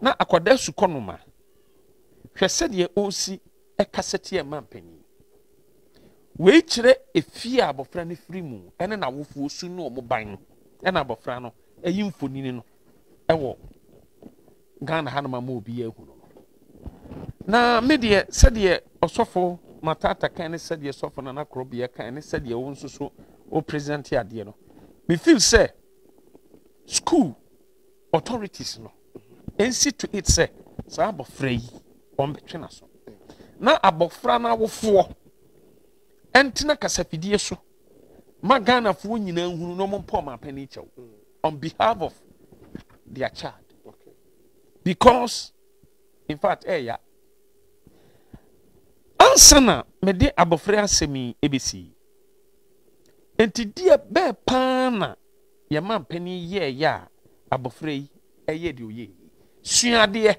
na akwadaa su kɔnoma hwɛ sɛdeɛ ɔresi ɛkasa tia mmaa mpanyin. Wei kyerɛ efie a abɔfra no firi mu ɛne n'awofoɔ su ne ɔmo ban no. Ɛna abɔfra no ɛyi mfonini no ɛwɔ ghana hanom ama obi ehu no. Na me deɛ sɛdeɛ ɔsɔfo matata kan ne sɛdeɛ sɔfo nana korɔbea kan ne sɛdeɛ wɔn nso so o present adeɛ no. Me feel sɛ school authorities no nsi to it sɛ saa abɔfra yi wɔn bɛtwe na so na abɔfra no awofoɔ ɛntena kasafidie so. Ma ghanafoɔ nyinaa hunu na wɔn mpɔ ɔmo apɛni kyɛw. On behalf of their child. Okay. because in fact ɛyà ansa na mede abɔfra asɛm yi ebesi. Nti deɛ bɛɛ paa na yɛma mpanin yɛɛyɛ a abɔfra yi ɛyɛ deɛ ɔyɛ yi suadeɛ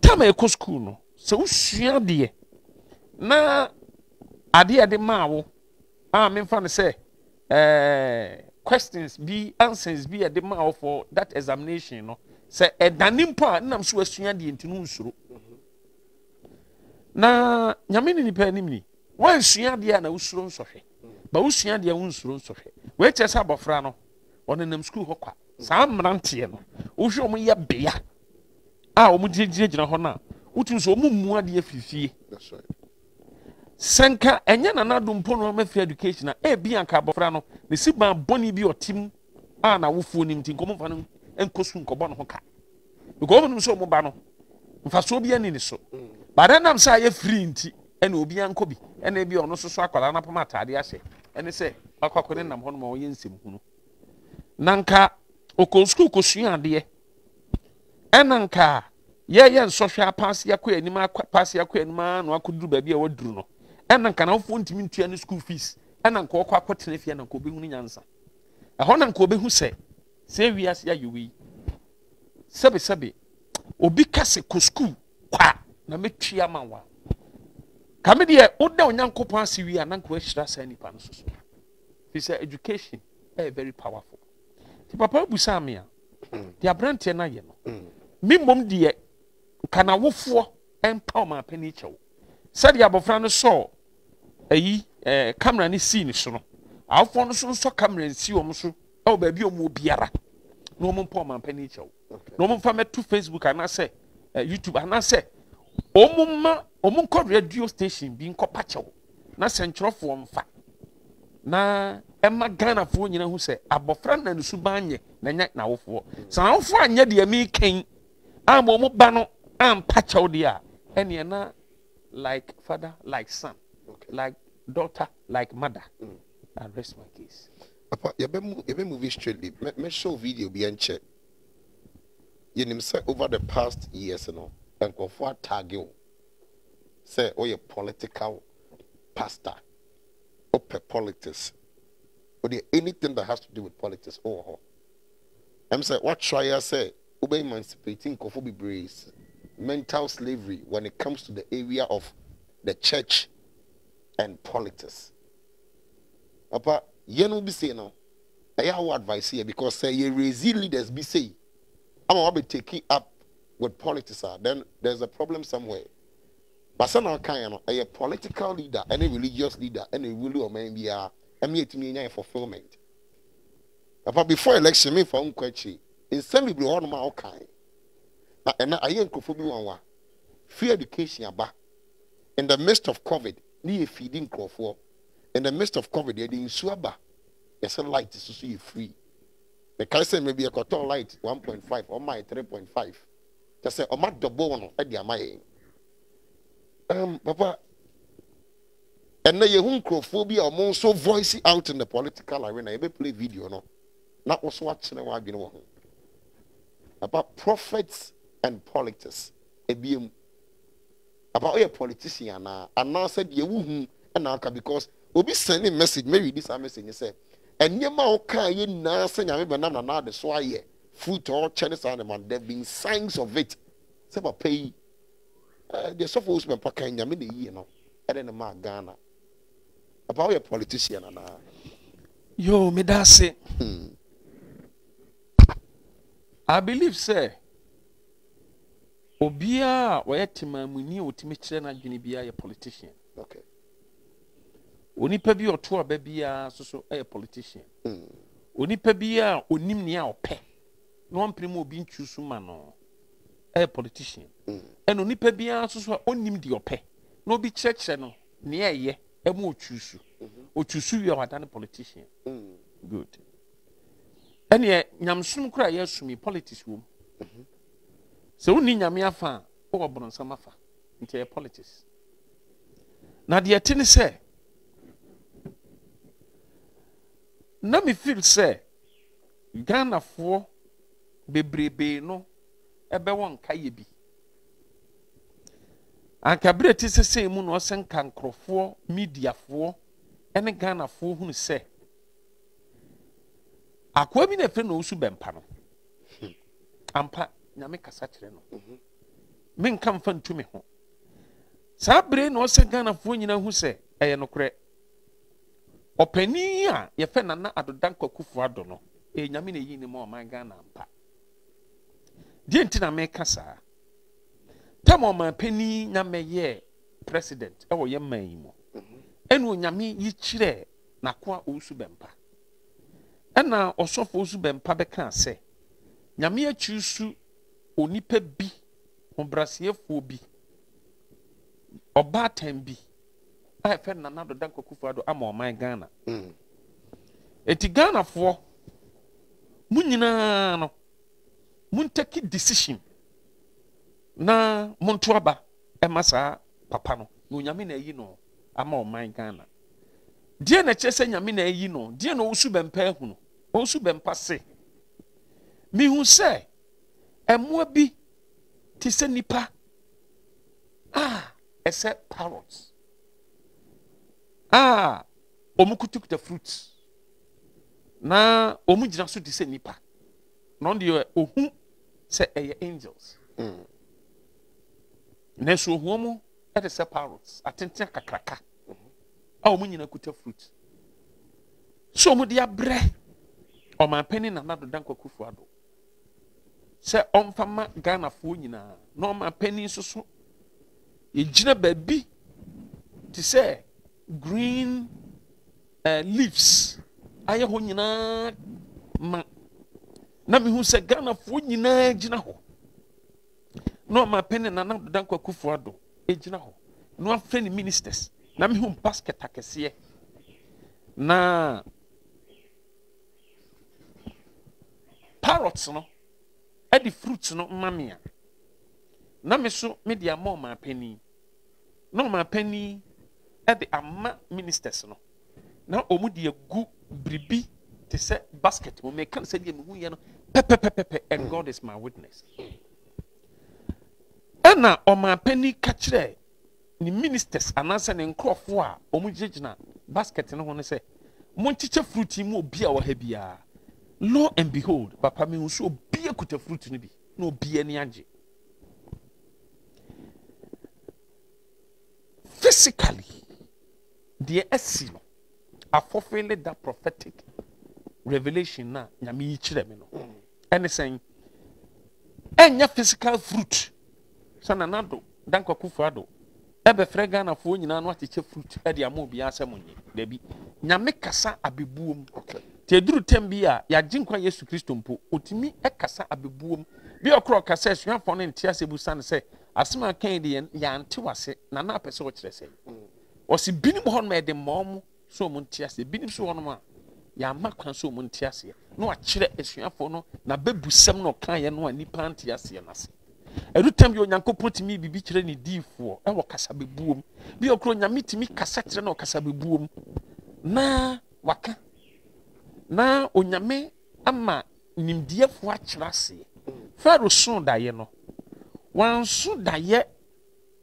tam a ɛkɔ sukuu no sɛ wosua adeɛ na adeɛ yɛde maa wo a memfa no sɛ questions bi answers bi a yɛde maa wo for that examination no sɛ ɛdane mpo a nnam so asua deɛ nti no nsuro. Na nyame ne nipa anim ni woansua adeɛ a na wosuro nsɔhwɛ. Ba wosua adeɛ a wonsuro nsɔhwɛ. Woakyerɛ sɛ abɔfra no ɔnenam sukuu hɔ kwa. Saa mmeranteɛ no wohwɛ ɔmo yɛ bea a ɔmo gyinagyinagyina hɔ no a wotum sɛ ɔmo mmu adeɛ firi fie. That's right. sɛ nka ɛnyɛ nanado mpo no ɔma fi education a ebi anka abɔfra no ne si ban bɔne bi ɔtim a n'awofoɔ nim nti nkɔmɔ mfa no nkɔ so nkɔbɔ ne ho ka. Because ɔmo nim sɛ ɔmo ba no mfasoɔ bi ani ne so. Bade nam sɛ ayɛ firi nti ɛna obi ankɔ bi. Ɛna ebi ɔno soso akwadaa n'apam ataade ahyɛ. Ɛne sɛ akɔ akɔ ne nam hɔ nom a ɔyɛ nsɛm hunu na nka okɔ sukuu kosua adeɛ. Ɛna nka yɛyɛ nsɔhwɛ apaase akɔ anim apaase akɔ anim a na wakɔduru baabi a waduru no. Ɛna nka n'afoɔ ntumi ntua ne school fees. Ɛna nka ɔkɔ akɔtena fie na nka obɛhu ne nyansa. Ɛhɔ na nka obɛhu sɛ sɛ wiase ayɛ wei sɛbesɛbe obi kase kɔ school kwa na mɛtua ma wa. Kame deɛ woda onyankopɔn ase wie a na nka wahyira saa nipa no so so. Fi sɛ education ɛyɛ very powerful. Nti papa abusaa me a deɛ aberanteɛ no ayɛ no me mmom deɛ nka n'awofoɔ ɛmpa ɔma apɛni kyɛw. Sɛdeɛ abɔfra no sɔɔ ayi ɛɛ kamera no sii ne so no awofoɔ no so nsɔ kamera nsi wɔn so ɛwɔ baabi a wɔn wɔ biara na wɔn mpa ɔma apɛni kyɛw. Na wɔn mfa mɛto facebook anaasɛ ɛɛ youtube anaasɛ wɔn ma wɔn nkɔ radio station bi nkɔ pakyɛw na sɛnkyerɛfoɔ mfa. Na ɛma ghanafoɔ nyinaa ho sɛ abɔfra na ne suban nyɛ na nyɛ n'awofoɔ. Sɛ n'awofoɔ anyɛ deɛ meekɛn a ma ɔmo ba no ampa kyɛw deɛ a na like father like son Okay. like daughter like mother. Mm. I rest my case. Papa, yɛbɛmu yɛbɛmuvi straightly mɛ mɛhyɛ video bi nkyɛ yɛnim sɛ over the past years no nkurɔfoɔ ataage wo. Sɛ woyɛ political pastor. Wopɛ politics. Wode anything that has to do with politics wowɔ hɔ. Ɛm sɛ woatrae a sɛ emancipate nkurɔfoɔ bebree mental slavery when it comes to the area of the church and politics. Papa yɛn bi sei no. Ɛyɛ awo advice yɛ because sɛ yɛ raise leaders bi sei ama wabɛ taking up with politics a then there's a problem somewhere. But na ɔka yɛ no ɛyɛ political leader ɛne religious leader ɛna ewuli ɔman biara ɛmi etumi enya yɛ fulfilment papa before election me nkɔ akyi nsɛm bebree hɔ nom a yi na ɛna ayɛ nkurɔfoɔ bi wɔn free education aba. In the midst of covid ne yɛ feedi nkurɔfoɔ. In the midst of covid yɛde nsuo aba. Yɛsɛ light soso yɛ free. Mekae sɛ maybe yɛkɔtɔn light 1.5 ɔma yɛ 3.5 kyɛ sɛ ɔma dɔbɔ no de ama yɛn. Um, papa ɛnɛ yɛhu nkurɔfoɔ bi a ɔmo nso voice out in the political arena. Yɛbɛplay video no. Na wo so akyerɛ wɔn adwene wɔ ho papa prophets and politics. Ebiem papa ɔyɛ politician anaa anaasɛ deɛ wohu ɛna aka because we'll be sending message di saa message ne sɛ nneɛma a ɔkaa yɛ nyinaa sɛ nyame bɛnam nana ade so ayɛ fruit or Chinese ne saa ne ma there been signs of it. Papa yi ɛɛ deɛ sɔfo osu mɛpa kan nyame na yie no. Ɛde ne maa ghana. Papa ɔyɛ politician and anaa yo meda ase hmm. I believe sɛ obiara a ɔyɛ temaamuni a ɔtumi kyerɛ n'adwene biara yɛ politician Okay. onipa bi ɔto aba biara nso so yɛ politician Mm. onipa bi a onim nea ɔpɛ na ɔmpere mu obi ntwi so ma no ɛyɛ politician Mm. ɛna onipa biara nso so a ɔnim deɛ ɔpɛ na obi kyerɛkyerɛ no nea ɛyɛ ɛmu otwi so otwi so wie a politician Mm. good ɛneɛ nyamesom kora yi politics wɔ mu sɛ wonni nyame afa a wowɔ borɔnsam afa. Nti ɛyɛ politics. Na deɛ ɛte ne sɛ na me sɛ ghanafoɔ bebrebee no ɛbɛwɔ nkayɛ bi. Anka berɛ te sesei mu na ɔsɛ nka nkurɔfoɔ mediafoɔ ne ghanafoɔ hunu sɛ akoa bi na ɛfrɛ no ɔwusu bɛmpa no. Ampa nyame kasa kyerɛ no. Menka mfa ntu me ho. Saa bere na ɔsɛ ghanafoɔ nyinaa hu sɛ ɛyɛ nokorɛ. Ɔpanin a yɛfɛ nana adodankwa kufu ado no ɛyɛ nyame na ɛyi ne ma ɔman ghana ampa. Deɛ nti na meka saa. Tam ɔman panin nyame yɛ president ɛwɔ yɛ man yi mu. Ɛna onyame yi kyerɛ n'akoa owusu bɛmpa ɛna ɔsɔfo owusu bɛmpa bɛka sɛ nyame akyi su onipa bi ɔbrasiefoɔ bi ɔbaatan bi a yɛfɛ no nana doda nkwakufoɔ ado ama ɔman ghana. Mm. eti ghanafoɔ mo nyinaa no montaki decision na monto aba ɛma saa papa no. Na onyame na ayi no ama ɔman ghana. Deɛ na ɛkyerɛ sɛ nyame na ayi no deɛ na ɔwosu bɛmpa ahu no ɔwosu bɛmpa se mehu sɛ ɛmmoa bi te sɛ nipa a ɛsɛ parrot. A ɔmo kutukuta fruit. Na ɔmo gyina so te sɛ nipa na ɔno deɛ ohu sɛ ɛyɛ angels. Mm. nanso ohun mu ɛde sɛ parrots atenten kakraka. A wɔn nyinaa kuta fruit. So wɔn de abrɛ ɔmanpanin nana do danko akufo ado. Sɛ ɔmfa ma ghanafoɔ nyinaa na ɔmanpanin nso so egyina baabi te sɛ green uh, leaves ayɛ hɔ nyinaa ma. Na mehu sɛ ghanafoɔ nyinaa gyina hɔ. Na ɔmanpanin nana do danko akufo ado egyina hɔ. Na wafrɛ ne ministers. Na mehu basket akɛseɛ. Na parrots no. Ɛde fruit no ma me a. Na me so mede ama ɔmanpanin na ɔmanpanin ɛde ama ministers no. Na ɔmu de agu biribi te sɛ basket mu. Meka no sɛ deɛ mehu yɛ no pɛpɛpɛpɛpɛ and god is my witness. Ɛna ɔmanpanin ka kyerɛ ne ministers anaasɛ ne nkurɔfoɔ a wɔn gyinagyina basket no ho no sɛ monkyekyɛ fruit yi mu obi a wɔ ha biara lo and behold papa mi nso obi akuta fruit no bi na physically deɛ asi no afɔfele that prophetic revelation na nyame yi kyerɛ me no physical fruit. Sɛ nanado dankwakufu ado. Ɛbɛfrɛ ghanafoɔ nyinaa no akyekyɛ fruit ɛde ama obiara sɛ mo nye dabi nyame kasa abɛbuom Okay. Nti ɛduru tam bi a yɛagye nkwa yesu kristo mpo. Ɔtumi ɛkasa abɛbuom bi ɔkorɔ ɔkasa asuafoɔ no nte ase busa no sɛ asɛm a kan de yɛante wase na na apɛ sɛ ɔkyerɛ sɛ ɔsi binom hɔ nom a yɛde mmaa sɛ ɔmo nte aseɛ binom so hɔ nom a yɛama kwan sɛ ɔmo nte aseɛ na wakyerɛ asuafoɔ no na bɛbusɛm na ɔkaeɛ no a nnipa nte aseɛ no ase. Ɛdu tam bi onyankopɔn tumi biribi kyerɛ ne diifoɔ ɛwɔ kasa bɛbuom bi ɔkorɔ nyame tumi kasa kyerɛ na ɔkasa na onyame ama nimdeɛfoɔ akyerɛ aseɛ faro soo daeɛ no wanso daeɛ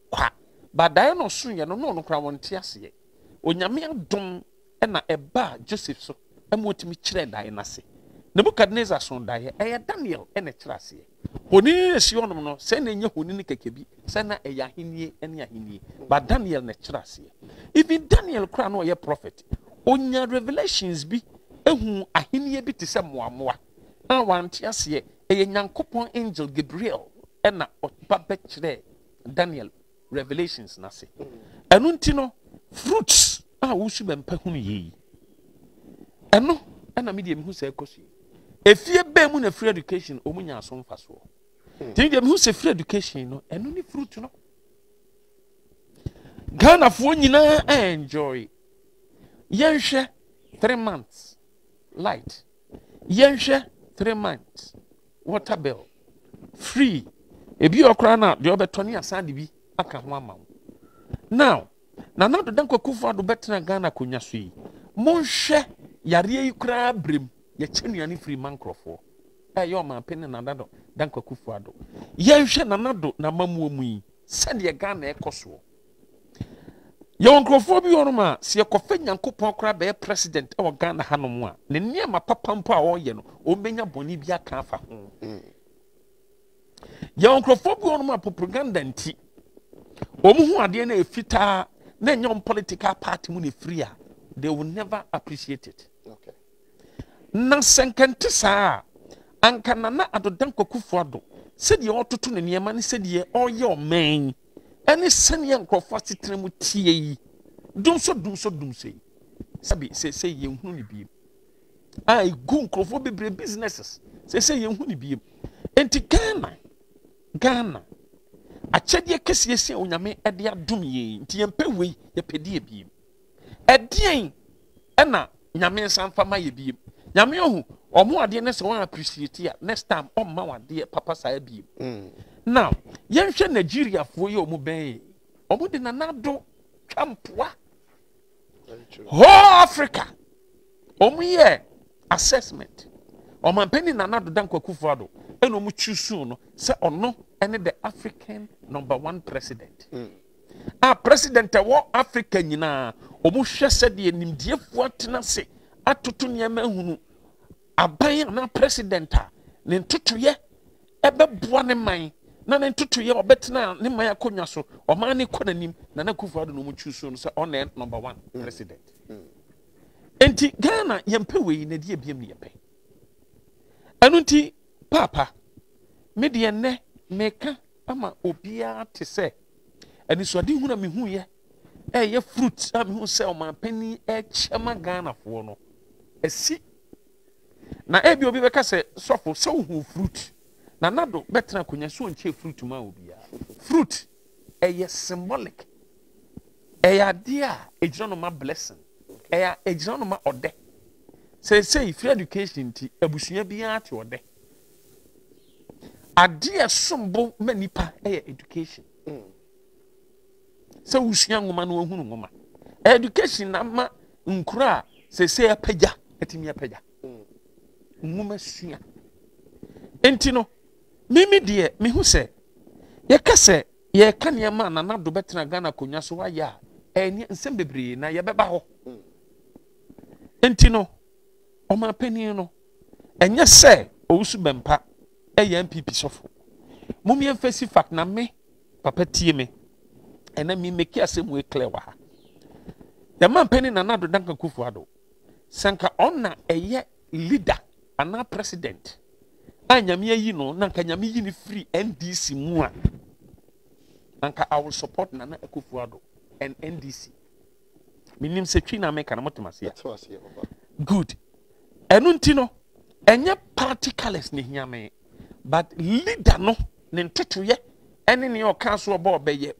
kwa. Ba daeɛ no ɔsoeɛ no na ɔno koraa wɔnte aseɛ. Onyame adom ɛna ɛbaa joseph so ɛma ɔtumi kyerɛɛ daeɛ no ase. Nebukadnezar so daeɛ ɛyɛ daniel ɛna ɛkyerɛ aseɛ. Honini no asi hɔnom no sɛ na ɛnyɛ honini kɛkɛ bi sɛ na ɛyɛ ahennie ne ahennie. Ba daniel na ɛkyerɛ aseɛ. Even daniel koraa na ɔyɛ prophet onya revelations bi ehu ahennie bi te sɛ mmoamoa. A wante aseɛ. Ɛyɛ nyankopɔn angel gabriel ɛna ɔba bɛkyerɛ daniel revelations n'ase. Ɛno nti no fruits a wosu bɛmpa hunu yie ɛno ɛna mi deɛ mi hu sɛ ɛkɔ so yi. Efie bɛɛ mu na free education ɔmu nya aso mfa soɔ. Tí deɛ mi hu sɛ free education no ɛno ne fruit no. Ghanafoɔ nyinaa ɛnjoy yɛnhwɛ three months light. Yɛnhwɛ three months. Water bill. Free. Ebi wɔ koraa na deɛ ɔbɛtɔ ne bi aka ho ama wo. Now nana do danko akufo ado bɛtena ghana akonnwa so yi. Monhwɛ yareɛ yi koraa brem yɛkyɛ nnuane firi ma nkurɔfoɔ ɛyɛ ɔmaapɛ ne nana do danko akufo ado. Yɛnhwɛ nana do n'amammuo mu yi sɛdeɛ ghana yɛwɔ nkurɔfoɔ bi wɔ nom a sɛ yɛkɔfa nyankopɔn koraa bɛyɛ president ɛwɔ ghana hanom a ne nneɛma papa mpo a wɔyɛ no ɔmbɛnya bɔne bi aka afa ho yɛwɔ nkurɔfoɔ bi wɔ nom a propaganda nti wɔn ho adeɛ no ɛfitaa fitaa na ɛnyɛ political party mu na ɛfiri a they will never appreciate it Okay. na sɛnkɛnte saa a anka nana adodankwakufoɔ do sɛdeɛ ɔtoto ne nneɛma ne sɛdeɛ ɔreyɛ ɔman ɛne sɛneɛ nkurɔfoɔ asetena mu tie yi dumso dumso dumso yi sabi sɛsɛ yɛnhunu ne biem. A egu nkurɔfoɔ bebree businesses. Sɛsɛ yɛnhunu ne biem. Nti ghana ghana akyɛdeɛ kɛseɛ si a onyame de adom yɛn nti yɛmpɛ wei yɛpɛ deɛ biem. Ɛdeɛn ɛna nyame nsa mfa ma yɛ biem? Nyame ɔhu ɔmo adeɛ no sɛ wɔn appreciate a next time ɔmma wɔn adeɛ papa saa biem now yɛnhwɛ nigeriafoɔ yi a ɔmo bɛn yi ɔmo de nanado twa mpoa. Whole africa ɔmo yɛ assessment. Ɔmampanin nanado danko akufo ado ɛna ɔmo choose no sɛ ɔno ɛne the african number one president. A president ɛwɔ africa nyinaa ɔmo hwɛ sɛdeɛ nimdiefoɔ atena se atoto nneɛma ahunu. Aban anaa president a ne ntotoyɛ ɛbɛboa ne man. Na ne ntotoyɛ ɔbɛtena ne man akonnwa so. Ɔman ne kɔ n'anim na na kufu ado na ɔmo choose no sɛ ɔna yɛ number one president. Nti ghana yɛmpɛ yi na deɛ biam yɛ pɛ. Ɛnu nti paapa me deɛ nnɛ meka ama obiara te sɛ anisoade hu na mehuyɛ ɛyɛ fruit a mehu sɛ ɔmampanin ɛkyɛma ghanafoɔ no asi na ebi obi bɛka sɛ sɔfo sɛ ohun fruit na nado bɛtena akonnwa so ɔnkyɛ fruit ma obiara. Fruit ɛyɛ symbolic. Ɛyɛ adeɛ a ɛgyina no ma blessing. Ɛyɛ ɛgyina no ma ɔdɛ. Sɛsɛi free education nti abusua biara te ɔdɛ. Adeɛ sombo ma nipa ɛyɛ education. Sɛ wosua nwoma na wahunu nwoma. Education na ma nkuro a sɛsɛ apagya atumi apagya. Nwoma sua. Nti no mimi deɛ mehu sɛ yɛka sɛ yɛka nneɛma a nanado bɛtena ghana akonnwa so wayɛ a nne- nsɛm bebree na yɛbɛba hɔ nti no ɔmapanin no ɛnyɛ sɛ owusu bɛmpa ɛyɛ npp sɔfo momiɛmfa si fact na me papa tie me ɛna me meki asɛm wei clear wɔ ha yɛma mpanin nana ado danka kufu ado sɛ nka ɔna ɛyɛ leader anaa president a nyame ayi no na nka nyame yi no firi ndc mu a anka i will support nana akufo ado and ndc menim sɛ twi na meka na motem aseɛ. Good. Ɛno nti no ɛnyɛ party ne hia me but leader no ne ntetoyɛ ɛne nea ɔka so ɔbɔ ɔbɛyɛ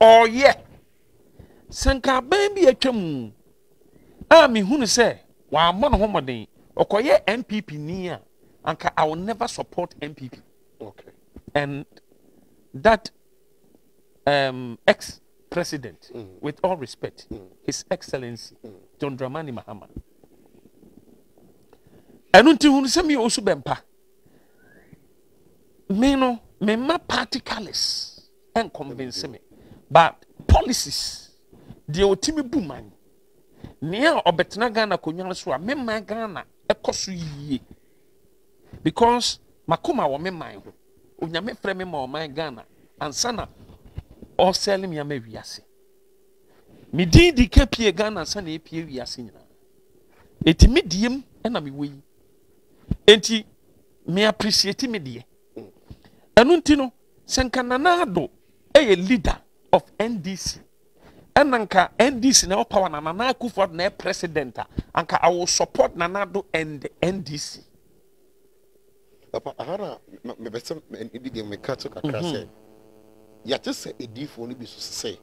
ɔyɛ sɛ nka aban bi atwa mu a mehunu sɛ wammɔ ne ho mmɔden ɔkɔyɛ npp ni a anka i will never support NPP. Okay. and that um, ex president, mm. with all respect, mm. His Excellency mm. John Dramani Mahama. ɛno nti hunu sɛ meyɛ ɔsu bɛmpa me no memma party colours ɛnconvince me. But policies deɛ ɔtumi bu man nea ɔbɛtena ghana no so a mema ghana ɛkɔ so yie because makoma wɔ me man ho. Onyame frɛ me ma ɔman ghana. Ansa na ɔsɛle me ama wiase me din di ka pie ghana ansa na ɛpie wiase nyinaa. Ɛti me diem ɛna mewɔ yi. Enti me appreciate me deɛ. Ɛno nti no sɛ nka nana ado ɛyɛ leader of ndc ɛna nka ndc na ɛwɔ power na nana na ɛyɛ president a anka i will support nana ado and ndc papa aha na m- mepɛ sɛ ɛdi deɛ meka to kakra sɛ yɛate sɛ ɛdiifoɔ no bi so sɛ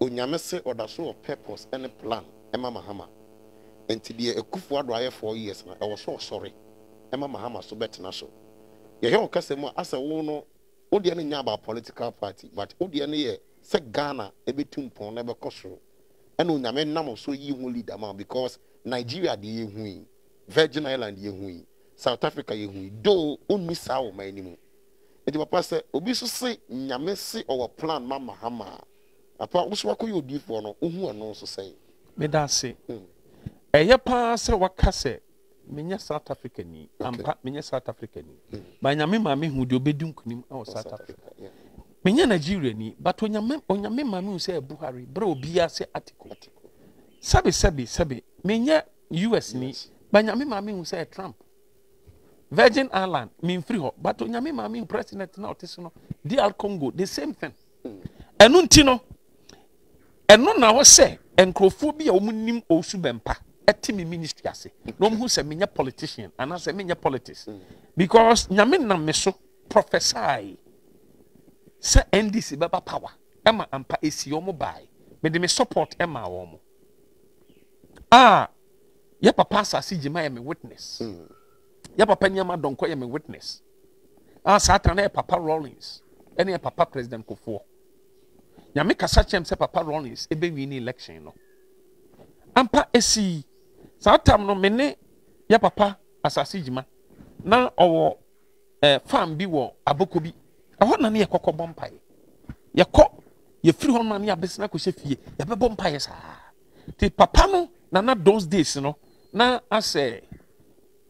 onyame sɛ ɔda so wɔ purpose ne plan ɛma mahama. Nti deɛ akufo ado ayɛ four years no ɛwɔ so ɔsɔre ɛma mahama so bɛtena so. Yɛhwɛ wo kasa mu a asɛ wo no wodeɛ no nya about political party but wodeɛ no yɛ sɛ ghana ɛbɛtu mpɔn na ɛbɛkɔ soro ɛna onyame nam so yi ho leader ma wo because nigeria deɛ yɛhu yi virgin island yɛhu yi south africa yɛhu yi do ɔnni saa wɔ ma anim nti papa sɛ obi so se nyame se ɔwɔ plan ma mahama. A papa wo so wakɔyɛ odiifoɔ no wohu ɔno nso sɛn meda ase. Mm. ɛyɛ paa sɛ waka sɛ menyɛ south africa ni ampa menyɛ south africa ni ba nyame ma mehu deɛ ɔbɛdi nkonim ɛwɔ south africa menyɛ nigeria ni but onyame onyame ma mehu sɛ buhari berɛ obiaa sɛ article sɛbe sɛbe sɛbe menyɛ us ni ba nyame ma mehu sɛ trump virgin island memfiri hɔ but onyame ma mehu president na ɔte so no dr congo the same thing. Ɛno nti no ɛno na wɔ sɛ nkurɔfoɔ bi a wɔn nim owusu bɛmpa ɛte me ministry ase. Na wɔn ho sɛ menyɛ politician politics. Because nyame nam me so prophesy. Sɛ ndc bɛba power ɛma ampa esi wɔn bae. Mede me support ɛma wɔn a ah, yɛ papa asase gyima yɛ me witness hmm. Yɛ papa nneɛma dɔnkɔ yɛ me witness. Ah, A saa ta na yɛ papa rollins. Ɛne yɛ papa president kofoɔ nyame kasa kyerɛm sɛ papa rollins ɛbɛwi ne election no ampa esi saa tam no me ne papa asase gyima na ɔwɔ ɛɛ eh, farm bi wɔ aboko bi. Ɛhɔ na ne yɛkɔkɔ bɔ mpaeɛ yɛkɔ yɛfiri hɔ no ma ne yɛabɛsena kɔhyɛ fie. Yɛbɛbɔ mpaeɛ saa. Nti papa no na na those days no na asɛ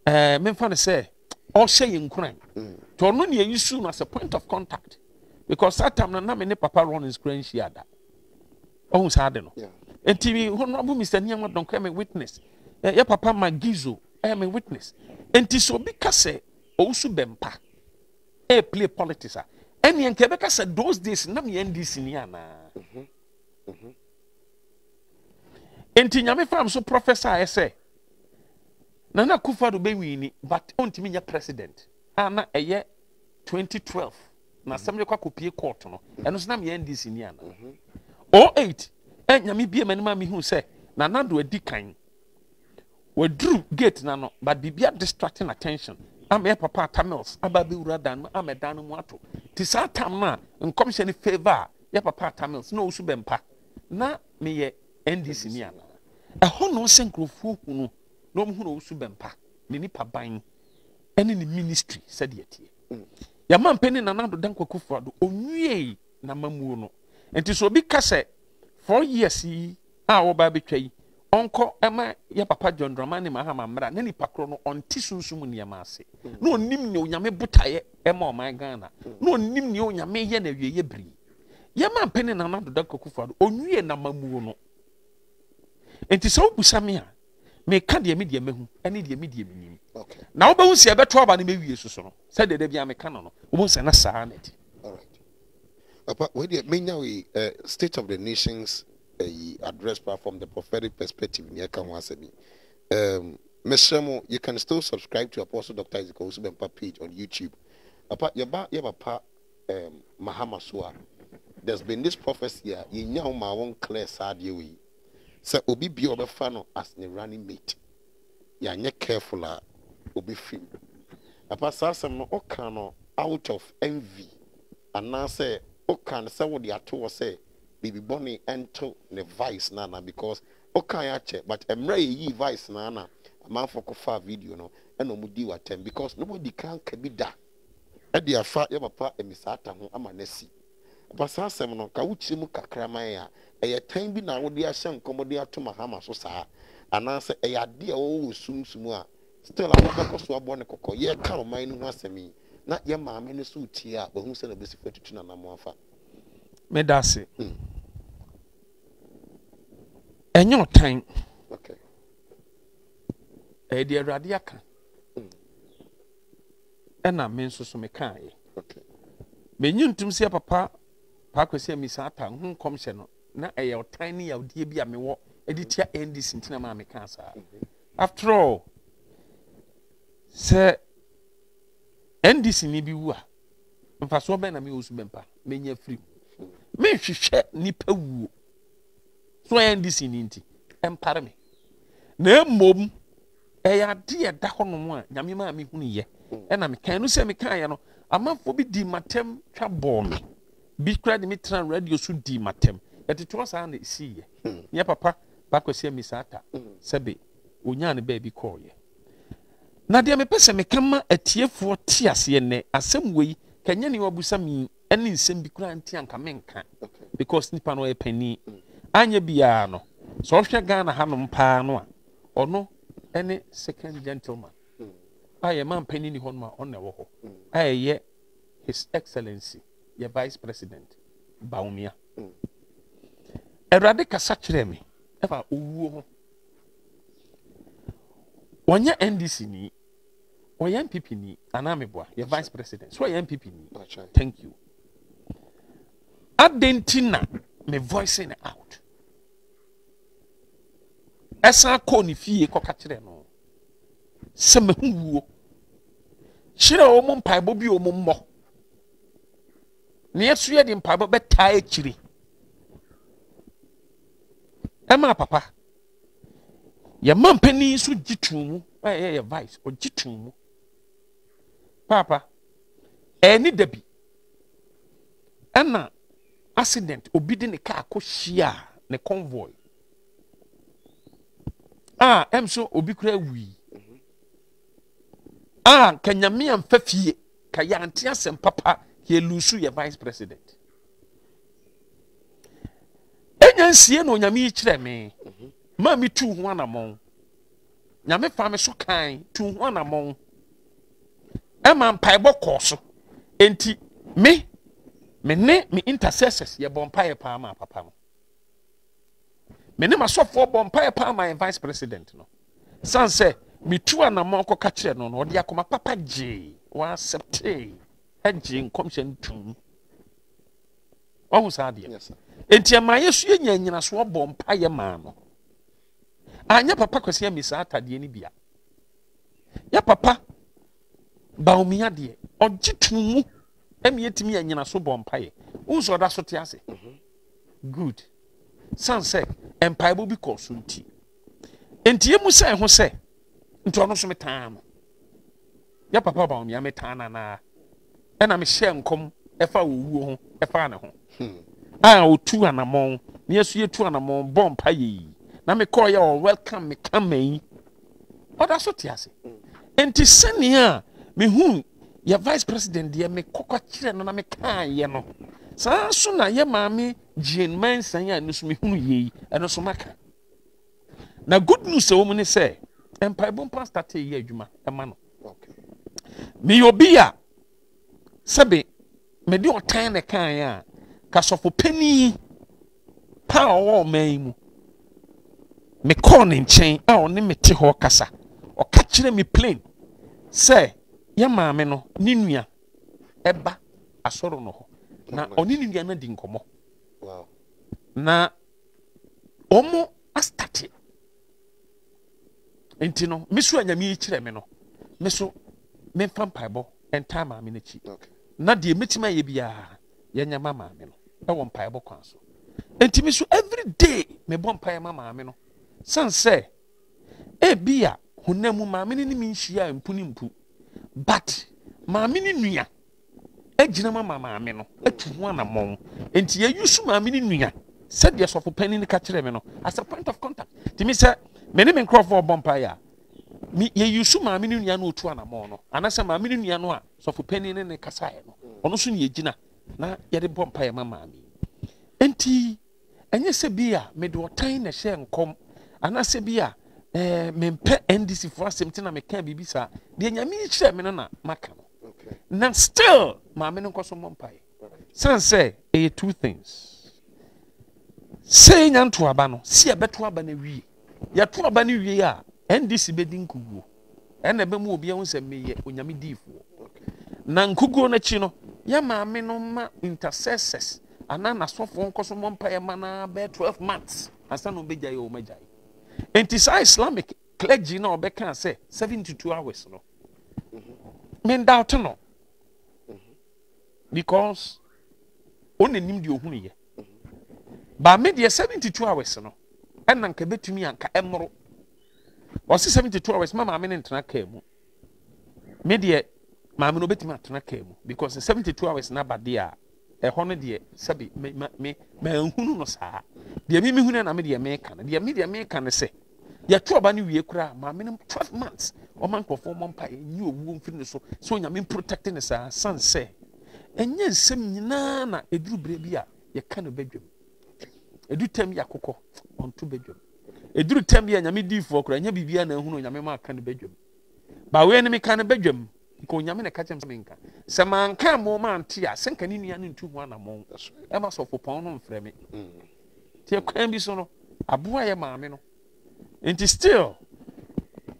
Eh, ɛɛ memfa no sɛ ɔhyɛ yɛn nkuran. Nti ɔno ne yɛyi su no as a point of contact. Because that time no na me ne papa rollins kura nhyia da ɔhu saa de no. Nti honorable mr nneɛma dɔnkɔ me witness. Ɛ yɛ papa magizo ɛyɛ me witness. Nti sɛ obi ka sɛ owusu bɛmpa ɛyɛ play politics a ɛneɛ nka ɛbɛka sɛ those days nam yɛ ndc ni anaa mm-hmm. mm-hmm. nti nyame fam so professor ayɛ sɛ nana akufo-addo bɛwii ni but ɔntumi nyɛ president. A na ɛyɛ 2012 na asɛm de kɔ akɔpie court no. Ɛno so nam yɛ ndc ni anaa 08 ɛ nyame bie m'anim a mehu sɛ nanado adi kan. Waduru gate na no but biribia distracting attention. Ama yɛ papa tamils aba bɛwura dan mu ama dan no mu ato. Nti saa tam no a nkɔmhyɛ no favor a yɛ papa tamils na ɔwusu bɛmpa na meyɛ ndc ni ana. Ɛhɔ na ɔsɛ nkurɔfoɔ hu no na ɔmhu na ɔwusu bɛmpa ne nipa ban ɛne ne ministry sɛdeɛ tie yɛma mpɛni nanado dan kwakufoɔ ado ɔnwiei namamuo no. Nti sɛ obi ka sɛ four years yi a wɔba bɛtwa yi ɔnkɔ ɛma yɛ papa john dramani mahama mmra na nipa korɔ no ɔnte sunsum nneɛma ase. Na ɔnim nea onyame botaeɛ ɛma ɔman ghana. Na ɔnim nea onyame yɛ na awieyɛ biri yɛma mpɛne nana doda kakufo ado ɔnwie namamuo no. Nti sɛ wobusa me a meka deɛ me deɛ mahu ɛne deɛ me deɛ menim Okay. na wobɛhu sɛ ɛbɛto aba no mɛwie soso no sɛdeɛ da bia meka no no wobɛhu sɛ na saa na right. Papa, where the main now uh, State of the Nations uh, address from the prophetic perspective near Kanwasemi. Um, Mr. Mo, you can still subscribe to Apostle Dr. Ezekiel Owusu Bempa page on YouTube. Papa, your ba, your papa, um, Mahama Sua. There's been this prophecy here. You know, my own clear sad you. Sir, Obi be over fan as the running mate. Are careful, uh, Obi free. Papa, Sassam no, Oka no, out of envy anaasɛ woka no sɛ wode ato hɔ sɛ biribi bɔne ɛnto ne vice no ana because woka yɛ akyɛ but mmerɛ yɛyii vice no ana amanfo kɔfaa video no ɛna ɔmu di watɛm because nobody kan ka bi da ɛde afa yɛ papa amisaata ho ama no saa asɛm no ka wokyerɛ mu kakra ma yɛ a ɛyɛ tan bi na wode ahyɛ nkɔmmɔ de ato mahama so saa. Anaasɛ ɛyɛ ade a wɔwɔ wɔ sumsum a still a wobɛkɔ so abɔ ne kɔkɔ. Yɛka ɔman no ho asɛm yi na yɛ maame no so tie a wahu sɛ na bɛsi fa tutu nanamo afa meda ase. Mm. ɛnyɛ ɔtan. Ɛyɛ deɛ awurade aka. Mm. ɛna me nso so mekaeɛ. Menyi ntom sɛ papa paakwasi a misa ata ho nkɔmhyɛ no. Na ɛyɛ ɔtan ne yawdeɛ bi a mewɔ. De tia ndc ntina maa meka saa. After all sɛ ndc ni bi wu a mfasoɔ bɛn na mewɔ so bɛmpa menya firi mu. Menhwehwɛ nipa wuo. So ndc ni nti ɛmpare me. Na mmom ɛyɛ ade a ɛda hɔnom a nyame maa mehunu yɛ. Ɛna mekan no sɛ mekaeɛ no amanfoɔ bi di matam twa bɔɔ me bi kora de me tena radio so di matam ɛtetoɔ saa na ɛsiiɛ nyɛ papa baakɔsi mi saa ta. Sɛbi onyaa ne baabi kɔɔyɛ na deɛ mepɛ sɛ meka ma atiefoɔ te aseɛ nnɛ asɛm wei kanyɛ ne wabusa mi ɛne nsɛm bi kura nti anka menka. Because nipa no ɔyɛ panyin anyɛ biara no sɛ ɔhwɛ ghana hanom paa no a ɔno ɛne second gentleman. A yɛ man panin ni hɔnom a ɔna ɛwɔ hɔ a ɛyɛ his excellency yɛ vice president bawumia. Mm. Awurade kasa kyerɛ me ɛfa owuo ho. Wɔnyɛ ndc ni ɔyɛ npp ni anaa meboa? Yɛ vice president. So ɔyɛ npp ni. Right. thank you. Adɛn nti na me voicing out? Ɛsan kɔɔ ne fie kɔka kyerɛ no. Sɛ mahu wuo. Kyerɛ wɔ mo mpaebɔ bi wɔ mmɔ neɛ so yɛ de mpaebɔ bɛtaa akyiri ɛma papa yɛma mpanin nso gye tuu mu. Ɛyɛ yɛ vice ɔgye tuu mu. Paapa ɛni dabi ɛna accident obi de ne kaa kɔ hyia ne convoy. A ɛm so obi kura wui. A ka nyame amfa fie ka yɛante asɛm papa yɛlusu yɛ vice president. Ɛnya nsie na onyame yi kyerɛ me. Ma me tuu ho anammɔn nyame fa me so kan tuu ho anammɔn ɛma mpaebɔ kɔɔ so. Enti me me ne me intercessors yɛbɔ mpaeɛ paa ma papa no. Me ne masɔfoɔ bɔ mpaeɛ paa ma yɛ vice president no. San sɛ metu anammɔn kɔka kyerɛ no no ɔde akoma papa gyee waasɛptee ɛgyee nkɔmhyɛ no tum ɔhu saa deɛ enti ɛma yɛ so yɛnya nyinasoɔ bɔ mpaeɛ maa no anyɛ papa kwasi ami saa atadeɛ no bia yɛ papa baomia deɛ ɔgye tum mu ɛmi yɛtumi yɛ nyinaso bɔ mpaeɛ wohu sɛ ɔda so te ase good. San sɛ mpaebɔ bi kɔɔ so nti enti yɛmu sɛ ho sɛ nti ɔno so metaa no yɛ papa baomia metaa no anaa ɛna mehyɛ nkɔm ɛfa owuo ho ɛfa ne ho. A otu anammɔn na yɛso yɛtu anammɔn bɔ mpa yɛ yi. Na mekɔɔ yɛ ɔ welcome me kama yi ɔda so te ase. Enti sɛnea a mehu yɛ vice president deɛ mekɔkɔ kyerɛ no na mekaayɛ no. Saa so na yɛ maame jean mansan a ɛno so mehunu yɛ yi ɛno so maka. Na good news a ɛwɔ mu ne sɛ mpaebɔ mpa starte yɛ adwuma ɛma no. Okay. meyɛ obi a sɛbe mede ɔtan ne kaeɛ a kasɔfo panin pa a ɔwɔ ɔman yi mu mekɔɔ ne nkyɛn a ɔne me te hɔ kasa. Ɔka kyerɛ me plain sɛ yɛ maame no ne nua ɛba asɔre no hɔ. Na ɔne ne nua no di nkɔmmɔ. Na ɔmo astate. Nti no me so a nyame yi kyerɛ me no me so memfa mpaebɔ ɛntaa maame no akyi Okay. Na deɛ mɛtumi ayɛ biara yɛnyɛ ma maame no. Ɛwɔ mpaebɔ kwan so. Nti me so every day mebɔ mpaeɛ ma maame no. San sɛ ebi a honam mu maame no ne me nhyia mpu ne mpu but maame no nua agyina ma ma maame no atu ho anammɔn nti yɛyi so maame no nua sɛdeɛ sɔfo panin no ka kyerɛ me no as a point of contact. Tumi sɛ me ne me nkurɔfoɔ bɔ mpaeɛ a mi yɛyi so maame no nua no otu anammɔn no. Anaasɛ maame no nua no a sɔfo panin ne ne kasaeɛ no ɔno nso ne yɛgyina na yɛde bɔ mpaeɛ ma maame nti ɛnyɛ sɛ bi a mede ɔtan na ɛhyɛ nkɔm. Anaasɛ bi a ɛɛ mempɛ ndc foɔ asɛm nti na meka biribi saa. Deɛ nyame yi kyerɛ me no na maka no. Na still maame no nkɔ so mmɔ mpaeɛ. San sɛ ɛyɛ two things. Sɛ yɛnya nto aba no si yɛbɛto aba no wie yɛto aba no wie a ndc bɛdi nkuguo. Ɛna ɛbɛmu obi ahu sɛ meyɛ onyame diifoɔ na nkuguo no akyi no yɛ maame no ma intercessors. Anaa n'asɔfoɔ nkɔ so mmɔ mpaeɛ ma no bɛyɛ 12 months. Ansa na ɔbɛgya yɛ ɔmagya yi nti saa islamic clergy na ɔbɛka sɛ 72 hours no. Mendawte no. Because ɔna nim deɛ ɔhunu yɛ baa me deɛ 72 hours no ɛna nka bɛtumi anka ɛmmoro ɔse 72 hours ma maame no ntena kaa mu me deɛ maame no obɛtumi atena kaa mu because 72 hours na aba deɛ a ɛhɔ no deɛ sɛbi manhunu no saa. Deɛ me mehunu na me deɛ meka no deɛ me deɛ meka no sɛ yɛto aba no wie koraa maame no 12 months. Ɔma nkurɔfoɔ mmɔ mpa ɛnyi owuo mfiri no so. Sɛ onyame protect ne saa san sɛ ɛnyɛ nsɛm nyinaa na ɛduru berɛ bi a yɛka no badwam ɛdu tam yɛ ɔnto bɛdwam ɛduru tam bi a nyame diifoɔ koraa ɛnyɛ biribiaa na ahunu onyame ma aka no bɛdwam bawei no meka no bɛdwam nka onyame na ɛka kyɛm sɛ menka. Sɛ manka mo ma ante a sɛ nka ne nua no ntu ho anammɔn ɛma sɔfopɔn no mfrɛ me. Mm. nti ɛkwan bi so no aboa yɛ maame no. Nti still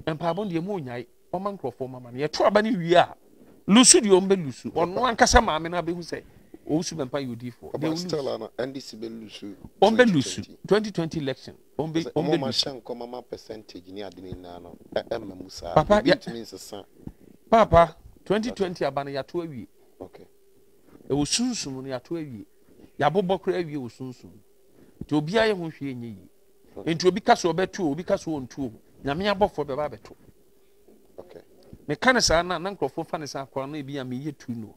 mpaabɔ deɛ mu onyae ɔma nkurɔfoɔ mama no. Yɛto aba no wie a lusu deɛ ɔmbɛ lusu. Ɔno ankasa maame no abɛhu sɛ ɔwusu bɛmpa yɛ odiifoɔ ɔmbɛ lusu. 2020 election ombe ombe du sa nkɔma ma percentage ni adi ni na no papa ya papa twenty twenty aba no yato awie okay e ɛwɔ sunsun no yato awie yabobɔ kora awie wɔ sunsun nti obi ayɛ ho hwee nye yi. Nti obi ka so ɔbɛtu obi ka so ɔntu nyame abɔfo bɛba abɛto okay meka ne saa na na nkurɔfoɔ fa ne saa kora na ebi a meyɛ tu no.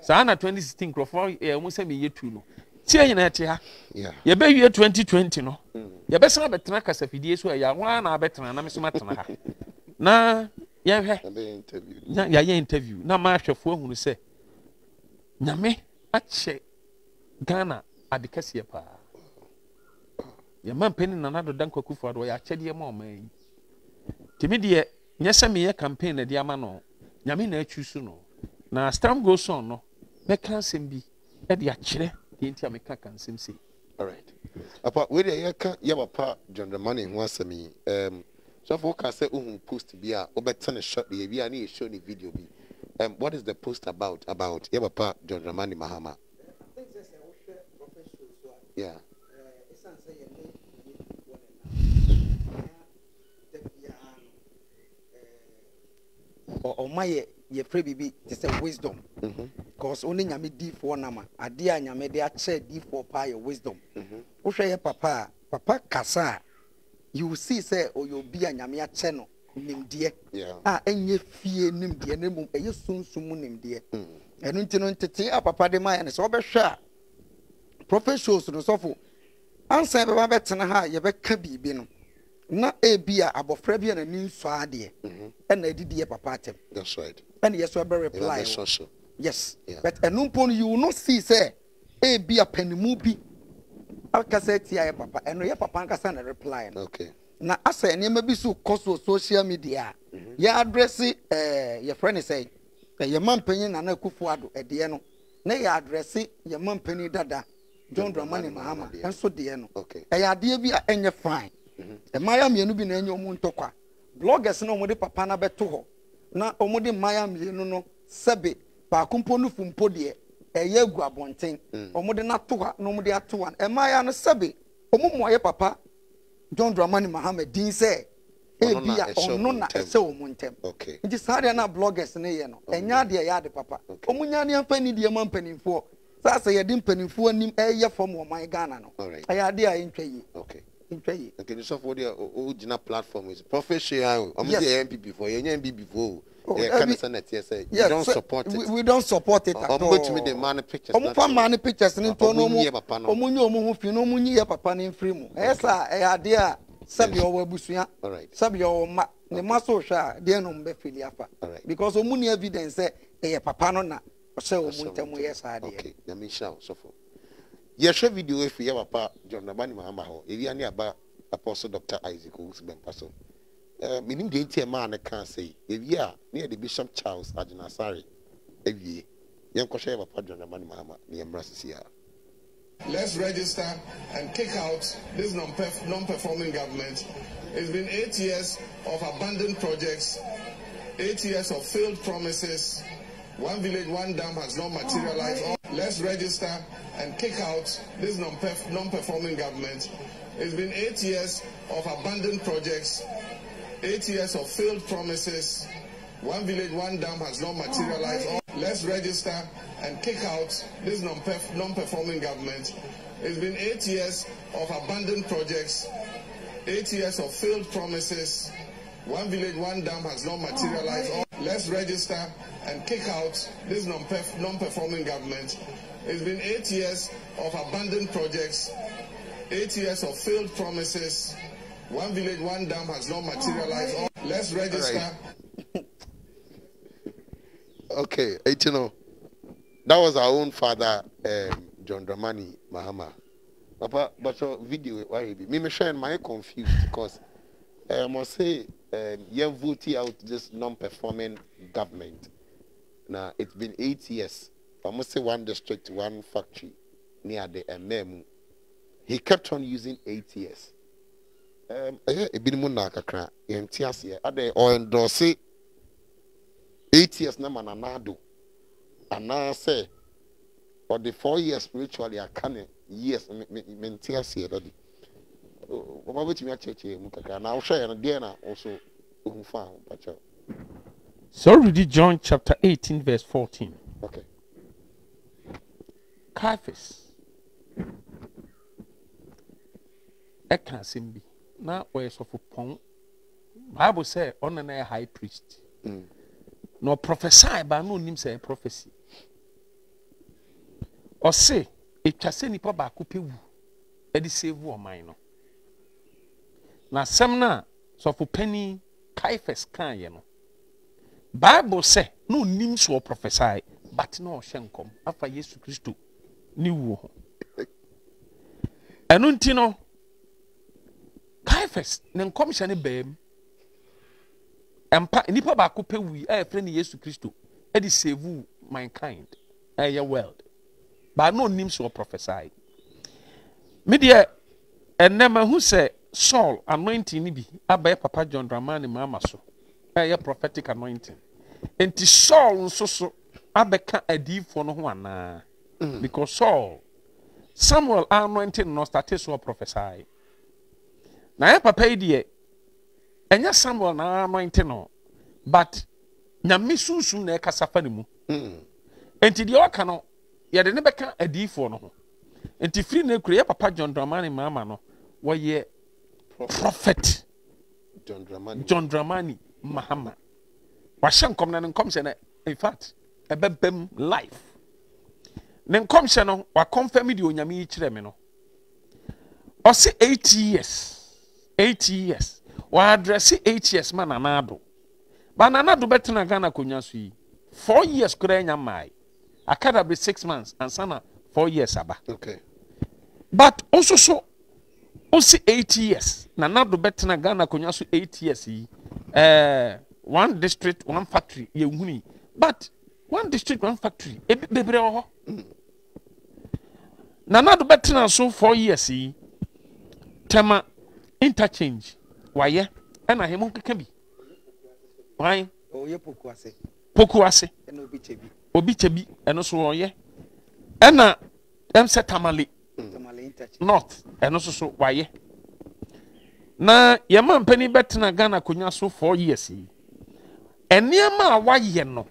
Saa na twenty sixteen nkurɔfoɔ eh, ɛɛ wɔn sɛ meyɛ tu no. Tie nyina ɛte ha. Yeah. Yɛbɛwie 2020 no Mm. yɛbɛsan abɛtena kasafidie so a yɛ ahoa na abɛtena na me so matena ha. Na yɛhwɛ. Na yɛayɛ interview. Na ma ahwɛfoɔ ahunu sɛ nyame akyɛ ghana ade kɛseɛ paa. Yɛma mpani nana doda nkwakufoɔ ade yɛakyɛdeɛ ma ɔma yi. Tumi deɛ nyɛ sɛ meyɛ campaign na de ama no nyame na atwi so no. Na stam goson no mɛka asɛm bi ɛde akyerɛ deɛ nti a meka ka nsɛm sei all right apa wei deɛ yɛka yɛ papa john dramani ho asɛm yi um, sɔfo woka sɛ wohu post bi a wobɛte ne shot deɛ bi a ne yɛshow ne video bi um, what is the post about about yɛ papa john dramani mahama yeah ɔma yɛ yɛfrɛ biribi te sɛ wisdom. Mhm. cause wo ne nyame diifoɔ nam a adeɛ a nyame de akyɛ diifoɔ paa yɛ wisdom. Wohwɛ yɛ papa a papa? Kasa. A you see sɛ ɔyɛ obi a nyame akyɛ no nimdeɛ a ɛnyɛ fie nimdeɛ na mmom ɛyɛ sunsum mu nimdeɛ Mm. ɛno nti no ntete a papa de ma yɛ no sɛ wobɛhwɛ a prophet shows no sɔfo ansa yɛbɛba bɛtena ha a yɛbɛka biribi no na ebi a abɔfra bi a n'ani nsɔ adeɛ Mhm. ɛna adidi yɛ papa atɛm that's right. Ɛna yɛ so ɛbɛ reply wɔ. yes. Yeah. but ɛno mpo no you will not see sɛ ebi a panimu bi akasa tia yɛ papa. Ɛno yɛ papa ankasa na reply no. Okay. Na asɛ nneɛma bi so kɔ so social media a yɛ adrɛse ɛɛ yɛfrɛ ne sɛ ɛyɛ man panyin nana akufo ado ɛdeɛ no. Na yɛ adrɛse yɛ man panyin dada john dramani mahama ɛnso deɛ no. Okay. Ɛyɛ adeɛ bi a ɛnyɛ fine mmaayɛ mmienu bi na ɛnyɛ ɔmo ntɔkwa. Bloggers na ɔmo de papa na bɛto hɔ. Na ɔmo de mmaayɛ mmienu no sɛbe. Baako mpo no fu mpo deɛ ɛyɛ egu abɔnten. Ɔmo de nato hɔ na ɔmo de ato hɔ mmaayɛ no sɛbe. Ɔmo mu ɔyɛ papa john dramani mahama din sɛ ebi a ɔno na ɛsɛ ɔmo ntɛm. Nti saa deɛ na bloggers ne yɛ no ɛnyɛ adeɛ ɛyɛ ade papa. Ɔmo nya ne mfa ni deɛ ma mpanimfoɔ. Saa sɛ yɛde mpanimfoɔ anim ɛyɛ fam wɔ ɔman ghana no ɛyɛ adeɛ a ɛntwa yie ntwa yi. nke nisɔfo de o gyina platform is profit share ahụ ọmụ oh, eh, sị yɛ npp fo yɛ nye npp fo o. Yɛ ka nisa na tiɛ sɛ you don support it. we don support it at all. ɔmụ bɛtumi de maa ni pictures. ɔmụ fa maa ni pictures ni ntɔ n'ɔmụ ɔmụ nye ɔmụ ho fi n'ɔmụ nye papa ni nfiri mu ɛyɛ sa ɛyɛ adeɛ a sɛbi ɔwɔ abusua sɛbi ɔwɔ mma. Ne mma so hwɛ a deɛ no mbɛ fili afa because ɔmụ ni evidence e, e, sɛ ɛyɛ papa no na ɔhyɛ ɔmụ ntɛm yɛ saa adeɛ. ok. Nyame nhyira ɔsɔfo. Video john dramani mahama aba apostle dr isaac a ne bishop charles john dramani mahama Let's register and kick out this non-perf- non-performing government. It's been eight years of abandoned projects, eight years of failed promises, One village, one dam has not materialized. Oh, let's register and kick out this non-perf- non-performing government. It's been eight years of abandoned projects, eight years of failed promises. One village, one dam has not oh, materialized. Let's register and kick out this non-performing government. It's been eight years of abandoned projects, eight years of failed promises. One village, one dam has not materialized. Let's register and kick out this non-perf- non-performing government. It's been eight years of abandoned projects, eight years of failed promises. One village, one dam has not materialized. Let's register. Okay, eh, you know, that was our own father, um, John Dramani Mahama. Papa, but your video, why you be? Me, me, share my confused because I must say, um, you voted out this non-performing government. Now it's been eight years. I must say one district, one factory near the MM. He kept on using eight years. Um, eh, ebi mu na kakra yɛn ti aseɛ ade ɔndɔse eight years na ma nana do anaasɛ ɔde four years spiritually years me me me nti aseɛ dɔde ɔba bɛtumi akyerɛkyerɛ mu kakra na wohwɛ yɛn no deɛ na ɔso ohu fa ho pakyɛw So read John chapter 18, verse 14. okay. Caiaphas. Ɛka asɛm bi na ɔyɛ sɔfo pɔn bible sɛ ɔno na high priest. Mm. na ɔprofesy baa na onim sɛ ɛyɛ prophecy. Ɔse etwa sɛ nipa baako pɛ wu. Ɛde save ɔman no na asɛm no a sɔfo panin Caiaphas kaeɛ no bible sɛ na onim so but na ɔhyɛ nkɔm afa yesu kristo ne wuo ho. Ɛno nti no Caiaphas ne nkɔmhyɛ mu. Nipa baako pɛ wui no yesu kristo ɛde save mankind ɛyɛ world. But na onim so ɔprofesy me deɛ ɛnɛ mahu sɛ saul anointing no bi abɛyɛ papa john dramani maama so ɛyɛ prophetic anointing. Nti saul nso so abɛka adiifoɔ no ho anaa? Because saul samuel anointing no starte so prophesy na yɛ papa yi deɛ ɛnyɛ samuel na anointing no but nyame sunsum na ɛkasa fa ne mu. Nti deɛ ɔka no yɛde ne bɛka adiifoɔ no ho. Nti firi ne kura yɛ papa john dramani maama no wɔyɛ prophet. John dramani. John dramani mahama. Wahyɛ nkɔm na ne nkɔmhyɛ no in fact ɛbɛbɛm life. Ne nkɔmhyɛ no wakɔmfam deɛ onyame yi kyerɛ me no. Ɔse eight years eight years. Wɔadrɛse eight years ma nanaado ba nanaado bɛtena ghana akonnwa so yi. Four years koraa nya mmae akadabre six months ansa na four years aba. Okay. But nso so wosi eight years. Na nado bɛtena ghana akonnwa so eight years yi. Ɛɛ one district one factory yɛhunu yi but one district one factory ebi bebree wɔ hɔ na nado bɛtena so four years yi. Tɛma interchange wayɛ ɛna hɛmo keka bi. Wan poku ase. Obi kyɛ bi ɛno so wɔyɛ ɛna ɛm sɛ tamale Mm. north. Ɛno nso so wayɛ na yɛma mpanin bɛtena ghana akonnwa so four years yi. Nneɛma a wayɛ no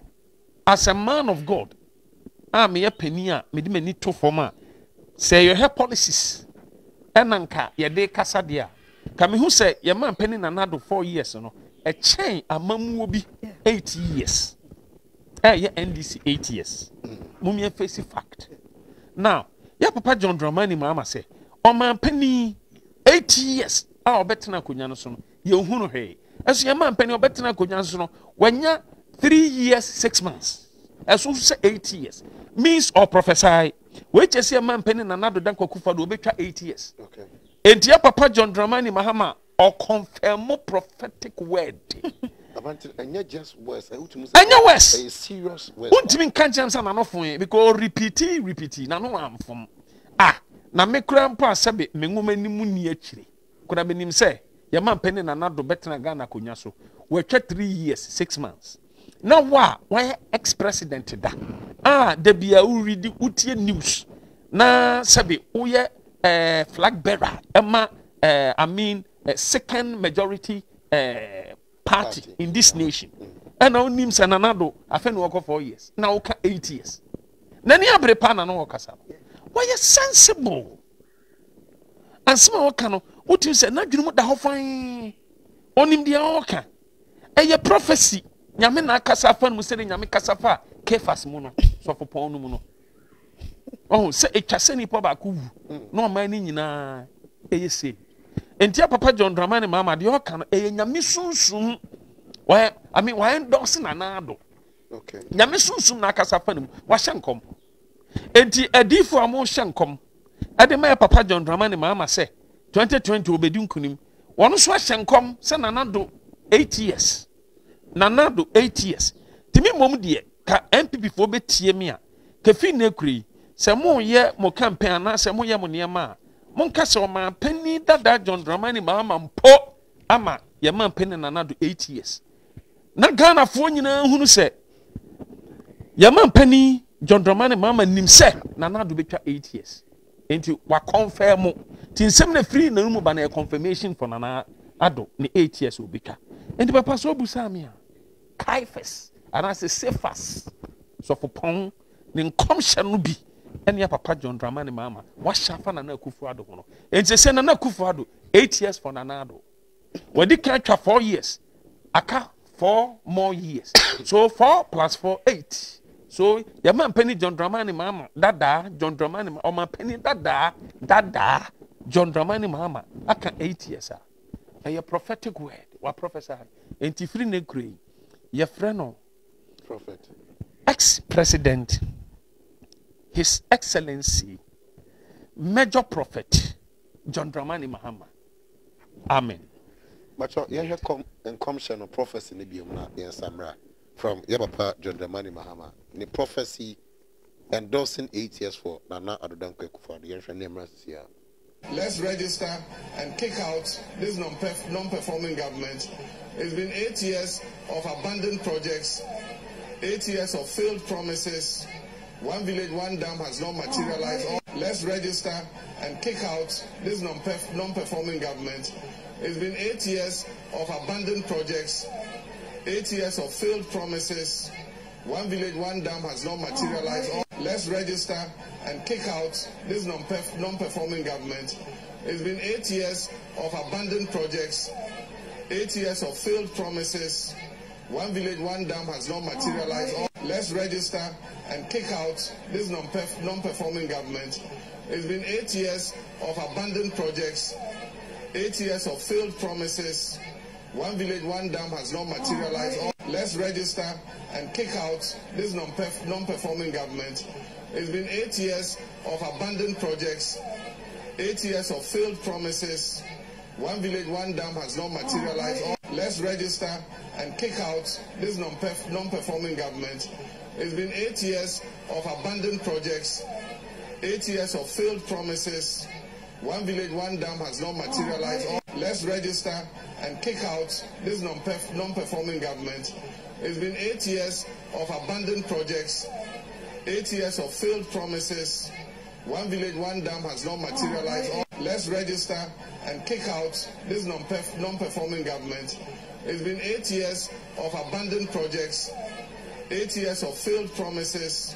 as a man of god a meyɛ panin a mede m'ani to fam a sɛ yɛhwɛ policies ɛna nka yɛde kasa deɛ a ka mehu sɛ yɛma mpanin nanado four years no ɛkyɛn amammuo bi eight years. Ɛyɛ ndc eight years. Mm. Mum yɛn face fact. Now yɛ papa john dramani maama sɛ ɔman panin eight years a ɔbɛtena akonnwa no so no yɛnhu no hwee. Ɛso yɛma mpanin a ɔbɛtena akonnwa no so no wanya three years six months. Ɛso sɛ eight years. Means ɔprofesai wɔakyɛ sɛ yɛma mpanin nanado da nkɔkufa do ɔbɛtwa eight years. Okay. Enti yɛ papa john dramani mahama ɔkɔnfɛmo prophetic word ɛnyɛ just words. Ɛyɛ wotumi sɛ ɛnyɛ words. ɛyɛ serious words. Wontumi nka nkyɛn sɛ n'ano fon yi because repeati repeati. N'ano amfom a na me kura mpo a sɛbe me nwoma anim ni akyire. Kura menim sɛ yɛma mpanin nana do bɛtena ghana akonnwa so. Wɔatwa three years six months. Na wo a wɔyɛ ex president da a dabi a woredi wotie news. Na sɛbi woyɛ eh, flag bearer. Ɛma eh, i mean eh, second majority eh, party Party. in this nation. Ɛna wonim sɛ nanado afei na wɔkɔ four years. Na woka eight years. N'ani abere paa na na wɔkasa no wɔyɛ sensible? Ansɛm a wɔka no wotumi sɛ n'adwene mu da hɔ fan the deɛ ɔreka ɛyɛ prophecy. Nyame na akasa afa no mu sɛde nyame kasa fa. Kefas mu no. Sɔfopɔn no mu no. Ɔho sɛ ɛtwa sɛ nipa baako wu. Na ɔman no nyinaa ɛyɛ sei enti a papa john dramani mahama deɛ ɔka no ɛyɛ nyame sunsum. Wɔyɛ i mean wɔyɛ dɔɔse nanaa do Okay. nyame sunsum na akasa fa no mu wahyɛ nkɔm. Enti adiifo a mohyɛ nkɔm ɛde ma yɛ papa john dramani mahama sɛ 2020 wɔbɛdi nkonim wɔno nso ahyɛ nkɔm sɛ nanado 8 years. Nanado 8 years. Tumi mmom deɛ ka npp foɔ bɛtie me a kafi na akura yi sɛ moyɛ mo campaign anaasɛ moyɛ mo nneɛma a monka sɛ ɔmaa pani dada john dramani mahama mpo ama yɛma pani nanado 8 years. Na ghanafoɔ nyinaa hunu sɛ yɛma mpani john dramani mahama nim sɛ nanado bɛtwa 8 years. Nti wakɔnfɛn mu. Nti nsɛm na firi na mu ba na yɛ confirmation for nana ado ne 8 years obɛtwa nti papa so obusa mi a kaifes anaasɛ sefas sɔfopɔn ne nkɔmhyɛ no bi ɛne papa john dramani mahama wahyɛ afa nana akufo ado ho no nti sɛ nana akufo ado 8 years for nana ado. Wɔde kan twa 4 years aka four more years. So four plus four eight. So yɛma mpani john dramani mahama dadaa john dramani ma ɔma mpani dadaa dadaa john dramani mahama aka eight years ah. a ɛyɛ prophetic word wa prophesy nti firi ne kure. Yɛfrɛ no oh. Prophet. ex president his excellency major prophet john dramani mahama amen. But you hear come and commission of prophecy ni biom na yen samra from your papa John Dramani Mahama. The prophecy endorsing eight years for Nana Adodan Kwekufa. The yen name here. Let's register and kick out this non-performing government. It's been eight years of abandoned projects, eight years of failed promises. One village, one dam has not materialized. Oh, let's register and kick out this non- non-performing government. It's been eight years of abandoned projects, eight years of failed promises. One village, one dam has not oh, materialized. Let's register and kick out this non-performing government. It's been eight years of abandoned projects, eight years of failed promises. One village, one dam has not materialized. Oh, Let's register and kick out this non- non-performing government. It's been eight years of abandoned projects, eight years of failed promises. One village, one dam has not oh, materialized. Let's register and kick out this non- non-performing government. It's been eight years of abandoned projects, eight years of failed promises. One village, one dam has not oh, materialized. Let's register and kick out this non- non-performing government. It's been eight years of abandoned projects, eight years of failed promises. One village, one dam has not materialized. Oh, Let's register and kick out this non- non-performing government. It's been eight years of abandoned projects, eight years of failed promises. One village, one dam has not oh, materialized. Let's register and kick out this non-performing government. It's been eight years of abandoned projects, eight years of failed promises.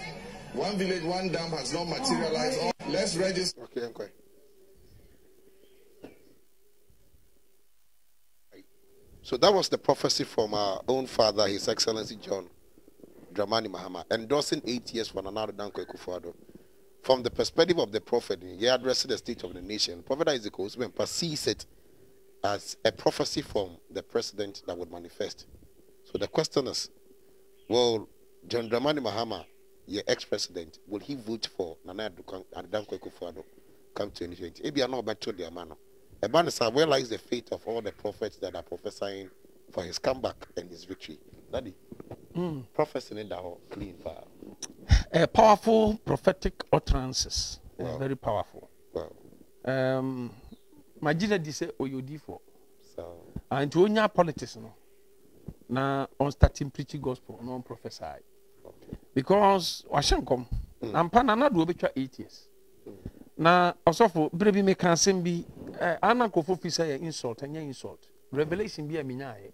One village, one dam has not materialized. Oh, Let's register. Okay, okay. So that was the prophecy from our own father, His Excellency John Dramani Mahama, endorsing eight years for Nana Adodan Kwekufuado. From the perspective of the prophet, he addressed the state of the nation. Prophet Isaac Osman perceives it as a prophecy from the president that would manifest. So the question is, well, John Dramani Mahama, your ex-president, will he vote for Nana Adodan Kwekufuado come 2020? Maybe I'm not about to the man. Ebanisa, where lies the fate of all the prophets that are prophesying for his comeback and his victory? Daddy, prophecy in whole clean fire. uh, powerful prophetic utterances. Uh, Wow. very powerful. Well, Um, magina di sɛ ɔyɛ odiifoɔ so. Ah, nti onya politics no na on starting preaching gospel na on prophesy because wahyɛ nkɔm. Ampa na nado obɛtwa eight years. Na ɔsɔfo berɛ bi meka asɛm bi eh, ana nkɔfo fi sɛ yɛ insult ɛnyɛ insult. Revelation bi a menyaeɛ.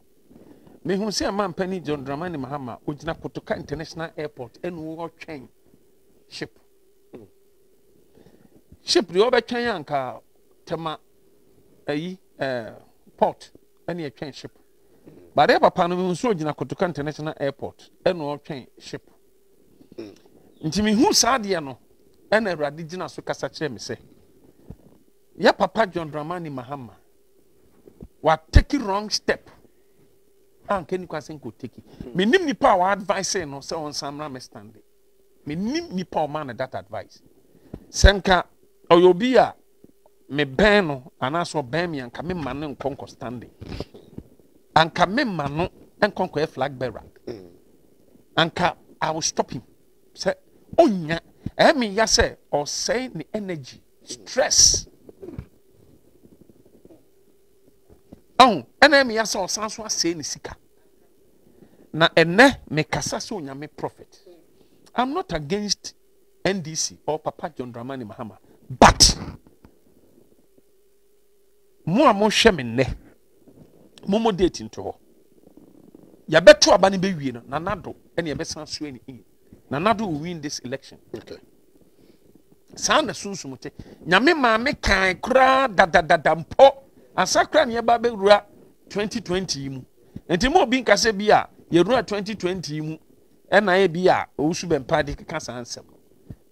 Mehu sɛ ma mpani john dramani mahama ɔgyina kotoka international airport ɛne wɔtwɛn ship. Ship deɛ ɔbɛtwɛn anka tɛma ayi port port ɛne ɛtwɛn ship. Badeɛ papa no in a kotoka international airport ɛne ɔtwɛn ship. Nti mehu saa adeɛ no ɛna awurade gyina so kasa kyerɛ me sɛ papa john dramani mahama watake wrong step. Anka ni kwasɛ nkɔteki menim nipa a waadvice no sɛ ɔnsan mmra me stande. Menim nipa a ɔma no that advice. Sɛ nka ɔyɛ obi a mebɛn no anaasɛ ɔbɛn me anka memma no nkɔ nkɔ stande anka memma no nkɔ nkɔyɛ flag bearer. Anka i will stop him. Sɛ ɔnya ɛyɛ me ya sɛ ɔsɛe ne energy stress. Ɔho ɛna me ya sɛ ɔsan so asɛe ne sika. Na ɛnɛ mekasa sɛ onyame prophet. I'm not against ndc or papa john dramani mahama but mo a mohwɛ me nnɛ. Momo date nto hɔ. Yɛbɛto aba no bɛwie no nanado ɛne yɛbɛsan so ani. In nanado will win this election. Okay. saa na sunsum te nyame maame kan koraa dadadada mpɔ asa koraa ne yɛba bɛwura 2020 yi mu. Nti ma obi nkasɛ bi a yɛwura 2020 yi mu ɛna yɛ bi a ɔwusu bɛmpa de keka saa nsɛm.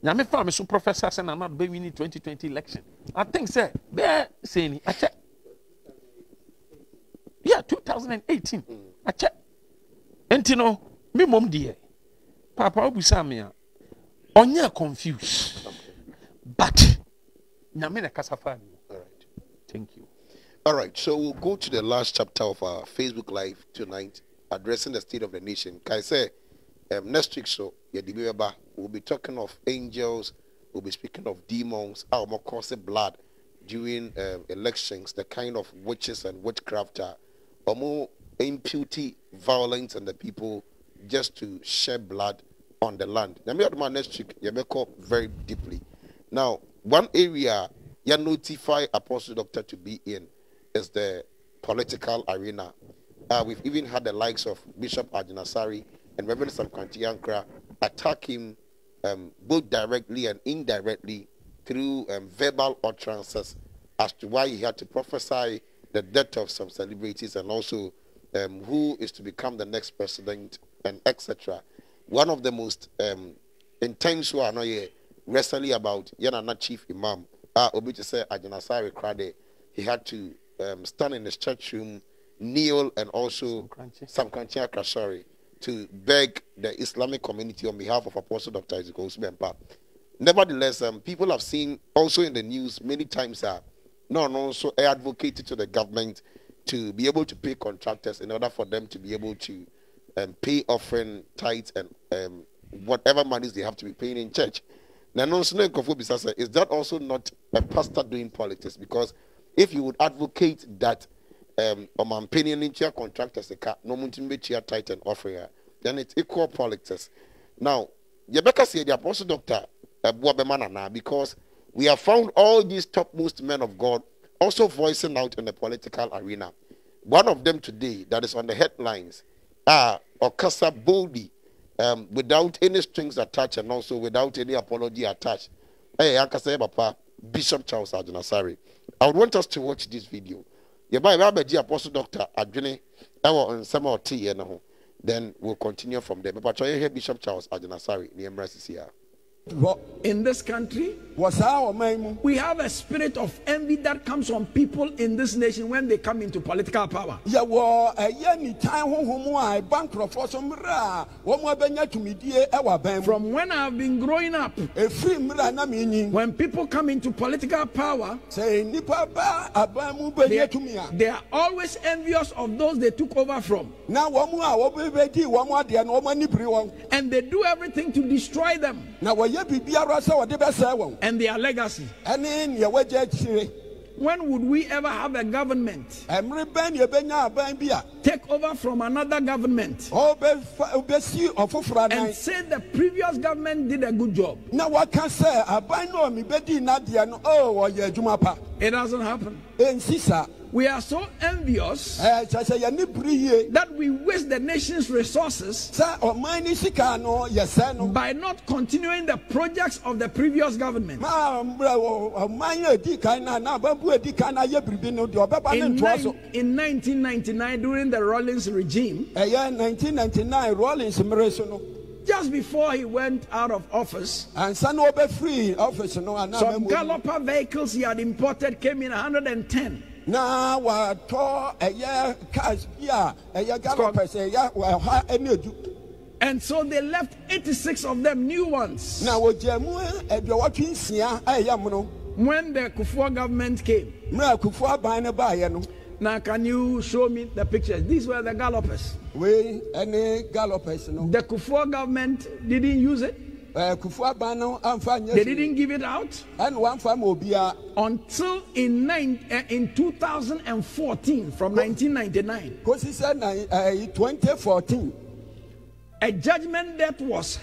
Nyame fa me so professor sɛ na anado bɛwini 2020 election. I think sɛ bɛɛ sɛni akyɛ yeah 2018 akyɛ nti no me mmom deɛ papa wobusa me a ɔnyɛ confused. But nyame na kasa fa ne. All right. thank you. All right, so we'll go to the last chapter of our Facebook Live tonight, addressing the state of the nation. Can I say, um, next week, so yeah, the Baba, we'll be talking of angels, we'll be speaking of demons, how more cause blood during um, elections, the kind of witches and witchcraft are, or more impute violence on the people just to shed blood on the land. Now, next week, you very deeply. Now, one area you notify Apostle Doctor to be in is the political arena. Uh, we've even had the likes of Bishop Agyinasare and Reverend Sam Korankye Ankrah attack him um, both directly and indirectly through um, verbal utterances as to why he had to prophesy the death of some celebrities and also um, who is to become the next president and etc. One of the most um, intense one no yeah, recently about Yanana chief imam. Uh, Obi to say Krade, he had to um, stand in his church room, kneel, and also Korankye. Sam Korankye Ankrah, sorry, to beg the Islamic community on behalf of Apostle Dr. Ezekiel Owusu Bempa. Nevertheless, um, people have seen also in the news many times uh, no, no, also advocated to the government to be able to pay contractors in order for them to be able to um, pay offering tithes and um, whatever monies they have to be paying in church. Now, no, so is that also not a pastor doing politics? Because if you would advocate that um, ɔmampanin no ntua contractors ka na ɔmo ntumi tithe and offering then it's equal politics. Now, yɛbɛka sɛ the apostle doctor ɛboa bɛma nana because we have found all these topmost men of God also voicing out in the political arena. One of them today that is on the headlines are Okasa boldly, um, without any strings attached and also without any apology attached. Hey, Ankasa Papa, Bishop Charles Agyinasare. I would want us to watch this video. Apostle doctor adwene then we'll continue from there. Bishop Charles Agyinasare ne yɛmmra sisi a. In this country, we have a spirit of envy that comes on people in this nation when they come into political power. From when I've been growing up, when people come into political power, they, they are always envious of those they took over from. And they do everything to destroy them na wɔyɛ biribiara sɛ wɔde bɛsɛe wɔn. And their legacy. ɛne nea wɔagya akyire. When would we ever have a government? Ɛmere bɛn ne yɛbɛnya aban bi a? Take over from another government. Ɔbɛfa ɔbɛsi ɔfoforɔ anan. And say the previous government did a good job? na waka sɛ aban no a mebɛdii n'adeɛ no o wɔyɛ adwuma pa. It doesn't happen. We are so envious ɛɛ kyerɛ sɛ yɛne bere yie that we waste the nation's resources sɛ ɔman ne sika no yɛsɛ no by not continuing the projects of the previous government. ma mmerɛ wɔ- ɔman a ɛdi kan no a na ababu a ɛdi kan no ayɛ biribi no deɛ ɔbɛba ne In, ntoa so nine- in 1999, during the Rawlings regime, ɛyɛ 1999 rawlings mmere so no just before he went out of office, ansa na ɔbɛfiri office no some galloper vehicles he had imported came in 110. Na watɔ ɛyɛ cars bi a ɛyɛ gallopers ɛyɛ ɛha ɛne edu And so they left 86 of them new ones. na wogya mu aduɔwɔtwe nsia a ɛyɛ mono When the Kufuor government came, mmerɛ akufo aban no baeɛ no now can you show me the pictures? These were the gallopers. wei ɛne gallopers no The Kufuor government didn't use it. Ɛɛ kufu aban no amfa nyɛ They didn't give it out ɛne wamfa ma obiara until in nine, uh, in 2014 from 1999. kɔsi sɛ na ɛɛ 2014 A judgment that was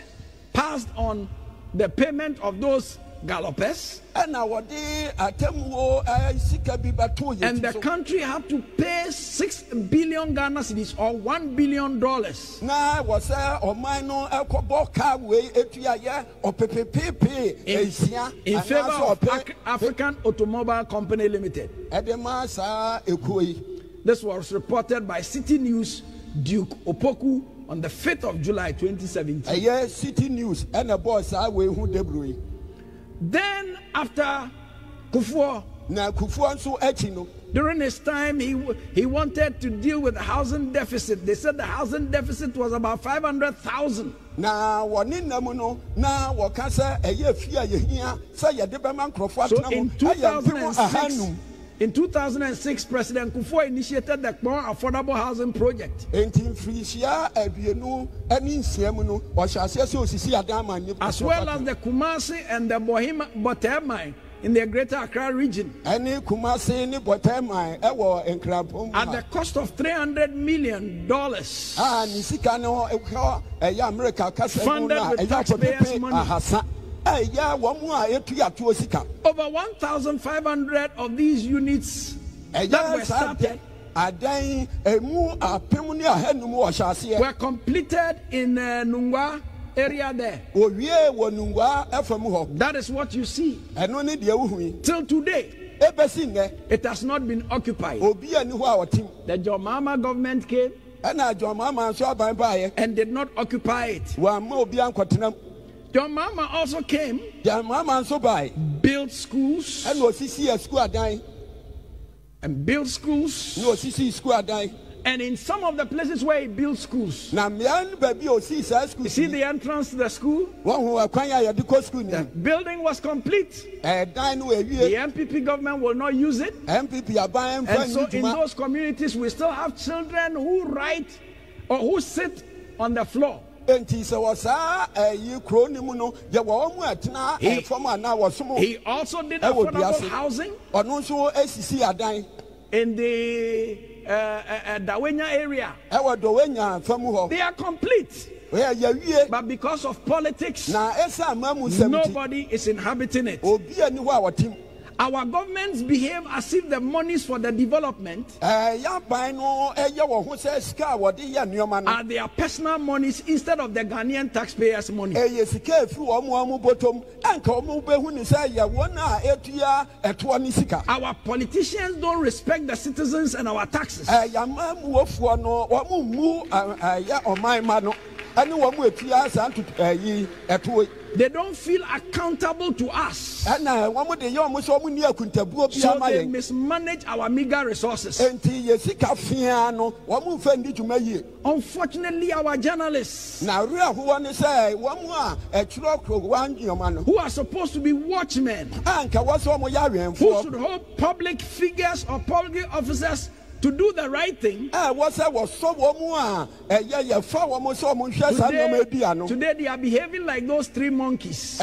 passed on the payment of those gallopers, ɛna wɔde atemmuo ɛɛ uh, sika bi bɛto yɛ and the country had to pay six billion Ghana cedis or one billion dollars. Na wɔsɛ ɔman oh, no uh, ɛkɔbɔ kaa wei etu ayɛ ɔpepepepe in, in favor of Ac- African Automobile Company Limited. Eh, ɛde ma saa ekuo yi This was reported by Citi News Duke Opoku on the 5th of July 2017. ɛyɛ eh, citi news. Ɛna bɔɔ saa ah, wei ho deburo yi Then, after Kufuor, na kufuo nso akyi no during his time, he, he wanted to deal with the housing deficit. They said the housing deficit was about 500,000. na wɔne nam no na wɔka sɛ ɛyɛ fie a yɛhia sɛ yɛde bɛma nkurɔfoɔ So atena in mu ɛyɛ mpem 2006, ahanum in 2006, President Kufuor initiated the Kpone Affordable Housing Project. enti mfirihyia aduonu ne nsia mu no ɔhyɛ aseɛ sɛ osisi adan ma nnipa as well as the Kumasi and the Bohima, Borteyman in the Greater Accra region ɛne kumase ne bɔtɛman ɛwɔ nkrampɔn mu at the cost of 300 million dollars. Ah, a ne sika no ɛkɔ ɛyɛ amerika kasa mu Funded with taxpayers' money. Ahasa ɛyɛ wɔn mu a ɛtu yɛatoɔ sika Over 1,500 of these units that were started adan emu apem ne ahanum wɔhyɛ aseɛ were completed in uh, Nungua area there. owie wɔ nungua ɛfam hɔ That is what you see. ɛno ne deɛ wohu yi Till today, it has not been occupied. obi ani hɔ a ɔtim The Jomama government came ɛna adwɔmama nso aban baeɛ and did not occupy it. Wɔamma mama also came, adwɔmama nso bae built schools, ɛna a school adan and built schools. na osisi school adan And in some of the places where he built schools, na mmea no baabi a osii saa sukuu you see the entrance to the school? wɔn ho ɛkwan a yɛde kɔ sukuu The building was complete. Eh, the NPP government will not use it. npp aban mfa And so in those communities, we still have children who write or who sit on the floor. Nti sɛ wɔ saa ɛyi kuro no mu no yɛwɔ wɔn mu ɛtena He- ɛfam anaa wɔsom He also did affordable housing ɔno nso esisi adan in the uh, uh, uh, Dawenya area. ɛwɔ dɔwɔnya fam hɔ They are complete. But because of politics, na ɛsɛ ama mu nsɛm ti nobody is inhabiting it. Obi ani hɔ a wɔtim Our governments behave as if the monies for the development ɛyɛ aban no ɛyɛ wɔn ho sɛ sika a wɔde yɛ nneɛma no are their personal monies instead of the Ghanaian taxpayers' money. ɛyɛ sika efiri wɔn wɔn bɔtɔm ɛnka wɔn bɛhu ne sɛ yɛ wɔn a etua ɛtoɔ ne sika Our politicians don't respect the citizens and our taxes. Mu ɛ- ɛyɛ ɔman ma no ɛne wɔn mu etua saa ntutu eh, ɛyi ɛtoɔ They don't feel accountable to us. ɛna wɔn de yɛ wɔn sɛ wɔn ni akuntabuo bi So they mismanage our meager resources. nti yɛ sika fia no wɔn nfɛ ndi dwuma yie. Unfortunately, our journalists na awurɛ ahoɔ ne sɛ wɔn mu a ɛtwerɛ kuro wa no who are supposed to be watchmen, anka wɔ sɛ wɔn yɛ who should hold public figures or public officers to do the right thing, a wɔ sɛ wɔsɔ wɔn mu a ɛyɛ yɛfa wɔn sɛ wɔn nhwɛ saa nneɛma today, today they are behaving like those three monkeys.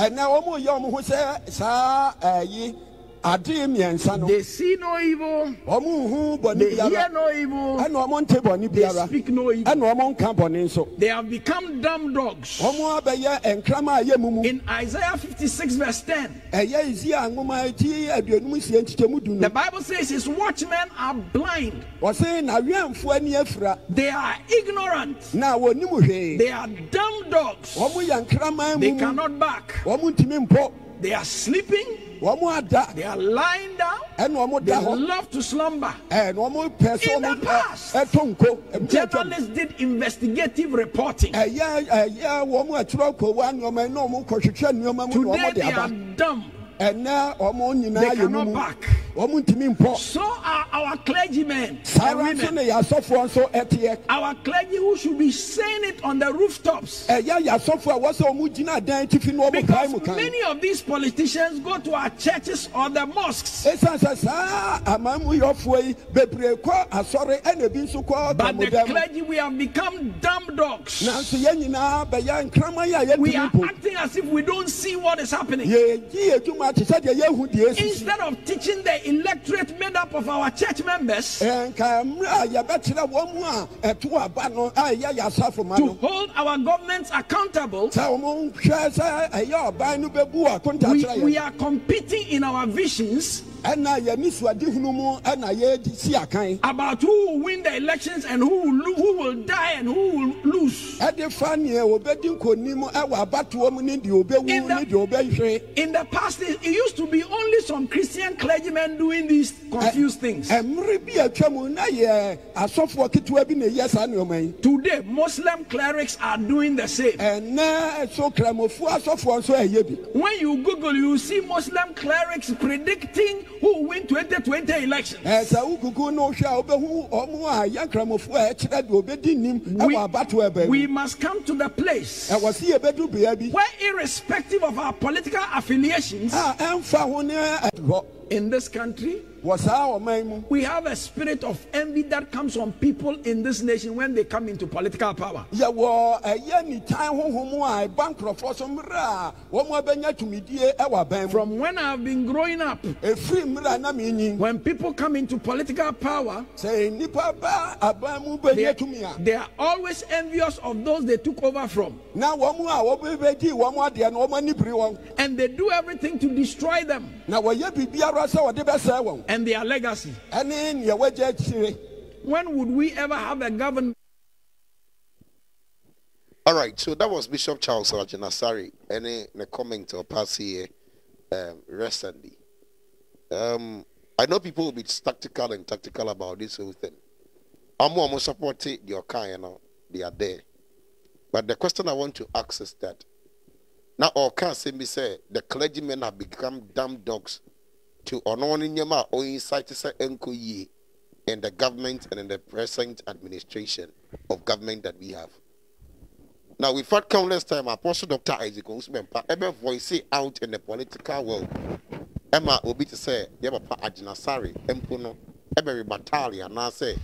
Ɛnɛ wɔn yɛ wɔn ho sɛ saa ɛyi ade no They see no evil, they hear no evil, they speak no evil. ɛna ɔmo nka bɔne nso. They have become dumb dogs. ɔmo abɛyɛ nkrama a ɛyɛ mumu. In Isaiah 56, verse 10, ɛyɛ isia nwoma eti aduonum sie nkyɛmu du the Bible says his watchmen are blind, wɔse na wɛmfoɔ ani afira. They are ignorant, na wɔnim hwee. They are dumb dogs. wɔmo yɛ nkraman They cannot back, wɔmo ntumi mpɔ. They are sleeping, they are lying down, they love to slumber. ɛna ɔmo pɛ sɛ In the past, ɛto nko ɛmu atwam Journalists did investigative reporting. ɛyɛ ɛyɛ wɔn atwerɛ kɔwa nneɛma na wɔn kɔhwehwɛ nneɛma mu na Today they are dumb. Ɛnɛ They nyinaa yɛ mumu wɔn ntumi mpɔ So are our clergymen and nso women. ne yasɔfoɔ nso ɛteɛ Our clergy who should be saying it on the rooftops. ɛyɛ yasɔfoɔ a wɔsɛ wɔn gyina dan tifi na wɔn pae Because mu kan many of these politicians go to our churches or the mosques. esan sɛ saa amamuyɔfoɔ yi bebree kɔ asɔre ɛna ebi nso kɔ But the clergy, we have become dumb dogs. nanso yɛn nyinaa bɛyɛ nkraman yi a We yɛntumi are mpo acting as if we don't see what is happening. yɛgyi edwuma te sɛ deɛ yɛhu deɛ esisi Instead of teaching the electorate made up of our church members eh, nka mmerɛ a yɛbɛkyerɛ wɔn mu a ɛto aba no eh, a ɛyɛ yasafo ma to hold our governments accountable, sɛ wɔn hwɛ sɛ ɛyɛ ɔban no bɛbu akonta we, we are competing in our visions ɛna yɛn nisuadihunu mu ɛna yɛdi si akan about who will win the elections and who will, lo- who will die and who will lose. ɛde fa nea obɛdi nkonim ɛwɔ abatoɔ mu ne deɛ obɛwu In the- ne deɛ obɛhwere In the past, it, it used to be only some Christian clergymen doing these confused things. ɛmmerɛ bi atwa mu na yɛ asɔfoɔ ketewa bi na ɛyɛ saa nneɛma yi Today, Muslim clerics are doing the same. ɛnɛ so kramofoɔ asɔfoɔ nso ɛyɛ bi When you Google, you see Muslim clerics predicting who win 2020 elections. ɛsɛ wokuku no hwɛ a wobɛhu ɔmo a yɛ nkramofoɔ a ɛkyerɛ deɛ obɛdi nim We, ɛwɔ abatoɔ ɛbɛn we must come to the place ɛwɔ si yɛbɛdu bea bi where, irrespective of our political affiliations a ɛmfa ho ne ɛdu hɔ in this country, wɔ saa ɔman mu we have a spirit of envy that comes on people in this nation when they come into political power. yɛwɔ ɛyɛ nitan honhom a ɛba nkurɔfoɔ so mmerɛ a wɔn abɛnya tumidie ɛwɔ aban mu From when I have been growing up, efiri mmerɛ a na menyin when people come into political power, sɛ nipa ba aban mu they, they are always envious of those they took over from. na wɔn a wɔbɛbɛdi wɔn adeɛ no wɔn ani biri wɔn And they do everything to destroy them na wɔyɛ biribiara sɛ wɔde bɛsɛe and their legacy. ɛne nea wɔagya akyire When would we ever have a government? All right, so that was Bishop Charles Rajinasari. Any the comment or pass here um, recently. Um, I know people will be tactical and tactical about this whole thing. I'm more supporting your kind, you know, they are there. But the question I want to ask is that now or can say me say the clergymen have become dumb dogs to honoring yama or incite say enko ye in the government and in the present administration of government that we have. Now, we've had countless time, Apostle Dr. Isaac Owusu Bempa ever voice out in the political world. Emma Obi to say, Yabapa Agyinasare, Empuno, every battalion, and I say,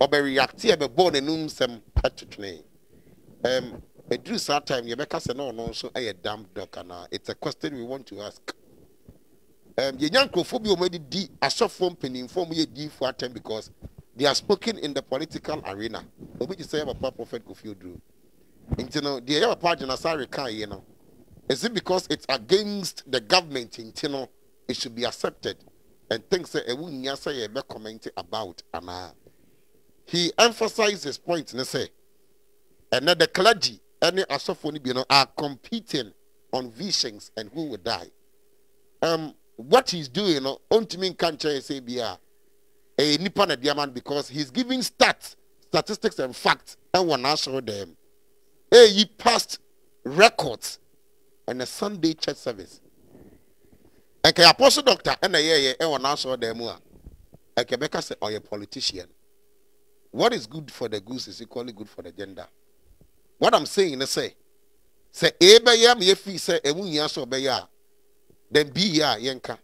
or be react, ebe born in um sem petutne. Um, a drew that time, Yabeka say, no, no, so a damn doc, and it's a question we want to ask. Um, the young phobia already di asofo mpanimfo form ye di for time because they are spoken in the political arena. Obi to say, Yabapa Prophet Kofi Oduro. nti no deɛ yɛ papa agyina saa reka yi no is it because it's against the government nti no it should be accepted and think sɛ ɛwu nya sɛ yɛbɛ comment about anaa he emphasized his point ne sɛ ɛnɛ the clergy ɛne asɔfoɔ bi no are competing on visions and who will die um, what he's doing no ɔntumi nka nkyɛn sɛ bi a ɛyɛ nipa because he's giving stats statistics and facts ɛwɔ n'asɔrɔ dɛm ɛyi past records and a sunday church service. Ɛkɛ apostle doctor ɛna yɛyɛ ɛwɔ n'asɔrɔ dɛm a ɛkɛ bɛka sɛ ɔyɛ politician. What is good for the goose is equally good for the gender what i'm saying is say sɛ ɛbɛyɛ eh, ama yɛfi eh, sɛ ɛmu nyia so ɔbɛyɛ a then B ya yenka.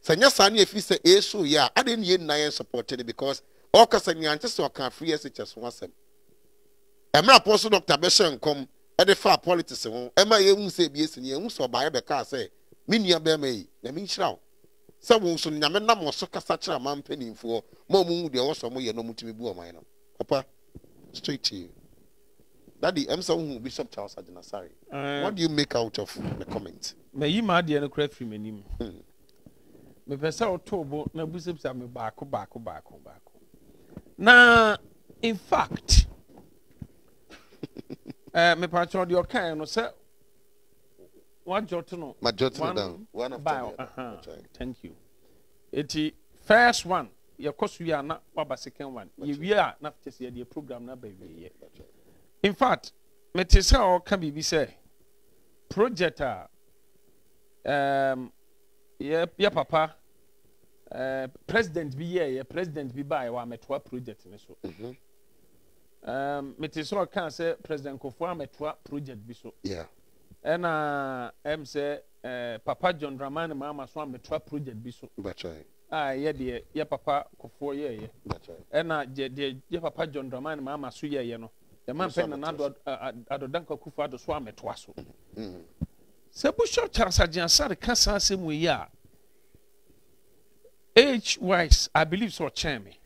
Sa nya efi se esu ya ade ni na yen supported because all kasa so kan free as chess ho asem. Emra apostle doctor Beshen kom e de fa politics ho. Emma ye hu se biesi ni hu so baaye be ka se me nua be ma na me nhyira wo. Sa wo so nyame nam wo so kasa kyra man panimfo ma mu de wo so mo ye no mutumi bu o man no. Papa straight to you. Daddy ɛm sɛ wohu bishop charles agyinasare what do you make out of the comment? Mayi maa deɛ no kora firi m'anim Hmm. mepɛ sɛ wotoo bo na busabisa me baako baako baako baako na in fact eh, mepakyɛw deɛ ɔkae no sɛ woagyɔto no Majority no one down. One after the other. aha, thank you. Eti first one yɛkɔ so wie a na waba second one? Yɛwie a na sɛ yɛdeɛ program no aba wieɛ in fact mete sɛ a ɔka biribi sɛ project a um, yɛ yɛ papa uh, president bi yɛɛyɛ president bi baeɛ wɔ amɛtoa project ne so. Um, mete sɛ ɔka sɛ president kofoɔ amɛtoa project bi so. Yeah. Ɛna ɛm sɛ uh, papa john dramani maama so amɛtoa project bi so. A ɛyɛ deɛ yɛ papa kofoɔ yɛɛyɛ ɛna deɛ yɛ papa john dramani maama so yɛɛyɛ no yɛma mpɛ nana Ado- a- a- adodanka kufu ado so amɛtoa so sɛ bishop charles agyeansare ka saa asɛm mu yi a age wise i believe sɛ ɔkyɛn me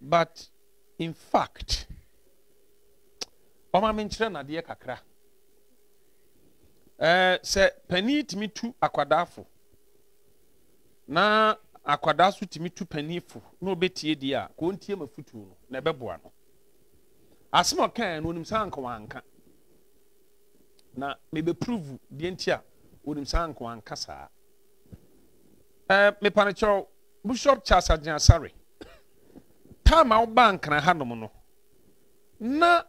but in fact ɔma me nkyerɛ nadeɛ kakra. Eh, sɛ panin tumi tu akwadaafo na akwadaa so tumi tu panifo na ɔbɛtie deɛ a kɔntie ɔntie ma futuo no na ɛbɛboa no asɛm a ɔkaeɛ no onim saa nka wanka. Na mebɛprove deɛ nti a onim saa nka wanka saa. Ɛɛ mepanikyɛw bishop charles agyeasare time a wobaa nkran hanom no na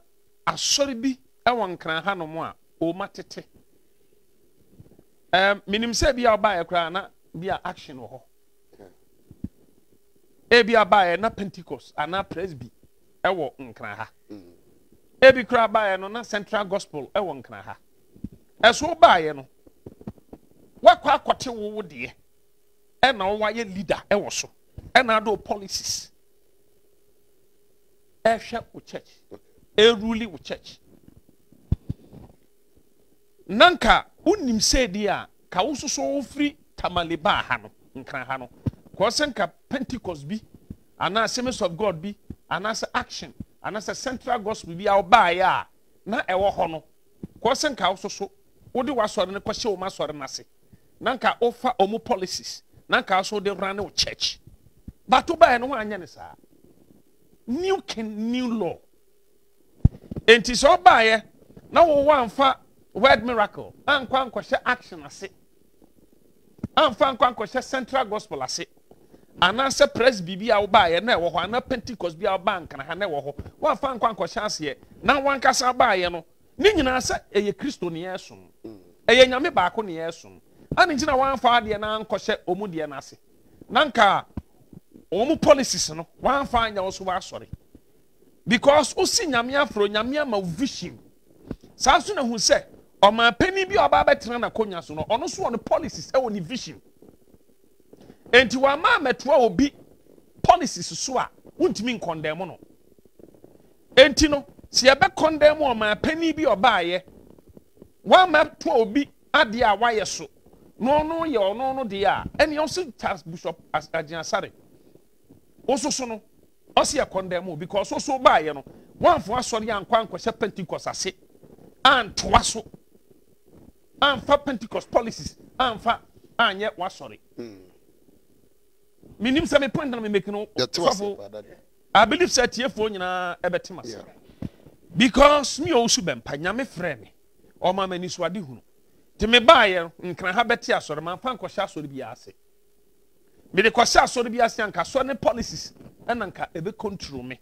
asɔre bi wɔ nkran hanom a ɔma tete. Ɛɛ menim sɛ bi a koraa na bi a action wɔ hɔ. Ebi a baeɛ na pentecost anaa presby ɛwɔ nkran ha. Ebi koraa baeɛ no na central gospel ɛwɔ nkran ha ɛso baeɛ no wakɔ akɔte wowo deɛ ɛna wɔayɛ leader ɛwɔ so ɛna ado policies. Ɛhwɛ wo church ɛruli wo church. Nanka wonim sɛedi a ka soso wofiri tamale baa ha no nkran ha no. Kɔɔ sɛ nka pentecost bi anaa assemblies of god bi anaasɛ action. Anaasɛ central gospel bi a wobaeɛ a na ɛwɔ hɔ no kɔɔ sɛ nka wo soso wode w'asɔre no kɔhyɛ wo m asɔre no ase. Na nka policies. Na nka so wode rane wo church. But wobaeɛ no woanyɛ ne saa. New king new law. Enti sɛ ɔbaeɛ na wowɔ amfa word miracle ankɔ ankɔhyɛ action ase. Amfa nkɔ ankɔhyɛ central gospel ase anaasɛ presby bi a wobaeɛ na ɛwɔ hɔ anaa pentecost bi a wobaa nkana ha na ɛwɔ hɔ woamfa nkɔ ankɔhyɛ aseɛ na wankasa baeɛ no ne nyinaa sɛ ɛyɛ kristo ne yɛsom. Ɛyɛ nyame baako ne yɛsom. Ane nti na woamfa adeɛ na ankɔhyɛ ɔmu deɛ no ase na nka ɔmu policies no woamfa anyɛ wo so woasɔre. Because wosi nyame aforo nyame ama vision. Saa nso na hu sɛ ɔman panyin bi a ɔba abɛtena n'akonnwa so no ɔno nso wɔ ne policies ɛwɔ ne vision enti wama amɛtoa obi policies so a wontumi nkɔndɛm no. Enti no si yɛbɛ kɔndɛm ɔman panyin bi ɔbaayɛ wama toa obi adeɛ a wayɛ so. Na ɔno yɛ ɔno no deɛ a ɛni ɔsi charles bishop As- agyeasare ososo no ɔsi yɛ kɔndɛm o because ososo baayɛ no wɔnfo asɔre ankɔ ankɔhyɛ pentecost ase antoa so amfa pentecost policies amfa anyɛ wasɔre menim sɛ me point na memeki no sɔfo i believe sɛ tiefoɔ nyinaa ɛbɛtem ase Yeah. because me a ɔwosu bɛmpa nyame frɛ me. Ɔma m'ani so ade hunu nti mebaeɛ no nkra ha bɛte asɔre mamfa nkɔhyɛ asɔre biara ase. Mede kɔhyɛ asɔre bi ase anka asɔre ne policies ɛna nka ɛbɛcontrol me.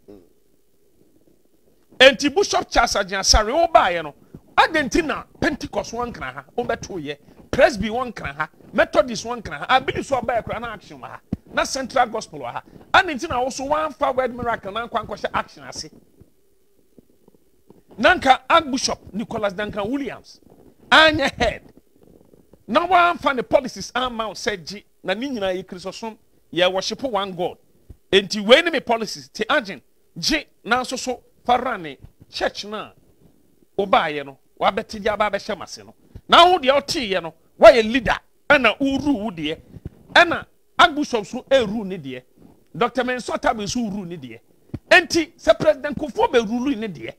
Enti bishop charles agyeasare wobaeɛ no adɛn nti na pentecost wɔ nkra ha wobɛtoyɛ? Presby wɔ nkra ha? Methodist wɔ nkra ha? Abili so ɔbaeɛ koraa na action wɔ ha na central gospel wɔ ha. Adɛn nti na wo so woamfa word miracle na nkwa nkɔhyɛ action ase. Na archbishop nicholas duncan williams anyɛ head. Na wɔamfa ne policies amma wo sɛ gye. Na ne nyinaa yɛ kristosom yɛ worship one god. Enti wei ne me policies te agyen gye nanso so fa ra ne church no a wobaeɛ no wabɛte gye aba abɛhyɛ m no. Na wo deɛ woteeɛ no woayɛ leader. Ɛna woru wo deɛ. Ɛna agbusɔp so ɛru ne deɛ dr mensota bɛ so ru ne deɛ enti sɛ president kofoɔ bɛrulu ne deɛ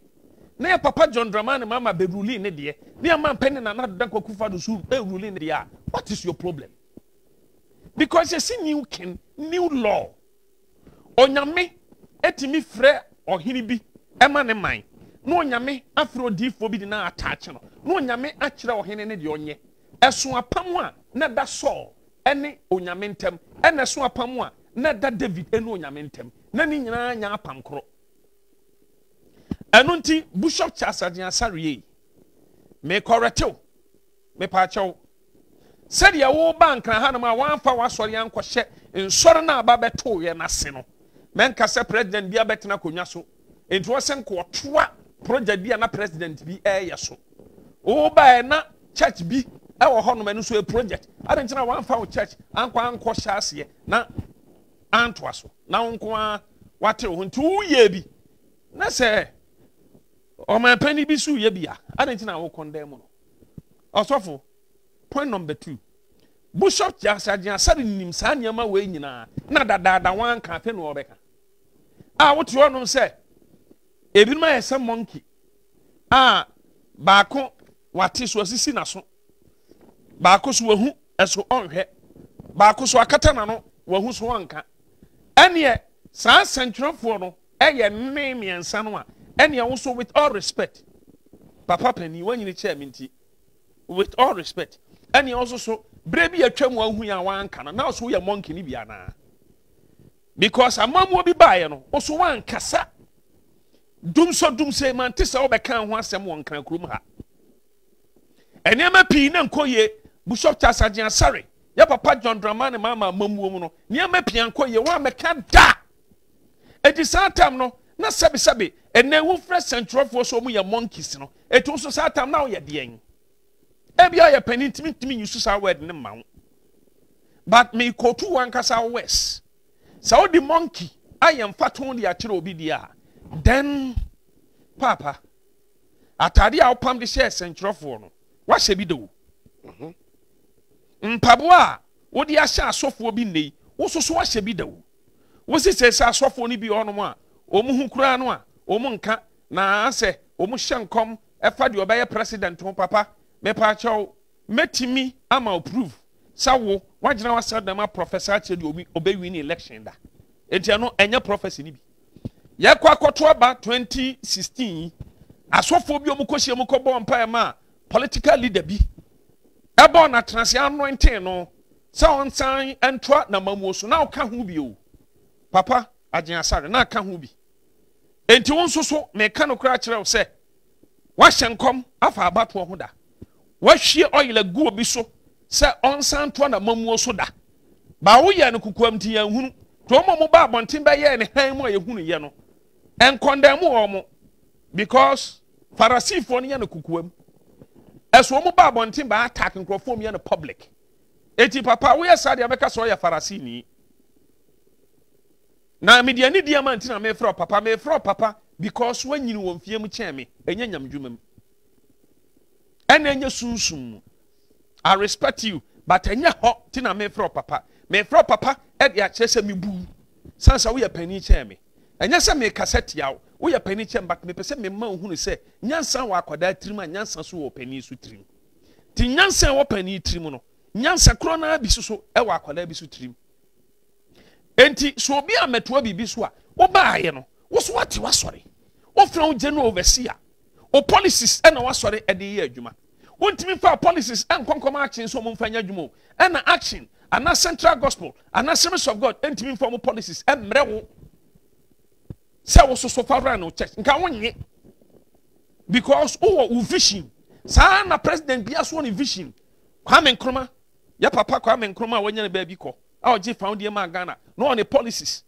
na yɛ papa john dramani mama bɛruli ne deɛ ne yɛ ma mpɛni nana dada kwaku fa do so ɛruli ne deɛ what is your problem? Because yɛsi new king new law. Onyame etimi frɛ ɔhene bi ɛma ne man. Na onyame afrɛ odiifoɔ bi de na ataakye no. Na onyame akyerɛ ɔhene ne deɛ ɔnyɛ. Ɛso apam a na da saul ɛne onyame ntɛm ɛna so apam a na da david ɛne onyame ntɛm na ne nyinaa nya apam korɔ. Ɛno nti bishop charles adeasareɛ mekɔrɛtew mepaakyɛw. Sɛdeɛ woba nkra hanom a woamfa w'asɔre ankɔhyɛ nsɔre no aba bɛtooyɛ n'ase no mɛnka sɛ president bi abɛtena akonnwa so. Enti wɔ sɛ nkɔɔtoa project bi a na president bi ɛɛyɛ so. Wobaɛ na church bi ɛwɔ hɔnom ɛno nso yɛ project. Ade nkyɛn a woamfa wo church ankɔ ankɔhyɛ aseɛ na antoa so. Na wo nko a wate wo ho. Nti woyɛ bi. Na sɛ ɔmampanin bi so yɛ bi a ade nkyɛn a wokɔndɛn mu no? Ɔsɔfo point number two. Bishop jasagyina sare nim saa nneɛma wei nyinaa. Na dadaada wanka afei na ɔbɛka. A wote hɔnom sɛ ebinom ayɛ sɛ monkey a baako wate so asisi n'aso baako so wahu ɛso ɔnhwɛ. Baako so akata n'ano wahu so ɔnka. Ɛneɛ saa nsɛntwerɛfoɔ no ɛyɛ mme mmiɛnsa no a ɛneɛ wo with all respect papa panin wanyini kyɛɛ me nti with all respect ɛneɛ wo so berɛ bi atwa mu ahu a wanka no na wo so woyɛ monkey bi anaa? Because amammuo bi baeɛ no wo so wankasa dum so dum sɛ mante sɛ wobɛka ho asɛm wɔ nkra kurom ha. Nneɛma pii na nkɔ yie bishop charles agyeasare yɛ papa john dramani mama amamuo mu no nneɛma pii nkɔ yie wɔamɛka da. Eti saa tam no na sɛbisɛbi ɛnɛ wofrɛ sɛntwerɛfoɔ so wɔn yɛ monkeys no. Etu nso saa tam na ɔyɛ deɛn ebi ayɛ panin timi timi yi so saa word ne ma wo. But me kotu wankasa west sɛ wodi monkey ayɛ mfato de akyerɛ obi deɛ a then papa atade a wopam de hyɛ sɛntwerɛfoɔ no wahyɛ bi da wo mpaboa a wode ahyɛ asɔfoɔ bi nne yi woso so wahyɛ bi da wo. Wosi sɛ sɛ asɔfoɔ no bi wɔ hɔnom a wɔn ho koraa no a wɔn nka na wɔn hyɛ nkɔm ɛfa deɛ ɔbɛyɛ president ho papa. Mepaakyɛw mɛtumi ama approve sɛ wo wagyina wasa dɛm a professor akyerɛ deɛ ɔbɛwi ne election da. Eti ɛno ɛnyɛ prophecy ni bi. Yɛkɔ akɔto aba 2016 yi asɔfoɔ bi wɔn kɔhyia mu kɔbɔ mpaeɛ ma a political leader bi ɛbɔ n'atenase anointing no sɛ ɔnsan ntoa n'amamuo so na ɔka ho bi o papa agyeasare na aka ho bi. Enti wo nso so meka no koraa kyerɛ wo sɛ wahyɛ nkɔm afa abatoɔ ho da. Wahwie ɔyel agu obi so sɛ ɔnsan toa n'amamuo so da. Baa woyɛ no kukuam nti yɛnhunu. Nti wɔn a wɔba abɔnten bɛyɛ ne han mu a yɛhunu yɛ no nkɔndɛn mu wɔ mo because farasifoɔ no yɛ no kukuam ɛso wɔn ba attack nkurɔfoɔ mu yɛ public. Eti papa woyɛ saa deɛ bɛka sɛ farasini na medeɛ ani deɛ ma nti papa mefrɛ papa because wanyini wɔ mfie mu kyɛn me ɛnyɛ nyamdwuma mu. Ɛna i respect you but ɛnyɛ hɔ ti na mefrɛ papa. Mefrɛ papa ɛde akyerɛ sɛ mebu san sɛ woyɛ panin kyɛn me. Ɛnyɛ sɛ mekasa woyɛ panin kyɛn but mepɛ sɛ mema ohunu sɛ nyansa wɔ akwadaa tirim a nyansa so wɔ panin so tirim. Ti nyansa a ɛwɔ panin tirim no nyansa korɔ naa bi so so ɛwɔ akwadaa bi so tirim. Enti so obi a mɛtoa biribi so a wobaayɛ no woso wate wasɔre wofrɛ wo general overseer. O policies ɛna wasɔre ɛde yɛ adwuma. Wontumi fa policies ɛnkɔnkɔm action sɛ ɔmo mfa nyɛ adwuma o. Ɛna action ana central gospel ana service of god ɛntumi mfa ɔmo policies ɛmmerɛ wo sɛ wo soso fa wura no church nka wonye. Because wowɔ wo vision. Saa na president bia so ne vision. Kwame nkrumah yɛ papa kwame nkrumah a wanya ne baabi kɔ. A ɔgye fa deɛ ma ghana. Na ɔne policies.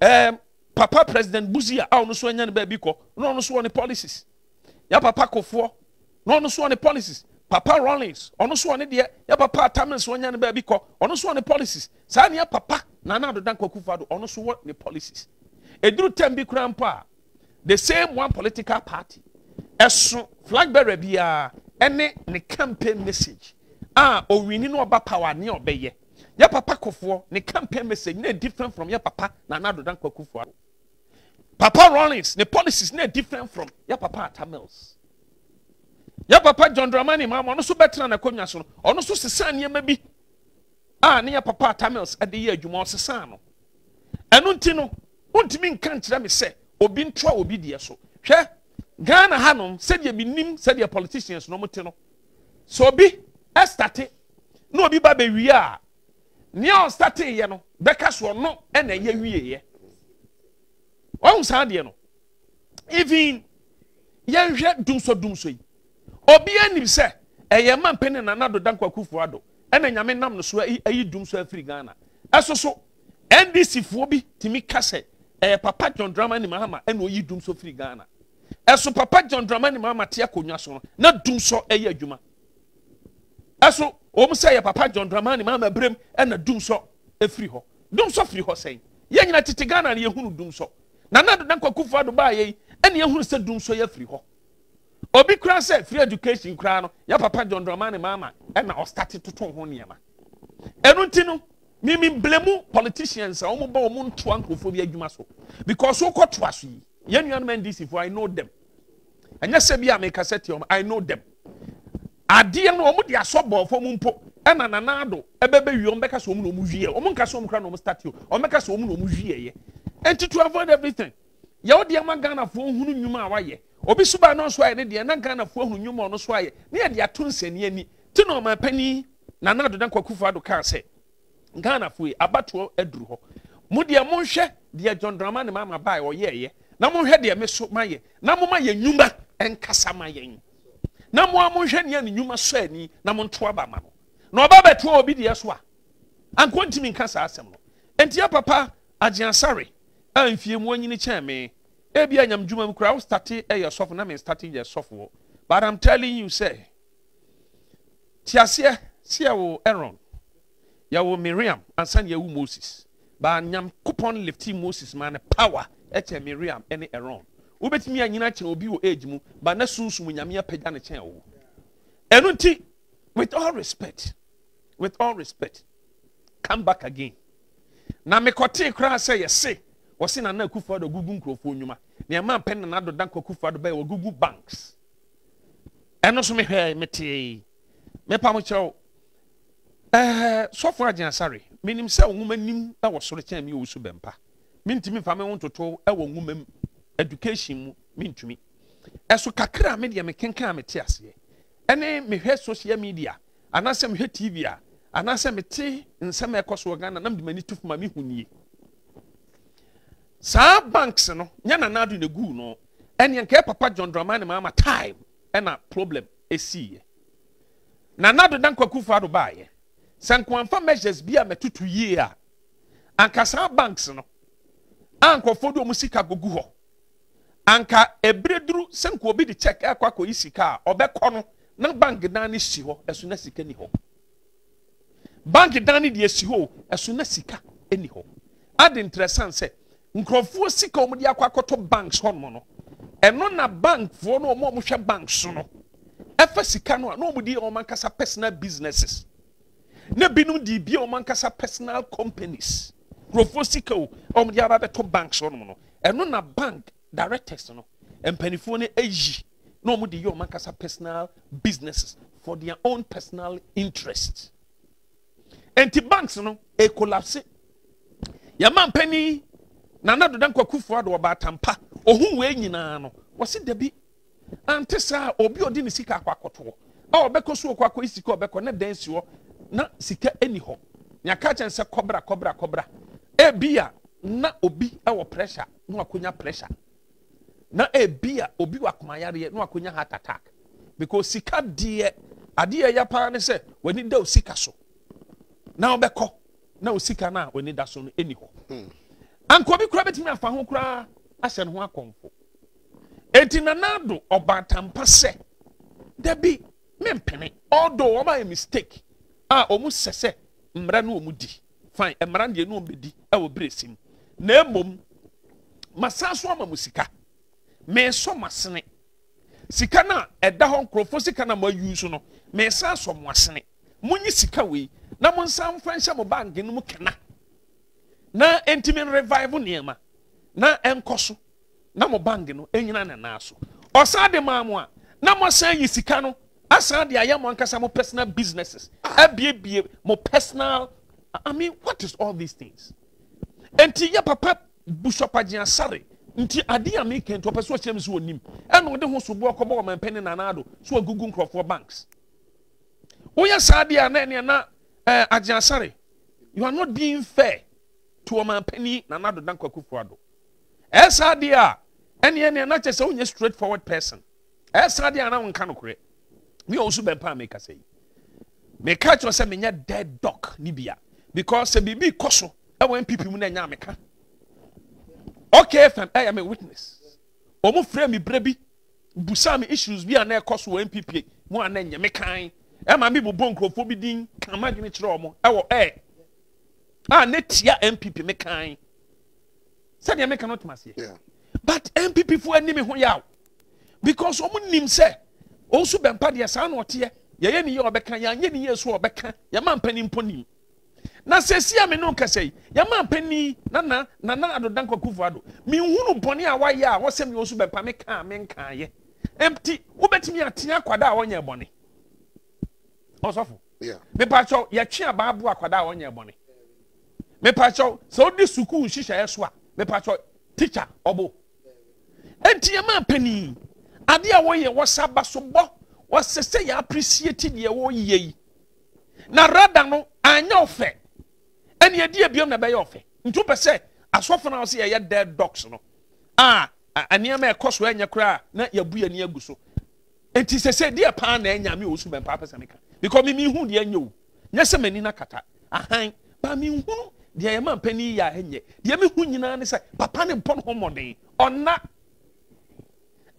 Ɛɛm papa president buzia a ɔno so anya ne baabi kɔ. Na ɔno so ɔne policies. Yɛ papa kofoɔ. Na ɔno so ɔne policies. Papa rollins. Ɔno so ɔne deɛ. Yɛ papa atamils ɔnya ne baabi kɔ. Ɔno so ɔne policies. Saa ne yɛ papa nana adoda nkwakufa do ɔno so wɔ ne policies eduru tɛm bi kura mpo a the same one political party ɛso flag bearer biara ɛne ne campaign message a owini no ɔba power ne ɔbɛyɛ. Yɛ papa kɔfoɔ ne campaign message na different from yɛ papa nana adodan kwakufoɔ papa rollins ne policies na different from yɛ papa ata mills. Yɛ papa john dramani maama ɔno nso bɛtena n'akonnwa so no ɔno nso sesa nneɛma bi a ne yɛ papa ata mills de yɛ adwuma ɔsesa no. Ɛno nti no wontumi nka nkyerɛ me sɛ obi ntoa obi deɛ so. Hwɛ ghana hanom sɛdeɛ menim sɛdeɛ politicians no ɔmote no sɛ obi ɛstate na obi ba bɛwie a nea ɔstateyɛ no bɛka so ɔno ɛna ɛyɛ wieɛ ɔhu saa deɛ no. Even yɛnhwɛ dumsɔ dumsɔ yi obiara nim sɛ ɛyɛ ma mpɛne nana do dankwa kufuo ado ɛna nyame nam no so ayi dumsɔ afiri ghana. Ɛso so ndc foɔ bi tumi ka ɛyɛ papa john dramani mahama ɛna oyi dumsɔ firi ghana. Ɛso papa john dramani mahama te akonnwa so no na dumsɔ ɛyɛ adwuma. Ɛso wɔn sɛ yɛ papa john dramani mahama brem ɛna dumsɔ efiri hɔ. Dumsɔ firi hɔ sɛn. Yɛn nyina tete ghana na yɛhunu dumsɔ nana do dankwa kufuo ado baa yɛ yi ɛna yɛhunu sɛ dumsɔ yɛ firi hɔ. Obi kura sɛ free education kura no yɛ papa john dramani mahama ɛna ɔstate toto ho nneɛma. Ɛnu ti no mimi blemu politicians a wɔn bɔ wɔn ntoa nkurɔfoɔ bi adwuma so. Because wɔkɔ toa so yi. Yɛn nuanom ndc fo i know them. Ɛnyɛ sɛ bi a meka sɛ tia wɔn i know them. Adeɛ no wɔn de asɔ bɔɔfo mu mpo. Ɛna nanado ɛbɛbɛ wie wɔn bɛka sɛ wɔn na wɔn wie wɔn nka sɛ wɔn kura na wɔn start o wɔn bɛka sɛ wɔn na wɔn wie yɛ nti to avoid everything yɛwɔ deɛ ma ghanafoɔ hunu nnwuma a wayɛ obi so baa no nso ayɛ ne deɛ na ghanafoɔ hunu nnwuma ɔno so ayɛ ne yɛ de ato nsani ani te na ɔman panyin nanado dankwa kufu ado kaa sɛ ghanafoɔ yi abatoɔ aduru hɔ. Mo deɛ monhwɛ deɛ john dramani mama baa ɔyɛɛyɛ na monhwɛ deɛ me so mayɛ. Na moma yɛ nnwuma nkasa ma yɛn. Na mo a monhwɛ nea ne nnwuma sɔ ani na monto aba ma no. Na ɔba bɛtoa obi deɛ so a anka ntimi nka saa asɛm no. Enti yɛ papa agyeasare a mfie mu anyini kyɛn me ebi nyam dwuma mu koraa wo starte ɛyɛ sɔfo na me starte yɛ sɔfoɔ but i'm telling you sɛ tiaseɛ seɛ wo aaron yɛwɔ miriam ansa na yɛwu moses. Baa nyankopɔn lifti moses ma ne power ɛkyɛ miriam ɛne aaron. Wobɛtumi anyina kyɛn obi wɔ age mu ba na sunsum nyame apagya ne kyɛn wo ɛno nti with all respect with all respect come back again. Na mekɔtee koraa sɛ yɛse wɔse nana akufo ado gugu nkurɔfoɔ nnwuma. Nneɛma mpɛ nana ado danko akufo ado bɛyɛ wɔgugu banks. Ɛno so mehwɛ metee. Mepa mo ɛɛ sɔfo agyinasare menim sɛ nwoma nim na wɔ soro kyɛn mi wɔ so bɛn pa mintumi nfa mi ho ntoto ɛwɔ nwoma education mu mintumi. Ɛso kakra mi deɛ mi kenkan mi te aseɛ. Ɛne mi hwɛ social media anaasɛ mi hwɛ tv a anaasɛ mi te nsɛm a so wɔ ghana nam de ma ni tufu saa banks no nyɛ nanado na egu no. Ɛne nka papa john dramani maama time ɛna problem esi yɛ nanado dankwa kufu ado baa yɛ. Sɛ nkoamfa measures bi a mɛtoto yie a anka saa banks no a nkɔfoɔ de ɔmo sika gogu hɔ. Anka ebire duru sɛ nka obi de check ɛkɔ akɔyi sika a ɔbɛkɔ no na bank dan no si hɔ ɛso na sika ni hɔ. Bank dan no deɛ si hɔ ɛso na sika ni hɔ. Adi interesant sɛ nkurɔfoɔ sika a wɔde akɔ akɔtɔ banks hɔnom no ɛno na bankfoɔ no wɔn a wɔhwɛ banks so no ɛfa sika no a na wɔn de wɔn ankasa personal businesses na binom de bi wɔn ankasa personal companies. Nkurɔfoɔ sika o a wɔde aba bɛtɔ banks hɔnom no. Ɛno na bank directors no mpanimfoɔ no ayi na wɔn de personal businesses for their own personal interest. Nti banks no e ekolapse yɛma mpanyin nana doda nkwakufoɔ ado ɔba atampa. Ohun wei nyinaa no wɔsi dabi. Ante saa obi a ɔde ne sika akɔ akɔtoɔ a ɔbɛkɔ so ɔkɔ sika ɔbɛkɔ na dan na sika ɛni hɔ nea ka kyɛn sɛ kɔbra kɔbra kɔbra. Ebi a na obi ɛwɔ pressure na wakonya pressure. Na ebi a obi wɔ akomayareɛ na wakonya heart attack. Because sika deɛ adeɛ ɛyɛ paa ne sɛ w'ani da o sika so. Na ɔbɛkɔ na o sika na w'ani da so no ɛni hɔ anko bi kura bɛtumi afa ho koraa ahyɛ ne ho akɔnfo eti nanado ɔbaatampa sɛ dabi mempene. Although ɔba yɛ mistake a wɔn sɛ sɛ mmara no wɔn di. Fine mmara deɛ no wɔn bɛdi ɛwɔ bere sim na emom masa so ama mo sika. Mɛsɔ mo asene sika no a ɛda hɔ nkurɔfoɔ sika no a mo ayi so no mɛsa asɔ mo asene. Mo nyi sika wei na mo nsa mfa nhyɛ mo bank no mu kena. Na ntumi revive nneɛma. Na ɛnkɔ so. Na mo bank no ɛnyina ne nan so. Ɔsan de maa mo a na mo san yi sika no asan de ayɛ mo ankasa mo personal businesses. Abiebie mo personal i mean what is all these things? Nti yɛ papa bishop agyinasare nti adeɛ a meka nti ɔpɛ so ɔkyerɛ me so ɔnim ɛna ɔde ho soboɔ kɔbɔ ɔmampani nanaado so agugu nkurɔfoɔ banks. Woyɛ saa deɛ a na ɛneɛ na eh, agyinasare you are not being fair to ɔmampani nanaado danko akufo ado ɛyɛ saa deɛ a ɛneɛ neɛ na kyerɛ sɛ wonyɛ straight forward person. Ɛyɛ saa deɛ a na wonka nokorɛ me ɔ wo so bɛmpa a meka sɛ yi meka kyerɛ sɛ menyɛ dead dog ne bia. Because sɛ biribi kɔ so ɛwɔ npp mu na ɛnya meka okay fm ɛyɛ me witness. Ɔmo frɛ me berɛ bi busa me issues bi a na ɛkɔ so wɔ npp mu a na ɛnyɛ me kan. Ɛma me bobɔ nkurɔfoɔ bi din kama adwene kyerɛ ɔmo ɛwɔ ɛ a ne tia npp me kan. Sɛdeɛ meka no toma aseɛ but npp foɔ ani me ho yaw. Because ɔmo nim sɛ ɔnso bɛmpa deɛ saa na ɔteɛ. Yɛyɛ ne yɛ ɔbɛka yɛanyɛ ne yɛ so ɔbɛka. Yɛma mpani mpo nim na sɛsi a me ne nkasa yi yɛma mpani nana nana adoda nkɔkufo ado menhunu bɔne a wayɛ a wɔsɛ me ɔso bɛmpa me kaa me nkaayɛ. Nti wobɛtumi atena akwadaa a wɔnyɛ bɔne. Ɔsɔfo mepakyɛw yɛtwe abaaboa akwadaa a wɔnyɛ bɔne. Mepakyɛw sɛ wode sukuu nhyehyɛeɛ so a mepakyɛw teacher ɔbo. Enti yɛma mpani ade a wɔyɛ wɔsa ba so bɔ wɔsɛ sɛ yɛ appreciate deɛ wɔyɛ yi. Na rada no anyɛ ɔfɛ. Ɛne adi abiam na ɛbɛyɛ ɔfɛ. Nti wopɛ sɛ asɔfo no a wɔsɛ yɛyɛ dead dogs no a nneɛma ɛkɔ so ɛnyɛ koraa na yɛbu yɛni agu so. Nti sɛ sɛ deɛ paa na ɛnya me ɔsu bɛmpa pɛ sɛ meka. Because me mehu deɛ ɛnyɛ o. Nyɛ sɛ m'ani no kata. Ahan ba menhunu deɛ yɛma mpani yɛ a ɛnyɛ. Deɛ mehu nyinaa ne sɛ papa ne bɔ no ho mmɔden. Ɔna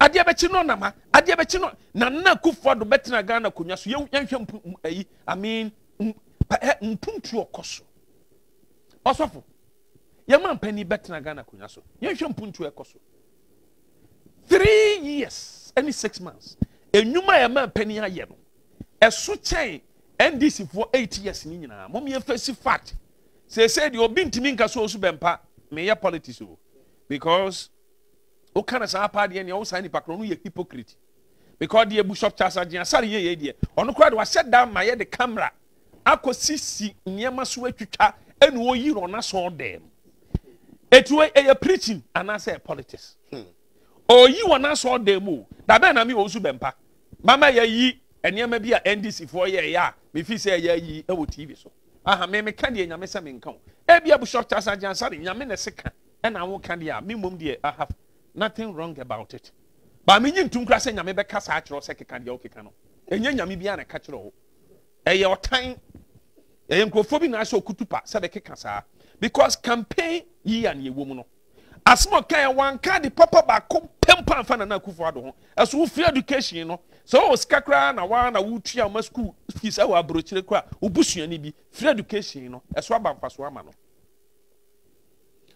adeɛ bɛkyi no nama. Adeɛ bɛkyi no na nna kufuor do bɛtena ghana akonnwa so. Yɛn- yɛnhwɛ mpu ayi. I mean m- pa- ɛ, mpuntu ɔkɔ so. Ɔsɔfo yɛma mpani bɛtena ghana akonnwa so. Yɛnhwɛ mpuntu ɛkɔ three years ɛne six months enwuma a yɛma mpani ayɛ no ɛso kyɛn ndc foɔ eight years ne nyinaa. Mo yɛn fɛ fact. Seesei deɛ obi ntumi nka so osu bɛmpa meyɛ politics o. Because woka no saa paa deɛ nea wo saa nipa korɔ no yɛ hypocrite. Because deɛ bishop charles agyeasare yɛ yɛ deɛ ɔno koraa de wahyɛ da ma yɛde camera akɔ sisi nneɛma so atwitwa ɛna ɔyi no ɔna sɔɔ dɛm etu ɛyɛ preaching anaasɛ politics. Ɔyi wɔn asɔɔ dɛm o. Dabɛn na mi wɔ so bɛmpa? Mama yɛyi nneɛma bi a ndc foɔ yɛ yɛ a mefi sɛ yɛ yi ɛwɔ tv so. Aha me meka deɛ nyame sɛ menka wo. Ebia bishop charles agyeasare nyame na ɛse ka ɛna awo ka deɛ a me mmom deɛ have nothing wrong about it. Ba menyi ntum kora sɛ nyame bɛka saa kyerɛ sɛ keka deɛ wokeka no. Ɛnyɛ nyame biara na ɛka kyerɛ wo. Ɛyɛ ɔtan. Ɛyɛ nkurɔfoɔ bi na ahyɛ okutu pa sɛ bɛkeka saa. Because campaign yi a ne yɛwɔ mu no asɛm ɔka yɛ wanka de papa baako pɛmpa mfa nana akufo ado ho. Ɛso wo free education no sɛ wɔwɔ sika koraa na waa na wotua ma school fees ɛwɔ aburokyire koraa wobusuani bi free education no ɛso aba mfaso ama no.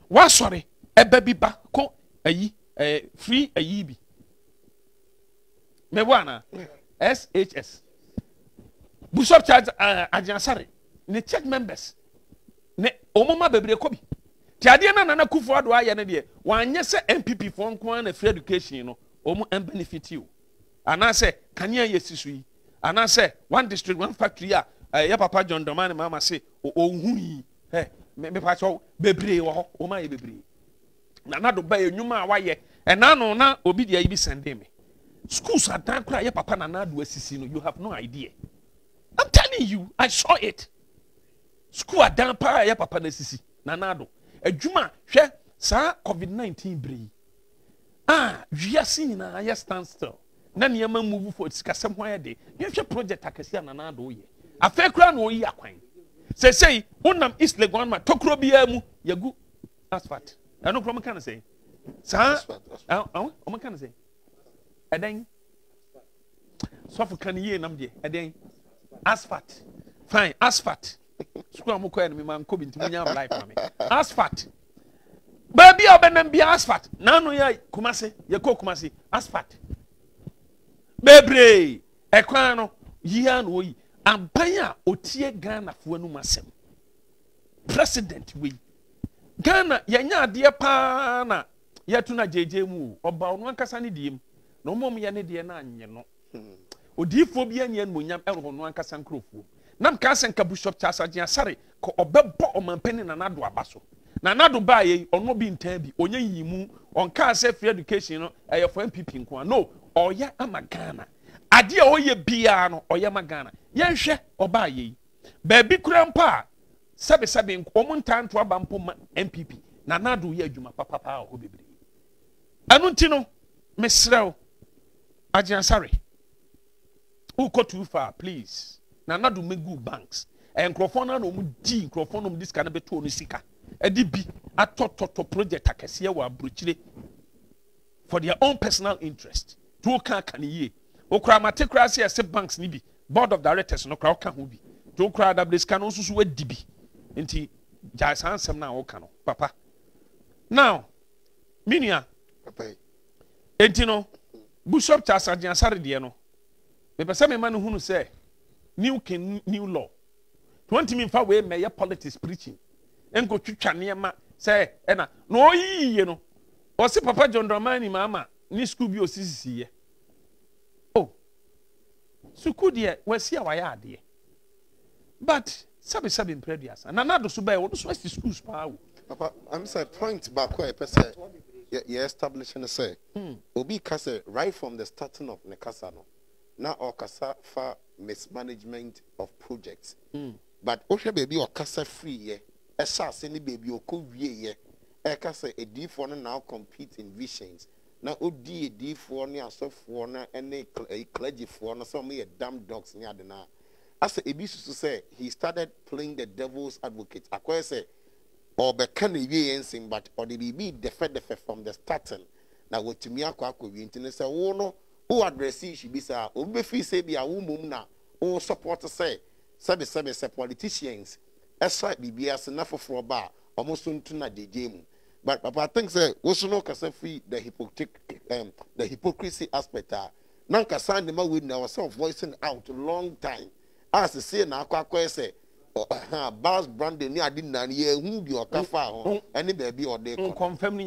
Wasɔre ɛbɛ bi ba ko ayi ɛɛ free ayi bi. Mɛbɔ ana? Shs bishop charles uh, agyeasare ne church members ne ɔmoma bebree kɔ bi. Te adeɛ no nana kufo ado ayɛ no deɛ wanyɛ sɛ npp foɔ nko ara na free education no ɔmo benefit o. Anaasɛ kanea yɛ si so yi anaasɛ one district one factory a ɛyɛ papa john domani mama se ɔnhu yi. Ɛ mepa kyɛw bebree wɔ hɔ ɔmo ayɛ bebree nana do ba enwuma a wayɛ. Ɛna no na obi deɛ yi bi sɛnde me. Schools adan koraa yɛ papa nana do asisi no you have no idea. I'm telling you i saw it. School adan paa yɛ papa no asisi nana do. Adwuma hwɛ saa covid nineteen bere yi a wiase nyinaa yɛ stand still. Na nneɛma move for sikasɛm ho ayɛ de. Yɛhwɛ project akɛse a nana do yɛ. Afei koraa na ɔyi akwan. Sɛsɛyi wonam east legon ma tokuro biara mu yɛgu asphalt ɛno korɔ meka no sɛ saa ɔmeka no sɛ ɛdɛn? Sɔfo ka no yie nam deɛ ɛdɛn? Asphalt fine asphalt sukuu a mokɔɛ no mema nkɔ bi nti monya life ma me. Asphalt baabi a ɔbɛnam bia asphalt naano yɛ kumase yɛkɔ kumase asphalt bebree ɛkwan no yia na wɔyi. Aban a otie ghanafoɔ anom asɛm. President wei ghana yɛnyɛ adeɛ paa na yɛto no agyegye mu o. Ɔba ɔno ankasa ne deɛ mu. Na ɔmom yɛ ne deɛ no anyɛ no. Odiyifoɔ bi anyɛ nomonyam ɛwɔ ɔno ankasa nkurɔfoɔ. Nam ka sɛ nka bishop charles agyeasare kɔ ɔbɛbɔ ɔmampani nanado aba so. Nanado baa yɛ ɔno bi ntaa bi. Ɔnyɛ yi mu ɔnkaa sɛ free education no ɛyɛ for npp nko a no ɔyɛ ama ghana. Adeɛ a ɔyɛ biara no ɔyɛ ma ghana. Yɛnhwɛ ɔbaa yɛ yi baabi kura mpo a sɛbesɛbe ɔmo ntaa nto aba mpo ma npp nanado yɛ adwuma papapaa wɔ hɔ bebree. Ɛno nti no mesrɛ wo agyinasare wokɔ too far please. Na nado megu banks. Ɛyɛ nkurɔfoɔ no na ɔmo di nkurɔfoɔ no ɔmo de sika no bɛtɔ no sika. Ɛde bi atɔtɔtɔ project akɛseɛ wɔ aburokyire for their own personal interest. To woka aka ne yie. Okura amate kura se ɛsɛ banks ni bi. Board of directors no kura ɔka ho bi. To okura adabere sika no nso so wadi bi nti gyae saa nsɛm no a wɔka no papa. Now me nua. Papa enti no bishop charles agyinasare deɛ no mepɛ sɛ mema no hunu sɛ new king new law. Wɔntumi mfa wei mɛyɛ politics preaching. Nkɔtwitwa nneɛma sɛ ɛna na ɔyiyiye no ɔse papa john dramani mahama ne school bi ɔsisisiiɛ o oh, sukuu deɛ wasi a wayɛ adeɛ. But sɛbesɛbe mprɛ duasa na nado so bɛyɛ wɔno so asi schools paa wo. Papa i'm say point baako a yɛpɛ sɛ yɛ yɛ establish no sɛ obi ka sɛ right from the starting of ne kasa no? Na ɔkasa fa mismanagement of projects. Hmm. But wohwɛ baabi a ɔkasa firi yɛ ɛhyɛ ase ne baabi ɔkɔ wie yɛ ɛka sɛ ediifoɔ no now compete in visions. Na odi ediifoɔ ne asɔfoɔ no ne clergyfoɔ no sɛ wɔn yɛ dam dogs ne ade na asɛ ebi susu sɛ he started playing the devil's advocate. Akɔyɛ sɛ ɔbɛka na ewie yɛn nsɛm but ɔde biribi dɛfɛdɛfɛ from the starting. Na wɔtumi akɔ akɔ wie nti ne sɛ wo no wo address issue bi saa obi bɛfi sɛ bi a wo mmom na wo support sɛ sɛbesɛbe sɛ politicians. Ɛhyɛ biribi ase na foforɔ ba a ɔmo so nto na gyegye mu. But papa i think sɛ wo so no kasa fi the hypocrite um, the hypocrisy aspect a na nkasa ne ma wei na wɔsɛ voicing out a long time asese na akɔ akɔ ɛsɛ ha bas brandon ni adi nnan yɛ ehu di ɔkafa ho ɛne baabi ɔde kɔ. nkɔnfɛm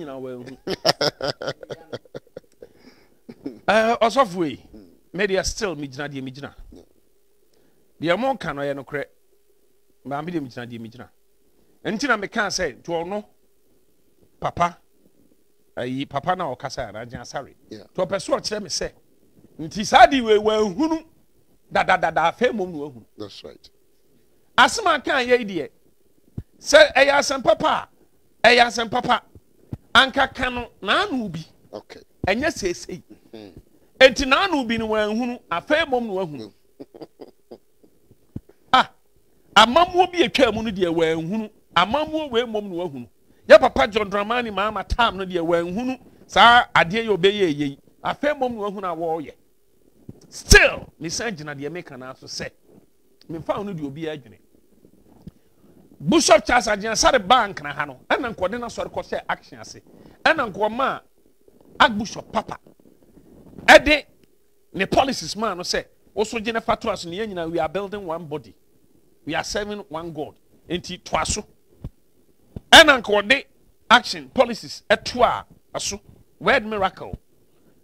yi media still mi gyina deɛ mi gyina. Deɛ mo ka no yɛ no korɛ maame deɛ mi gyina deɛ mi gyina. Nti na mi ka sɛ to ɔno papa ayi papa na ɔkasa yɛ na gyina sare to ɔpɛ so ɔkyerɛ mi sɛ nti saa de wɔ ehunu. Dadadada afei mmom na wahunu that's right. Asɛm a kaa yɛ yi deɛ sɛ ɛyɛ asɛm papa a ɛyɛ asɛm papa. Anka ka no naano bi. Okay. Ɛnyɛ seesei. Enti naano bi no wanhunu afei mmom na wahunu ah amammuo bi atwa mu no deɛ wanhunu amammuo wei mmom na wahunu yɛ papa john dramani maama tam no deɛ wanhunu saa adeɛ yɛ ɔbɛyɛ ɛyɛ yi afei mmom na wahunu a wɔreyɛ still mesan gyina deɛ meka no so sɛ memfa wo no deɛ obiara adwene. Bishop charles agyeasare baa nkra ha no ɛna nkɔde no asɔre kɔhyɛ action ase. Ɛna nkɔma a archbishop papa ɛde ne policies maa no sɛ woso gye ne fa toa so ne yɛn nyinaa we are building one body. We are serving one god. Nti toa so. Ɛna nkɔde action policies ɛtoa aso word miracle.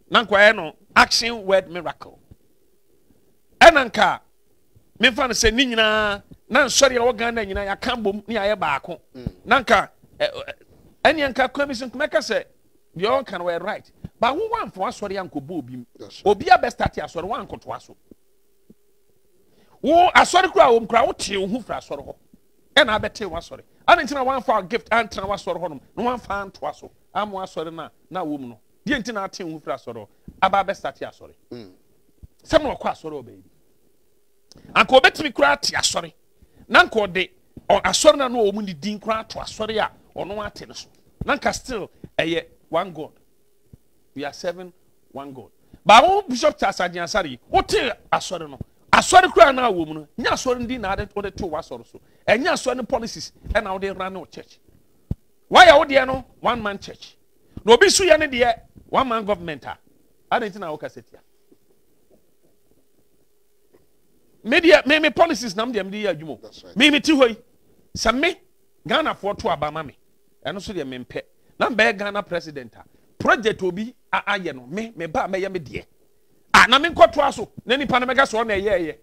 Na nkɔyɛ no action word miracle ɛna nka memfa no sɛ ne nyinaa na nsɔre a wɔ ghana nyinaa yɛaka bom ne yɛayɛ baako. Na nka ɛneɛ nka kwan bi so mɛka sɛ deɛ ɔka no wɔyɛ right. Ba wo woamfa w'asɔre ankɔbɔ obi right. obi abɛstate asɔre woankɔtoa so. Wo asɔre kora a wɔm kora wotee wo ho firi asɔre hɔ. Ɛna abɛtee w'asɔre. Ane nti na woamfa wo gift antena w'asɔre hɔ nom na woamfa antoa so ama asɔre no a na wɔ mu no? Deɛ nti na atee wo ho firi asɔre hɔ aba abɛstate asɔre. Sɛm na ɔkɔ asɔre wɔ baabi. Anka obɛtumi koraa te asɔre. Na nka ɔde asɔre na no ɔwɔ mu ne din koraa to asɔre a ɔno ate no so. Na nka still ɛyɛ one god. We are serving one god. Baawo bishop charles agyeasare yi wote asɔre no. Asɔre koraa na awɔ mu no nyɛ asɔre no din na wode to w'asɔre so. Ɛnyɛ asɔre no policies ɛna wode ra ne wo church. Wayɛ wo deɛ no one man church. Na obi so yɛ ne deɛ one man government a. Ade nti na wokasa tia me deɛ me me policies nam deɛ me de yɛ adwuma me me ti hɔ yi sɛ me ghanafoɔ to aba ma me. Ɛno so deɛ me mpɛ na mbɛyɛ ghana president a project obi a ayɛ no me me ba a mɛyɛ me deɛ. A na me nkɔtoa so na nipa no mɛka so ɔna ɛyɛ ɛyɛ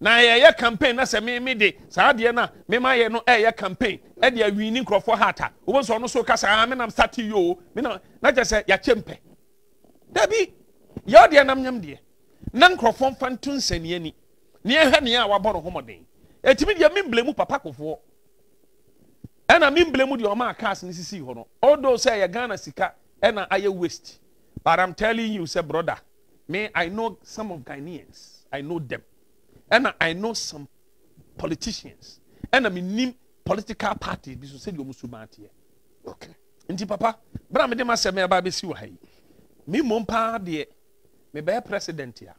na yɛyɛ campaign na sɛ me me de saa adeɛ no a me ma yɛ no ɛyɛ campaign. Ɛde awi ne nkurɔfoɔ heart a wɔbɛ sɛ ɔno so kasa ah me nam start yi o. Me nam na kyɛ sɛ yɛakyɛ mpɛ. Dabi yɛwɔ deɛ nam nyam deɛ. Na nkurɔfoɔ mfa nto nsɛnniɛ ni ne yɛhwɛ nea a wabɔ no homɔden ɛtumi deɛ memble mu papa kufuor ɛna memble mu deɛ ɔma cars no sisii hɔ no although sɛ ɛyɛ ghana sika ɛna ayɛ waste. But i'm telling you sɛ brother me i know some of ghanaians. I know them. Ɛna i know some politicians. Ɛna menim political parties bi so sɛdeɛ ɔmu so maateɛ Okay. nti papa bere a mede ma sɛm ɛba bɛsi wɔ ha yi me mmom paa deɛ mebɛyɛ president a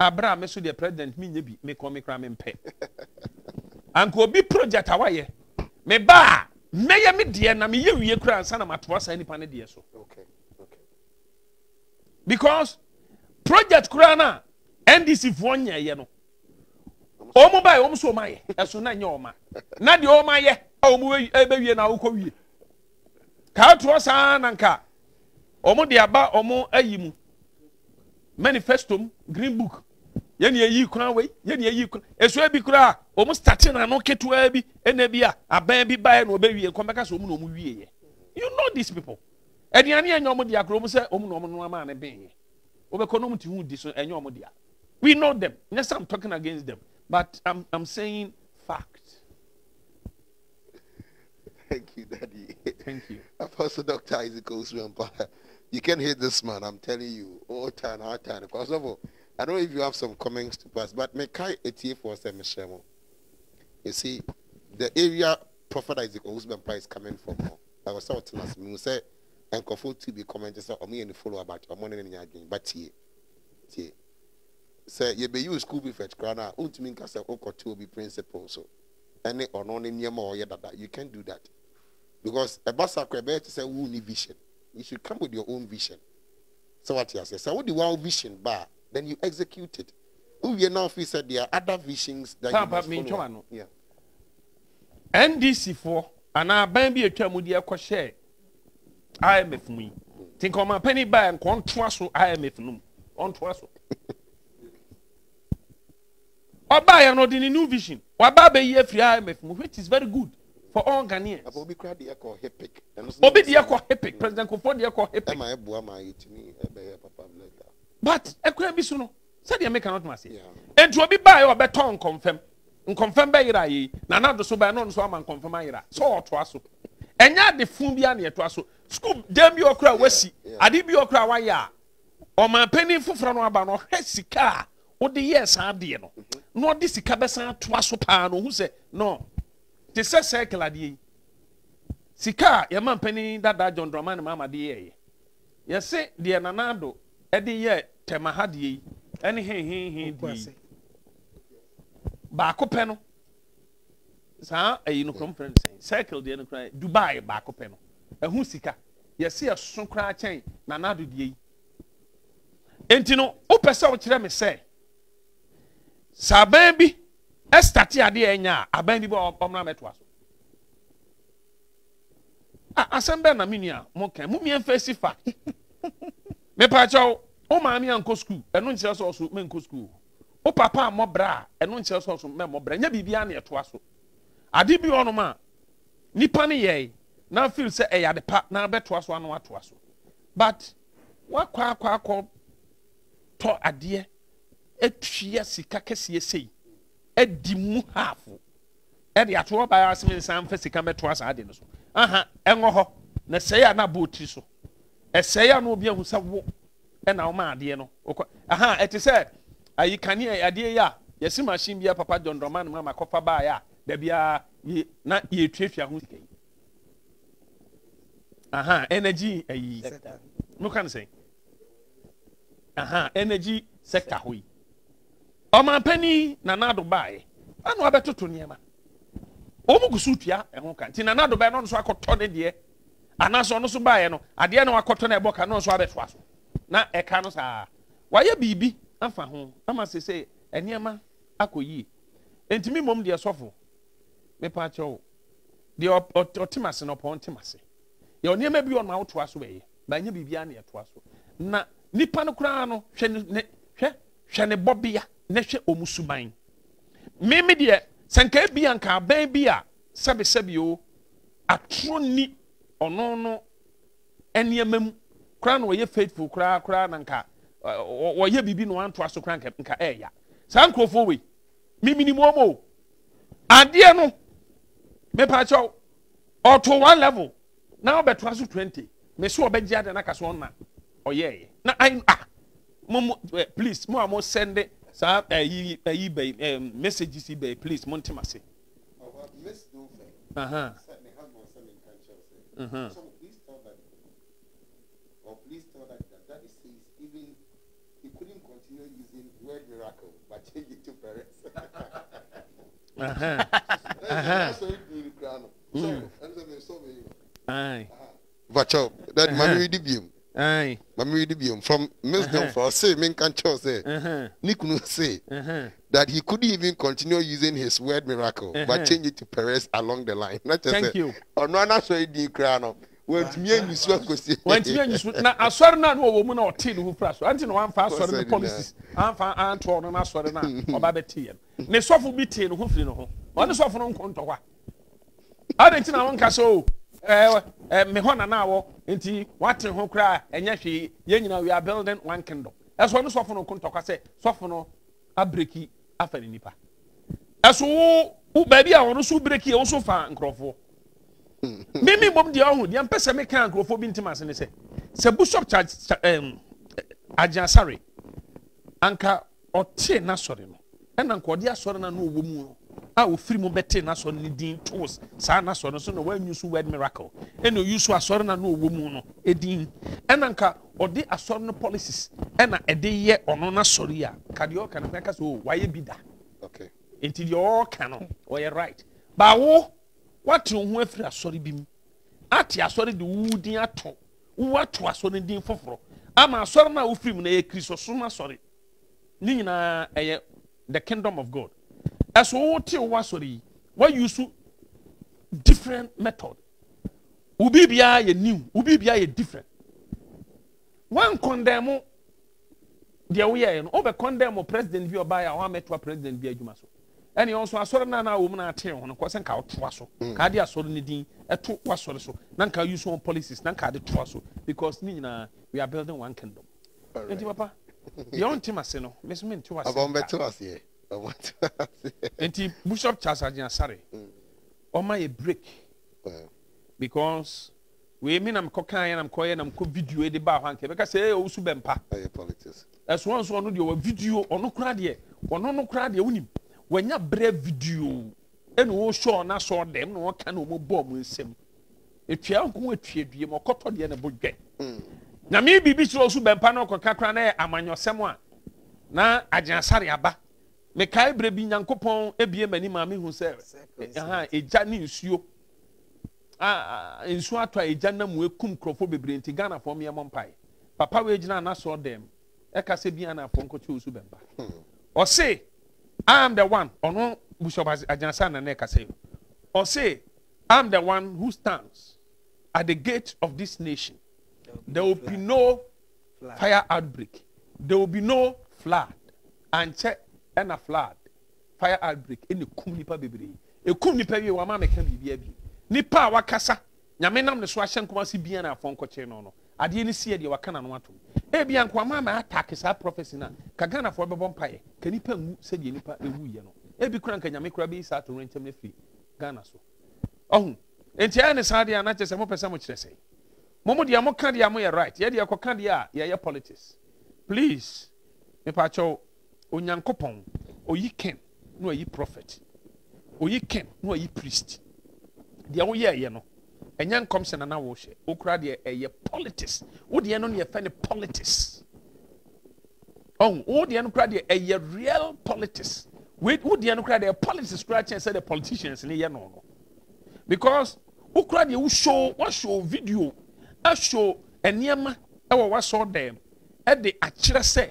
abere a me so deɛ president menyɛ bi mekɔ me kora mempɛ anka obi project a wayɛ meba a mɛyɛ me deɛ na meyɛ wie kora ansa na matoa saa nipa no deɛ so. Okay. Okay. because project koraa no a ndc foɔ nyɛɛyɛ no. Ɔmo baɛ ɔmo so ɔmo ayɛ ɛso na nyɛ ɔma. Na deɛ ɔmo ayɛ a ɔmo bɛwie na wokɔ wie. Kaa toɔ saa na nka ɔmo de aba ɔmo ayi mu. Manifesto mu green book. Yɛne yɛyi kora wei yɛne yɛyi kora ɛsoa bi koraa a ɔmo starte na no ketewa bi ɛna bi a aban bi baɛ na ɔbɛwie nkɔmmɛka sɛ ɔmo na ɔmo wieɛ you know these people aduane ɛnyɛ ɔmo dea kora ɔmo sɛ ɔmo na ɔmo no ama ne bɛnyɛ wobɛkɔ no ɔmo te hu di so ɛnyɛ ɔmo dea we know them nyɛ sɛ i'm talking against them but i'm, I'm saying fact Thank you, Daddy. thank you Apostle Dr. Isaac Owusu Bempa. You can hit this man, I'm telling you. All time, all time. Because of all, I don't know if you have some comments to pass, but me kai etie for say me share mo. You see, the area Prophet Isaac Owusu Bempa is coming from. Oh, I was out last me say nkɔfo to be commenting sɛ ɔmo yɛ ne follow about ne ne nya adwene but tie tie sɛ yɛbɛyi school prefect koraa no a wontumi nka sɛ wokɔte obi principal so. Ɛne ɔno ne nneɛma a ɔyɛ dada you can't do that. Because ɛba saa kora ɛbɛyɛ te sɛ wo ne vision? You should come with your own vision. So what sɛ wate aseɛ sɛ wode one vision ba a then you execute it. Feel sɛ there are other visions that you must me follow. Yeah. ndc foɔ anaa aban bi atwa mu de ɛkɔhyɛ imf mu yi. Nti nka ɔma pani baa nka ɔntoa so imf no mu. Ɔntoa so. Ɔbaayɛ no ne new vision. Waba abɛyi afiri imf mu which is very good for all ghanaians. Aba obi kora deɛ kɔ hipic obi deɛ kɔ hipic president kofoɔ deɛ kɔ hipic ɛma ɛboa ma yɛtumi ɛbɛyɛ papa blɛda but ɛkura bi so no sɛdeɛ meka no toma ase. Yeah. enti obi baayɛ ɔbɛtɔ nkɔmfɛm. Nkɔmfɛm bɛyera yi na nado so na ɔno so ama nkɔmfɛm ayera. Sɛ ɔtoa so. Ɛnyɛ ade fu bi a na yɛtoa so. Skul dan bi ɔkora a wasi ade bi ɔkora a wayɛ a ɔman panin foforɔ no aba no ɔhwɛ sika a wode yɛɛ saa adeɛ no. Na ɔde sika bɛsan atoa so paa na ɔhu sɛ no te sɛ circle adeɛ yi sika a yɛma mpanin dada john dramani mama de yɛɛyɛ yɛse deɛ nanado ɛde yɛ tɛma ha deɛ yi ɛne hehehe deɛ yi baako pɛ no saa ɛyi no kurom fɛn sɛn circle deɛ no kora dubai baako pɛ no ɛho sika? Yɛsi ɛso koraa kyɛn nanado deɛ yi nti no wopɛ sɛ wokyerɛ me sɛ sɛ aban bi ɛstate adeɛ ɛnya a aban bi bɛ ɔmra mɛtoa so a asɛm bɛɛ na me nua mo miɛmfa si fa. Mepaakyɛw wo maame ankɔ skul ɛno nkyerɛ sɛ ɔso menkɔ skul wo papa a mmɔbrɛ a ɛno nkyerɛ sɛ ɔso mɛmmɔbrɛ nyɛ biribiara ne ɛtoa so ade bi hɔnom a nipa no yɛe na feel sɛ ɛyɛ ade pa na bɛtoa so ano atoa so but wakɔ akɔ akɔ tɔ adeɛ atua sika kɛseɛ sei adi mu haafo ɛde ato hɔ baa asɛm nsan mfa sika mɛtoa saa ade no so aha ɛŋɔ hɔ na sɛe a na abɔ tiri so. Ɛsɛe a na obi ahu sɛ wo. Ɛna woma adeɛ no. Wokɔ aha ɛte sɛ ayi kanea adeɛ yi a yɛsi machine bi a papa john drɔma no mama kɔfa baeɛ a da biara yɛ na yɛtuatua ho sika yi. Aha energy ayi moka no sɛn aha energy sector hɔ yi ɔmampanin nanado baeɛ. Ana wabɛtoto nneɛma. Wɔn gu so tua ɛho ka nti nanado baeɛ ɔno nso akɔtɔ ne deɛ. Anaasɛ ɔno nso baeɛ no adeɛ na wakɔtɔ na ɛbɔ ka ɔno nso abɛtoa so. Na ɛka no saa. Wayɛ biribi afa ho ama sɛ nneɛma akɔ yie. Ntumi mmom deɛ sɔfo mepa akyɛ wo. Deɛ ɔtem ase no ɔpɔ ntem ase. Yɛ nneɛma bi ɔno a wotoa so bɛyɛ. Banyɛ biribiara na yɛtoa na nipa no koraa no hwɛ ne hwɛ ne bɔbea na hwɛ ɔmu mímí deɛ sɛ nka ebi a nka abɛn bi a sɛbisɛbi o atoro ni ɔno no nneɛma mu. Koraa na ɔyɛ faithful koraa koraa na nka ɔ- ɔ- ɔyɛ biribi na wantoa so koraa nka nka ɛɛya saa nkurɔfoɔ wei mímí ni mu o. Adeɛ no mepaakyɛw ɔto one level na ɔbɛtoa so twenty. Mesi ɔbɛgye ade na kasa ɔna ɔyɛɛyɛ na ayi ah mo mo eh, please mo a mo send saa ɛyi ɛyi bɛyi ɛm messages yi bɛyi please mo n tem ase. Miss Dulce Aha. said my husband sent me can Chelsea. Mhm. So please tell daddy. Or please tell daddy that daddy says even he couldn't continue using word miracle but change it to Perez. Aha. That's what he did, Grano. So, and then so many. Aye. Vacho, that mommy read the na meredi from miss denfo ɔse menka nkyɛw sɛ ne kunu se that he could even continue using his word miracle but change it to perez along the line. Na kyɛ sɛ ɔno anasɔre din koraa no wantumi anyusu akosi wantumi anyusu na asɔre no a na ɔwɔ mu na ɔtee ne ho fura so ante na wamfa asɔre no policies. amfa antoɔ no no asɔre no a ɔba bɛteeɛ no ne sɔfo bi tee ne ho firi ne ho ɔne sɔfo no nkɔ ntɔ hɔ a adɛnti na wonka sɛ o. ɛɛ ɛɛ me hɔ nana awɔ nti wate ho koraa ɛnyɛ hwee yɛn nyinaa we are building one kingdom. Ɛso ɔne sɔfo no nkɔ ntɔkwa sɛ sɔfo no abreki afa ne nipa. Ɛso wo wo baabi a ɔno so breki yɛ wo so fa nkurɔfoɔ mímí bom deɛ ɔho deɛ mpɛ sɛ meka nkurɔfoɔ bi ntem ase ne sɛ sɛ bishop charge um, agyasare anka ɔtee n'asɔre no. Ɛna nka ɔde asɔre no na ɔwɔ mu no. A ofiri mu bɛtee n'asɔre no din too saa n'asɔre no so na wanyu so word miracle. Ɛna so asɔre no na ɔwɔ mu no edin. Ɛna nka ɔde asɔre no policies ɛna ɛde yɛ ɔno n'asɔre yi a kadeɛ ɔka no mɛka sɛ o wayɛ bi da. Okay. nti deɛ ɔɔka no ɔyɛ right. Baawo wate ho afiri asɔre bi mu. Ate asɔre de wo din ato wo ato asɔre din foforɔ. Ama asɔre no a wofiri mu no ɛyɛ kristosom asɔre. Ne nyinaa ɛyɛ the kingdom of god ɛso wote wo asɔre yi wayi so different method wo biribiara yɛ new wo biribiara yɛ different. Wankɔndɛmo deɛ woyɛɛ no wobɛ condemn president bi ɔbaeɛ a woamɛtoa president bi adwuma so. Ɛne ɔnso asɔre no na wɔ mu no atee ho no kɔ sɛ nka wotoa so. Ka ade asɔre no din ɛto woasɔre so. Na nka use wɔn policies na nka ade toa so. Because ne nyinaa we are building one kingdom. Nti papa deɛ ɔntem ase no me so mente wase nti bishop charles agyinasare ɔma yɛ break. Because wei mi nam kɔ kan yɛ nam kɔ yɛ nam kɔ video de ba hɔ anka bɛka sɛ ɛyɛ owusu bɛ mpa ɛsoa nso ɔno deɛ wɔ video ɔno kora deɛ ɔno no kora deɛ wonim wɔnya brɛ video ɛna wɔsɔ ɔna sɔ dɛm na wɔka na wɔn bɔ wɔn nsam etua nko etua dua mu ɔkɔtɔ deɛ na ɛbɔ dwɛ na mi biribi kyerɛ owusu bɛ mpa na ɔkɔ kakra na yɛ amanyɔsɛm a na agyinasare aba. Mekae berɛ bi nyankopɔn ebie m'anim a mehu sɛ ɛha egya ne nsuo. Nsuo atɔ a egya nam mu ekum nkurɔfoɔ bebree nti ghanafoɔ mmeɛmɔ mpae. Papa wei gyina anasɔ dɛm. Ɛka sɛ bi anafoɔ nkɔkyɛ osu bɛmpa. Ɔse i am the one. Ɔno bishop agyinasa na ne ɛkasa yi. Ɔse i am the one who stands at the gate of this nation. There will be no fire outbreak. There will be no flood. Ankyɛ ɛna flood fire outbreak ɛna ekum nipa bebree. Ekum nipa wie wɔn ama mɛka biribi abi. Nipa a wakasa nyame nam ne so ahyɛ nkɔmɔ si bia na afɔ nkɔkyerɛ no no. Adeɛ ne si yɛ deɛ waka na no ato. Ebi nkɔmɔ ama ataake saa prophecy na ka ghanafoɔ bɛbɔ mpaeɛ ka nipa ngu sɛdeɛ nipa ewu yɛ no. Ebi kura nka nyame kura bɛyi saa ato nkyɛn ne ghana so. Ɔho nti ɛyɛ ne saa deɛ anakyɛ sɛ mo pɛ sɛ mo kyerɛ sɛ mo mo deɛ mo ka deɛ mo yɛ right yɛ deɛ kɔka deɛ a yɛyɛ politics. Please mepaakyɛw onyankopɔn oyi ken na oyi prophet. Oyi ken na oyi priest. Deɛ woyɛɛyɛ no ɛnyɛ nkɔmhyɛ na na wohyɛ wokura deɛ ɛyɛ politics. Wo deɛ no ne yɛfɛ ne politics. Ɔhu wo deɛ no kura deɛ ɛyɛ real politics. Wo wo deɛ no kura deɛ politics kura kyɛn sɛ the politicians ne yɛ no no. Because wo kura deɛ wo show wa show video ashow nneɛma ɛwɔ wasɔ dɛm ɛde akyerɛ sɛ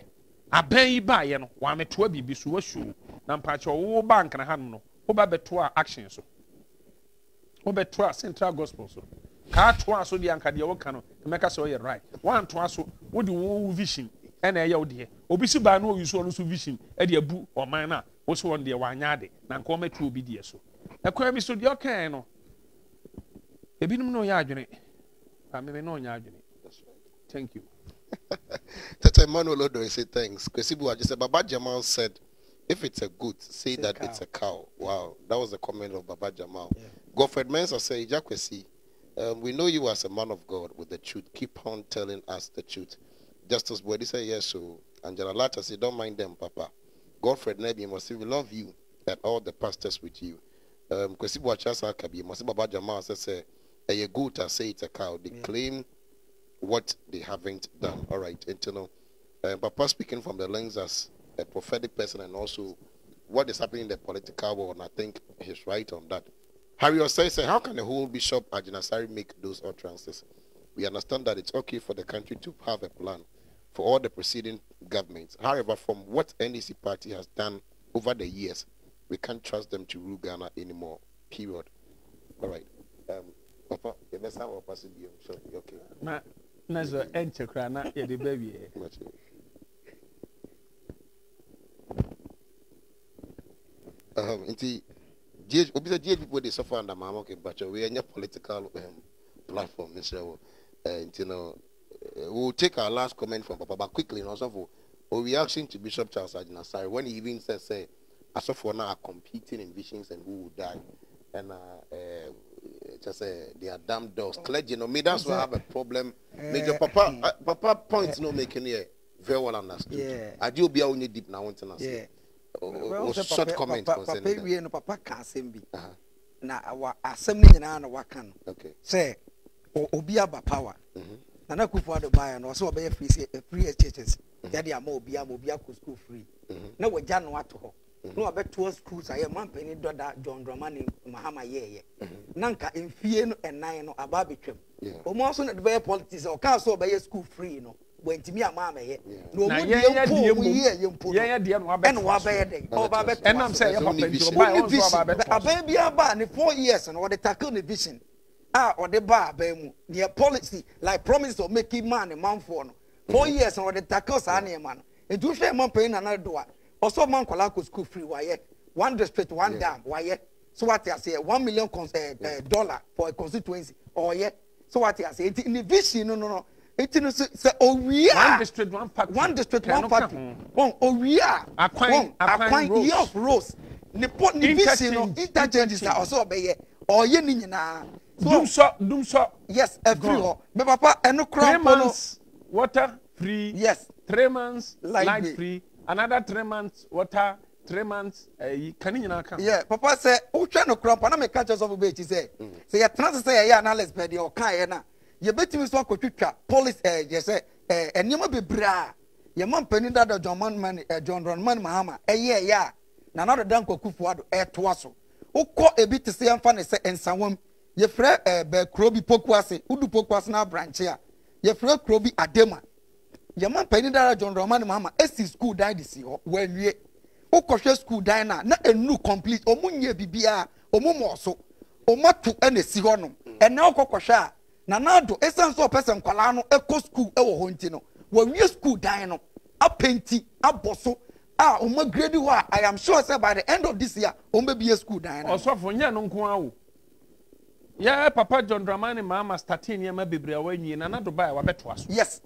abɛn yi baayɛ no wɔametoa biribi so wa show na mpakyɛ wo bank na hanom no woba bɛto a action so. Wobɛto a central gospel so. Kaa toa so deɛ anka deɛ woka no mɛka sɛ ɔyɛ right. Woantoa so wode wo vision ɛna ɛyɛ wo deɛ. Obi si baa no ɔyi so ɔno so vision ɛde abu ɔman no a wo so wɔn deɛ wanyɛ ade. Na nka ɔmɛtu obi deɛ so. Ɛkwan bi so deɛ ɔkae no ebinom na ɔyɛ adwene. Ameme na ɔnyɛ adwene. Thank you. Tata Emmanuel Odo say thanks. Kwesibu just said Baba Jamal said, if it's a goat, say It's that cow. it's a cow. Wow, that was the comment of Baba Jamal. Godfred Mensah say, Jakwesi, um, we know you as a man of God with the truth. Keep on telling us the truth. Justice Boyd say yes, so Angela Lata say, don't mind them, Papa. Godfred Nebi must say, we love you and all the pastors with you. Um, Kwesibu Achasa Kabi must say Baba Jamal say, a goat, I say it's a cow. They claim what they haven't done. All right, and you know, uh, Papa speaking from the lens as a prophetic person and also what is happening in the political world, and I think he's right on that. Harry Osei said, How can the whole Bishop Agyinasare make those utterances? We understand that it's okay for the country to have a plan for all the preceding governments. However, from what NDC party has done over the years, we can't trust them to rule Ghana anymore. Period. All right. Um, Papa, you you okay. na na sɛ ɛnkyɛ koraa na ba wie. Um, nti GH obi sɛ GH people dey suffer under maama okay but we are political um, platform nhyɛ wɔ uh, nti no uh, we will take our last comment from papa but quickly no asɔfo o reaction to Bishop Charles Agyinasare when he even said say asɔfo now are competing in visions and who will die. And uh, uh, just say they are damn dogs. Oh. Clergy no me that's why I have a problem. Major papa hmm. uh, papa point no making here. Very well understood. Yeah. adi obi a onye deep na want to Yeah. o Well, o sɛ short comment papa- concerning papa wie no papa ka asɛm bi Uh-huh. na wa asɛm no nyinaa na waka no. Okay. o- obi aba power. Mm-hmm. Nana akufo ado baeɛ no. Ɔsɛ ɔbɛyɛ free sɛ free churches. Mm-hmm. Yɛde ama obi ama obi akɔ school free. Mm-hmm. Na wɔgya no ato hɔ na wabɛtoa schools a yɛ mampani dɔda john dramani mahama yɛɛyɛ na nka mfie no ɛnan no aba abɛtwam ɔmo nso na de bɛyɛ politics a ɔkaa sɛ ɔbɛyɛ school free no. Wɔntumi ama amɛyɛ na na ɔmo deɛ mpo ɔmo yie yɛ mpo no ɛna wabɛyɛ dɛn ɔba abɛtoa ɛnam so. sɛ yɛ There's papa nti Only ɔnso vision. aba abɛtoa so aban bi aba ne four years no wɔde tackle ne vision. A ɔde ba aban mu deɛ policy like promise of making man ne manfoɔ no. Four years no wɔde tackle saa nneɛma no etu hwɛ ɛma panyin nana do a ọsọ ọmọ nkọla kò school free wayẹ one district one yeah. dam wayẹ so wate ase one million cons uh, uh, dollar for a constituency ọyẹ so wate ase eti ni vision no no no eti no sẹ owia. One district one party. One district one party. Wọn owia. Akwan akwan year of rose. Ni po ni vision no interchanges na ọsọ ọbẹyẹ ọyẹ ni nyinaa. so dumsọ dumsọ. yes efiri hɔ mɛ papa ɛnu kura mpono. three months water free. yes. Three months light, light free another three months water three months ɛyi uh, kane nyinaa ka yeah papa sɛ wotwa no kura mpo na mɛ ka kyerɛ sɔfo bɛɛ akyi sɛ sɛ yɛtena se sɛ yɛyɛ analysis pɛ deɛ ɔka yɛ na yɛbɛtumi so akɔtwitwa policy ɛɛ yɛ sɛ ɛɛ nneɛma bebree a yɛma mpanin dada john manman ɛɛ john dramani mahama. Ɛyɛ ɛyɛ a nana dada nkwakufu ado ɛɛtoa so wokɔ ebi te sɛ yɛmfa ne sɛ nsawam yɛfrɛ ɛɛ bɛɛ kuro bi poku ase udu poku ase na abrankye a yɛfrɛ kuro bi adema yɛma mpanin dada john dramani mahama esi school dan de si hɔ wɔawie wokɔhwɛ school dan na na enu complete ɔmo nyɛ biribiara ɔmo mɔ so ɔmo ato ɛna esi hɔ nom ɛna ɔkɔkɔhwɛ a nanado esan so ɔpɛ sɛ nkwadaa no ɛkɔ school ɛwɔ hɔ nti no wɔawie school dan no apɛnti abɔ so a ɔmo agredi hɔ a i am sure say by the end of this year ɔmo bɛbie school dan no ɔsɔfo nyɛ no nko awo. Yɛ papa john dramani maama starte nneɛma bebree a wanwie nana dubai wabɛtoa so yes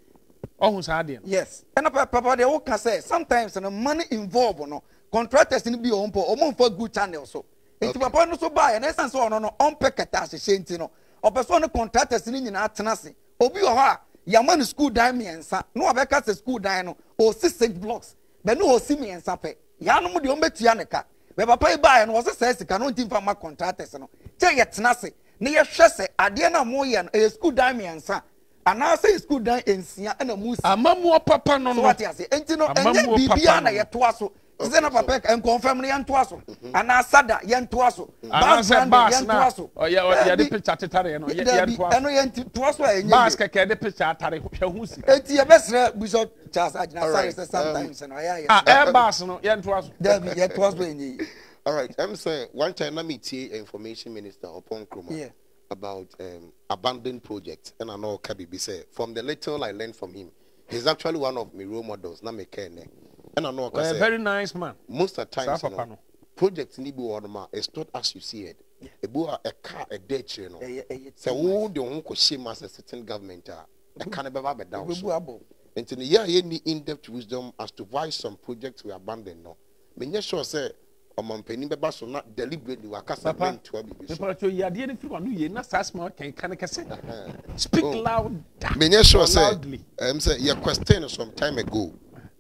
ɔhu saa deɛ yes. Ɛna papa deɛ woka sɛ sometimes no money involve no contractors no bi wɔ hɔ mpo ɔmo nfa good channel so. Nti papa no so baa yɛ na ɛsan sɛ ɔno no ɔmpɛ kɛtɛ ahyehyɛ nti no ɔpɛ sɛ ɔne contractors no nyinaa tena ase. Obi wɔ hɔ a yɛama no school dan mmiɛnsa na wabɛka sɛ school dan no ɔsi six blocks. Bɛne ɔsi mmiɛnsa pɛ. Yɛanom deɛ ɔmbɛtua ne ka. Bɛ papa yi baa yɛ no wɔsɛ sɛ sika no ɔnti mfa ma contractors no kyɛ yɛtena ase. Na yɛhwɛ sɛ adeɛ no a moyɛ no ɛyɛ school dan mmiɛnsa anaasɛ yɛ school dan nsia ɛna mu si amamuo papa no so no. wate ase nti no ɛnyɛ biribiara na no. yɛtoa so. Sɛ na papa nkɔnfɛm no yɛntoa so. Anaa sada yɛntoa so. Anaasɛ bas na yɛntoa so. yɛde picture tetare no. Yɛ- dabi, yɛntoa ɛno yɛntoa so a ɛnyɛ yie. kɛkɛ de picture atare hwɛ ho sika. Eti yɛbɛsrɛ bishop charles agyina right, sɛ sometimes no ɔyɛ a ayɛ air bas no yɛntoa so. Dabi yɛtoa so ɛnyɛ yie. All right, I'm saying one time let me tell information minister upon Yeah. About um, abandoned projects, and I know Kabi say from the little I learned from him, he's actually one of my role models. Na me kene, and I know ɔyɛ say very nice man most of the Saa times, you know, projects ni bi wɔ it's not as you see it. Ebu a ɛka ɛda akyire no. ɛyɛ ɛyɛ Sɛ wo de ho kɔ hyɛ mu as a sitting government a ɛka ne bɛba abɛda wo so. ɛbɛbu abɔ nti no yɛ a in-depth wisdom as to why some projects were abandoned no menyɛ sure sɛ ɔmampanin bɛba so na deliberately wakasa papa bɛntoa biribi so. mepɛrɛtɛ yi adeɛ no firi wano yie na saa sma ɔkɛnka no kɛsɛ speak Oh. loud menyɛ sure sɛ loudly. ɛm sɛ yɛ question some time ago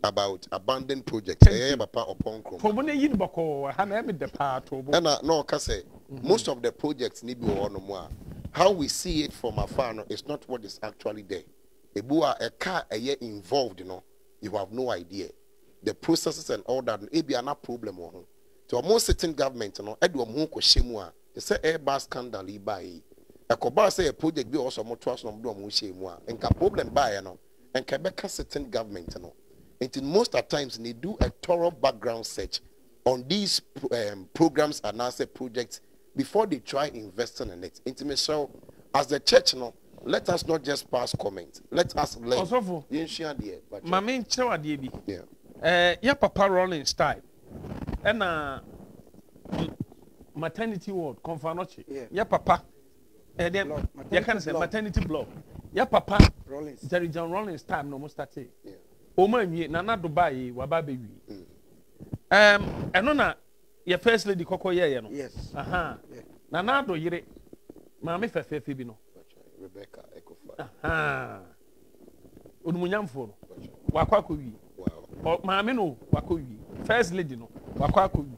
about abandoned projects ɛyɛ you. yɛ papa ɔpɔn krom fɔmu no yi no bɔkɔɔ ha na ɛme dɛ paa to bo ɛna na ɔka sɛ most of the projects ni bi wɔ hɔ nom a how we see it from afar no is not what is actually there. Ebu a ɛka a ɛyɛ involved no you have no idea. The processes and all that no ebi ana problem wɔ ho nti ɔmo sitting government no ɛde ɔmo ho kɔhyɛ mu a sɛ airbus scandal yi baa yi ɛkɔbaa sɛ yɛ project bi a ɔsɔ ɔmo toa so na ɔmo de ɔmo hyɛ mu a nka problem baayɛ no nka ɛbɛka sitting government no nti most at times they do a thorough background search on these um, programs and answer projects before they try investing in it. Intimate so as the church no, let us not just pass comment. Let us learn. Ɔsɔfo. Yɛnhyia deɛ, but- ma menkyerɛw adeɛ bi yɛ papa rolling style ɛna maternity ward kɔmfanɔkye Yeah. yɛ papa. Ɛdeɛ Block, yɛka no maternity sɛ maternity block. Yɛ papa. Rollins. jerry john rolling style na ɔmo starte Yeah. ɔmo anwie nana dubai yi waba abɛwie ɛm ɛno na yɛ first lady kɔkɔ yɛɛyɛ no? Yes. Aha. Yeah. nana ado yere. Maame fɛfɛɛfɛ bi no. Onumunyamfoɔ no. Wakɔ akɔ wie. Maame no wakɔ wie first lady no wakɔ akɔ wie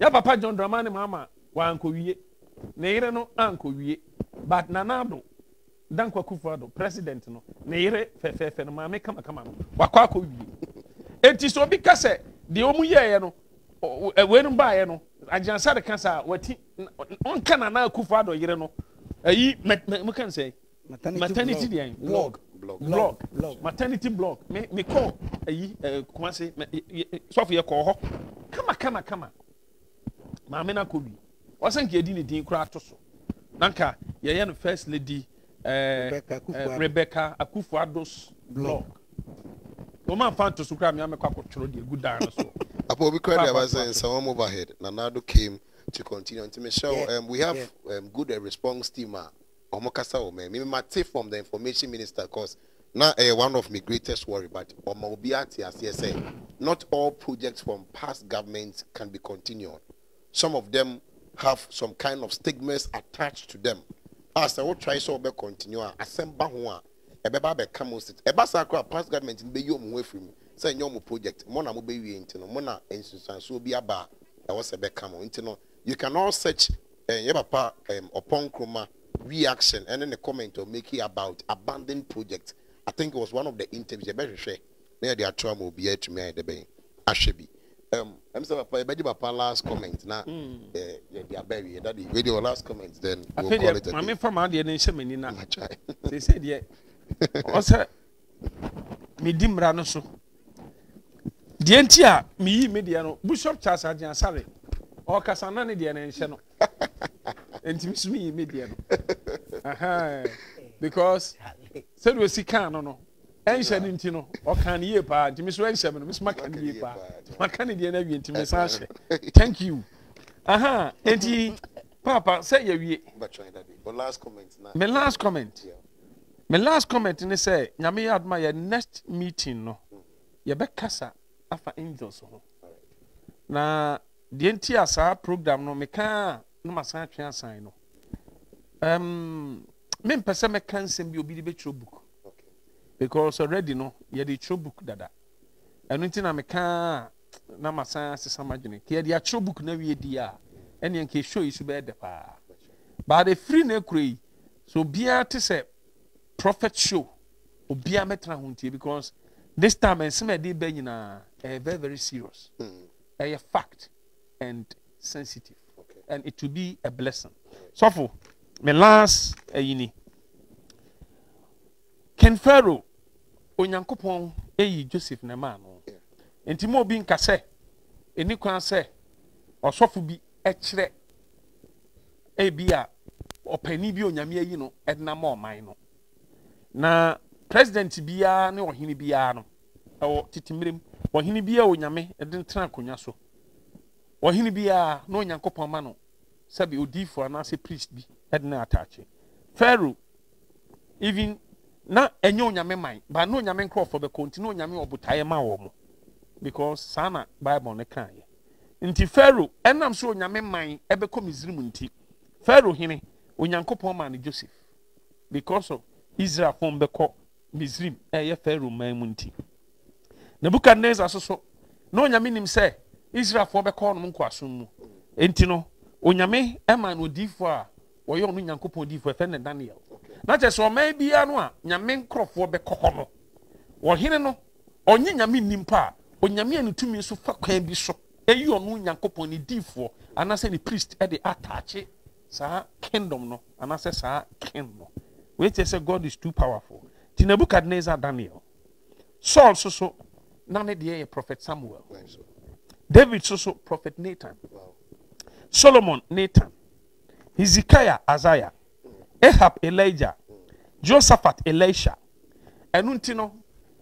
yɛ papa john dramani mahama wankɔ wie ne yere no ankɔ wie but nana ado dankwa kufu ado president no ne yere fɛfɛɛfɛ no maame kamakama no wakɔ akɔ wie eti sɛ obi ka sɛ deɛ ɔmu yɛɛyɛ no no baayɛ no agyansa de ka sa wati ɔnka nana kufu ado yere no ɛyi mɛ mɛ mo kan sɛ maternity deɛ blog Blog. blog Blog. maternity blog me me kɔ ayi ɛɛ kumase mɛ y- y- sɔfo yɛ kɔɔ hɔ kama kama kama maame na kɔ bi ɔsɛn kì í di ne din kura ato so nanka yɛyɛ no first lady ɛɛ Rebecca Akufo-Addo. ɛɛ rebecca akufo-addo's blog wɔn a fa nto so kura mi amekɔ akɔtwerɛ deɛ egu dan no so Apo Obi credit Papa, about saying Papa. someone overhead. Nanado came to continue. Until Michelle, Yeah, um, we have um, good uh, response team. Uh, Omokasa Ome. Me ma take from the information minister because now uh, eh, one of my greatest worry, but Omo Obiati as say, not all projects from past governments can be continued. Some of them have some kind of stigmas attached to them. As I will try so be continue, asemba ho a ɛbɛba abɛka mo sit eh, ɛba saa past government in ho afiri mu sɛ ɛnyɛ ɔmo project mo na mo bɛwie nti no mo na nsunsuansoɔ bi aba a ɛwɔ sɛ ɛbɛka mo nti you can all search eh, ɛn yɛ papa ɛm ɔpɔn nkroma reaction ɛne ne comment or make it about abandoned project. I think it was one of the interviews. Yɛbɛhwehwɛ na yɛde ato ama obiara atumi ayɛ dɛ bɛn ahwɛ bi um, ɛm sɛ papa yɛbɛgye papa last comment na yɛde aba awie dade wei deɛ wɔ last comment then we will afei call it a maame day fa maa deɛ ne nhyɛ m'ani na sese deɛ ɔsɛ medi mmara no so deɛ nti a meyi me deɛ no bishop charles agyeasare ɔkasa na ne deɛ ne nhyɛ no. Nti me so meyi me deɛ no because sɛdeɛ osi kaa no no ɛnhyɛ no. Nti no ɔka no yie paa nti me so ɛnhyɛ me no me so maka no yie paa maka ne deɛ no awie nti me san hyɛ thank you. Aha nti papa sɛ yɛwie me last comment me last comment. Ne sɛ nyame yɛ adoma yɛ next meeting no. Yɛbɛkasa afa angels ho na deɛ nti a saa program no meka na masan atwe asan no. Um, mempɛ sɛ mɛka nsɛm bi obi de bɛtwerɛ book. Okay because already no yɛde twerɛ book dada. Ɛno nti na meka na masan asesa madwene. Ka yɛde atwerɛ book no awie di a ɛneɛ nka ɛhwɛ yi so bɛyɛ dɛ paa. But ɛfiri no akura yi so obiara te sɛ prophet show obiara mɛtena ho ntie because this time nsɛm a ɛde bɛ nyinaa ɛyɛ very very serious. Ɛyɛ fact and sensitive. Okay. and it will be a blessing. Sɔfo my last ɛyi ni ken pharaoh onyankopɔn eyi joseph na maa no. Nti mo obi nka sɛ eni kwan sɛ ɔsɔfo bi ɛkyerɛ ebi a ɔpanin bi onyame ayi no ɛde nam ɔman no. Na president biara ne ɔhene biara no ɛwɔ mu ɔhene biara onyame ɛde no tena akonnwa so ɔhene biara na onyankopɔn ma no. Sɛbi odiifo anaasɛ priest bi ɛde no ataakye pharaoh even na ɛnyɛ onyame man ba na onyame nkurɔfoɔ bɛkɔ nti na onyame ɔbotaeɛ ma wɔ mo. Because saa na bible no kaeɛ. Nti pharaoh ɛnam so onyame man ɛbɛkɔ misrim nti pharaoh hene onyankopɔn ma no joseph. Because of israel fom bɛkɔ misrim ɛyɛ pharaoh man mu nti. Nebukadnezar so so na onyame nim sɛ israelfoɔ bɛkɔ ɔnom nkoasom mu. Enti no onyame ɛma no odiifoɔ a wɔyɛ daniel. Na kyerɛ sɛ ɔman biara no a nyame nkurɔfoɔ bɛkɔ hɔ no ɔhene no ɔnye nyame nnim pa a onyame a ne tumi so fa priest ɛde ataakye saa kingdom no anaasɛ saa king no. Wei kyerɛ sɛ god is too powerful. Nti daniel saul so so na ne deɛ prophet samuel david so so prophet nathan. Solomon nathan. Hezekiah isaiah. Ahab elijah. Josaphat elisha. Ɛno nti no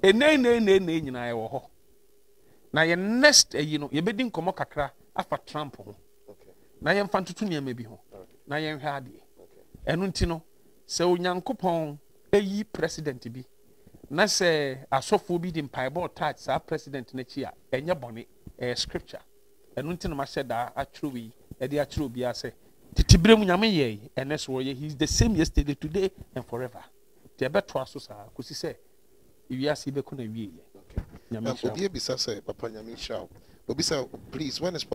eneeneeneenee nyinaa yɛwɔ hɔ. Na yɛn next ayi no yɛbɛdi nkɔmmɔ kakra afa trump ho. Na yɛmfa ntoto nneɛma bi ho. Na yɛnhwɛ adeɛ. Ɛno nti no sɛ onyankopɔn ɛyi president bi na sɛ asɔfoɔ bi de mpaebɔ touch saa president no akyi a ɛnyɛ bɔne ɛyɛ scripture. Ɛno nti na mahyɛ daa atwerɛ wei ɛde akyerɛ obiara sɛ titibere mu nyame yɛ yi ɛnɛ so wɔyɛ he is the same yesterday today and forever. Nti ɛbɛtoa so saa kɔsi sɛ ewiase bɛkɔ na wie yɛ nyame wo. obi ebisa sɛ papa nyame nhyira wo. Obi sɛ please when is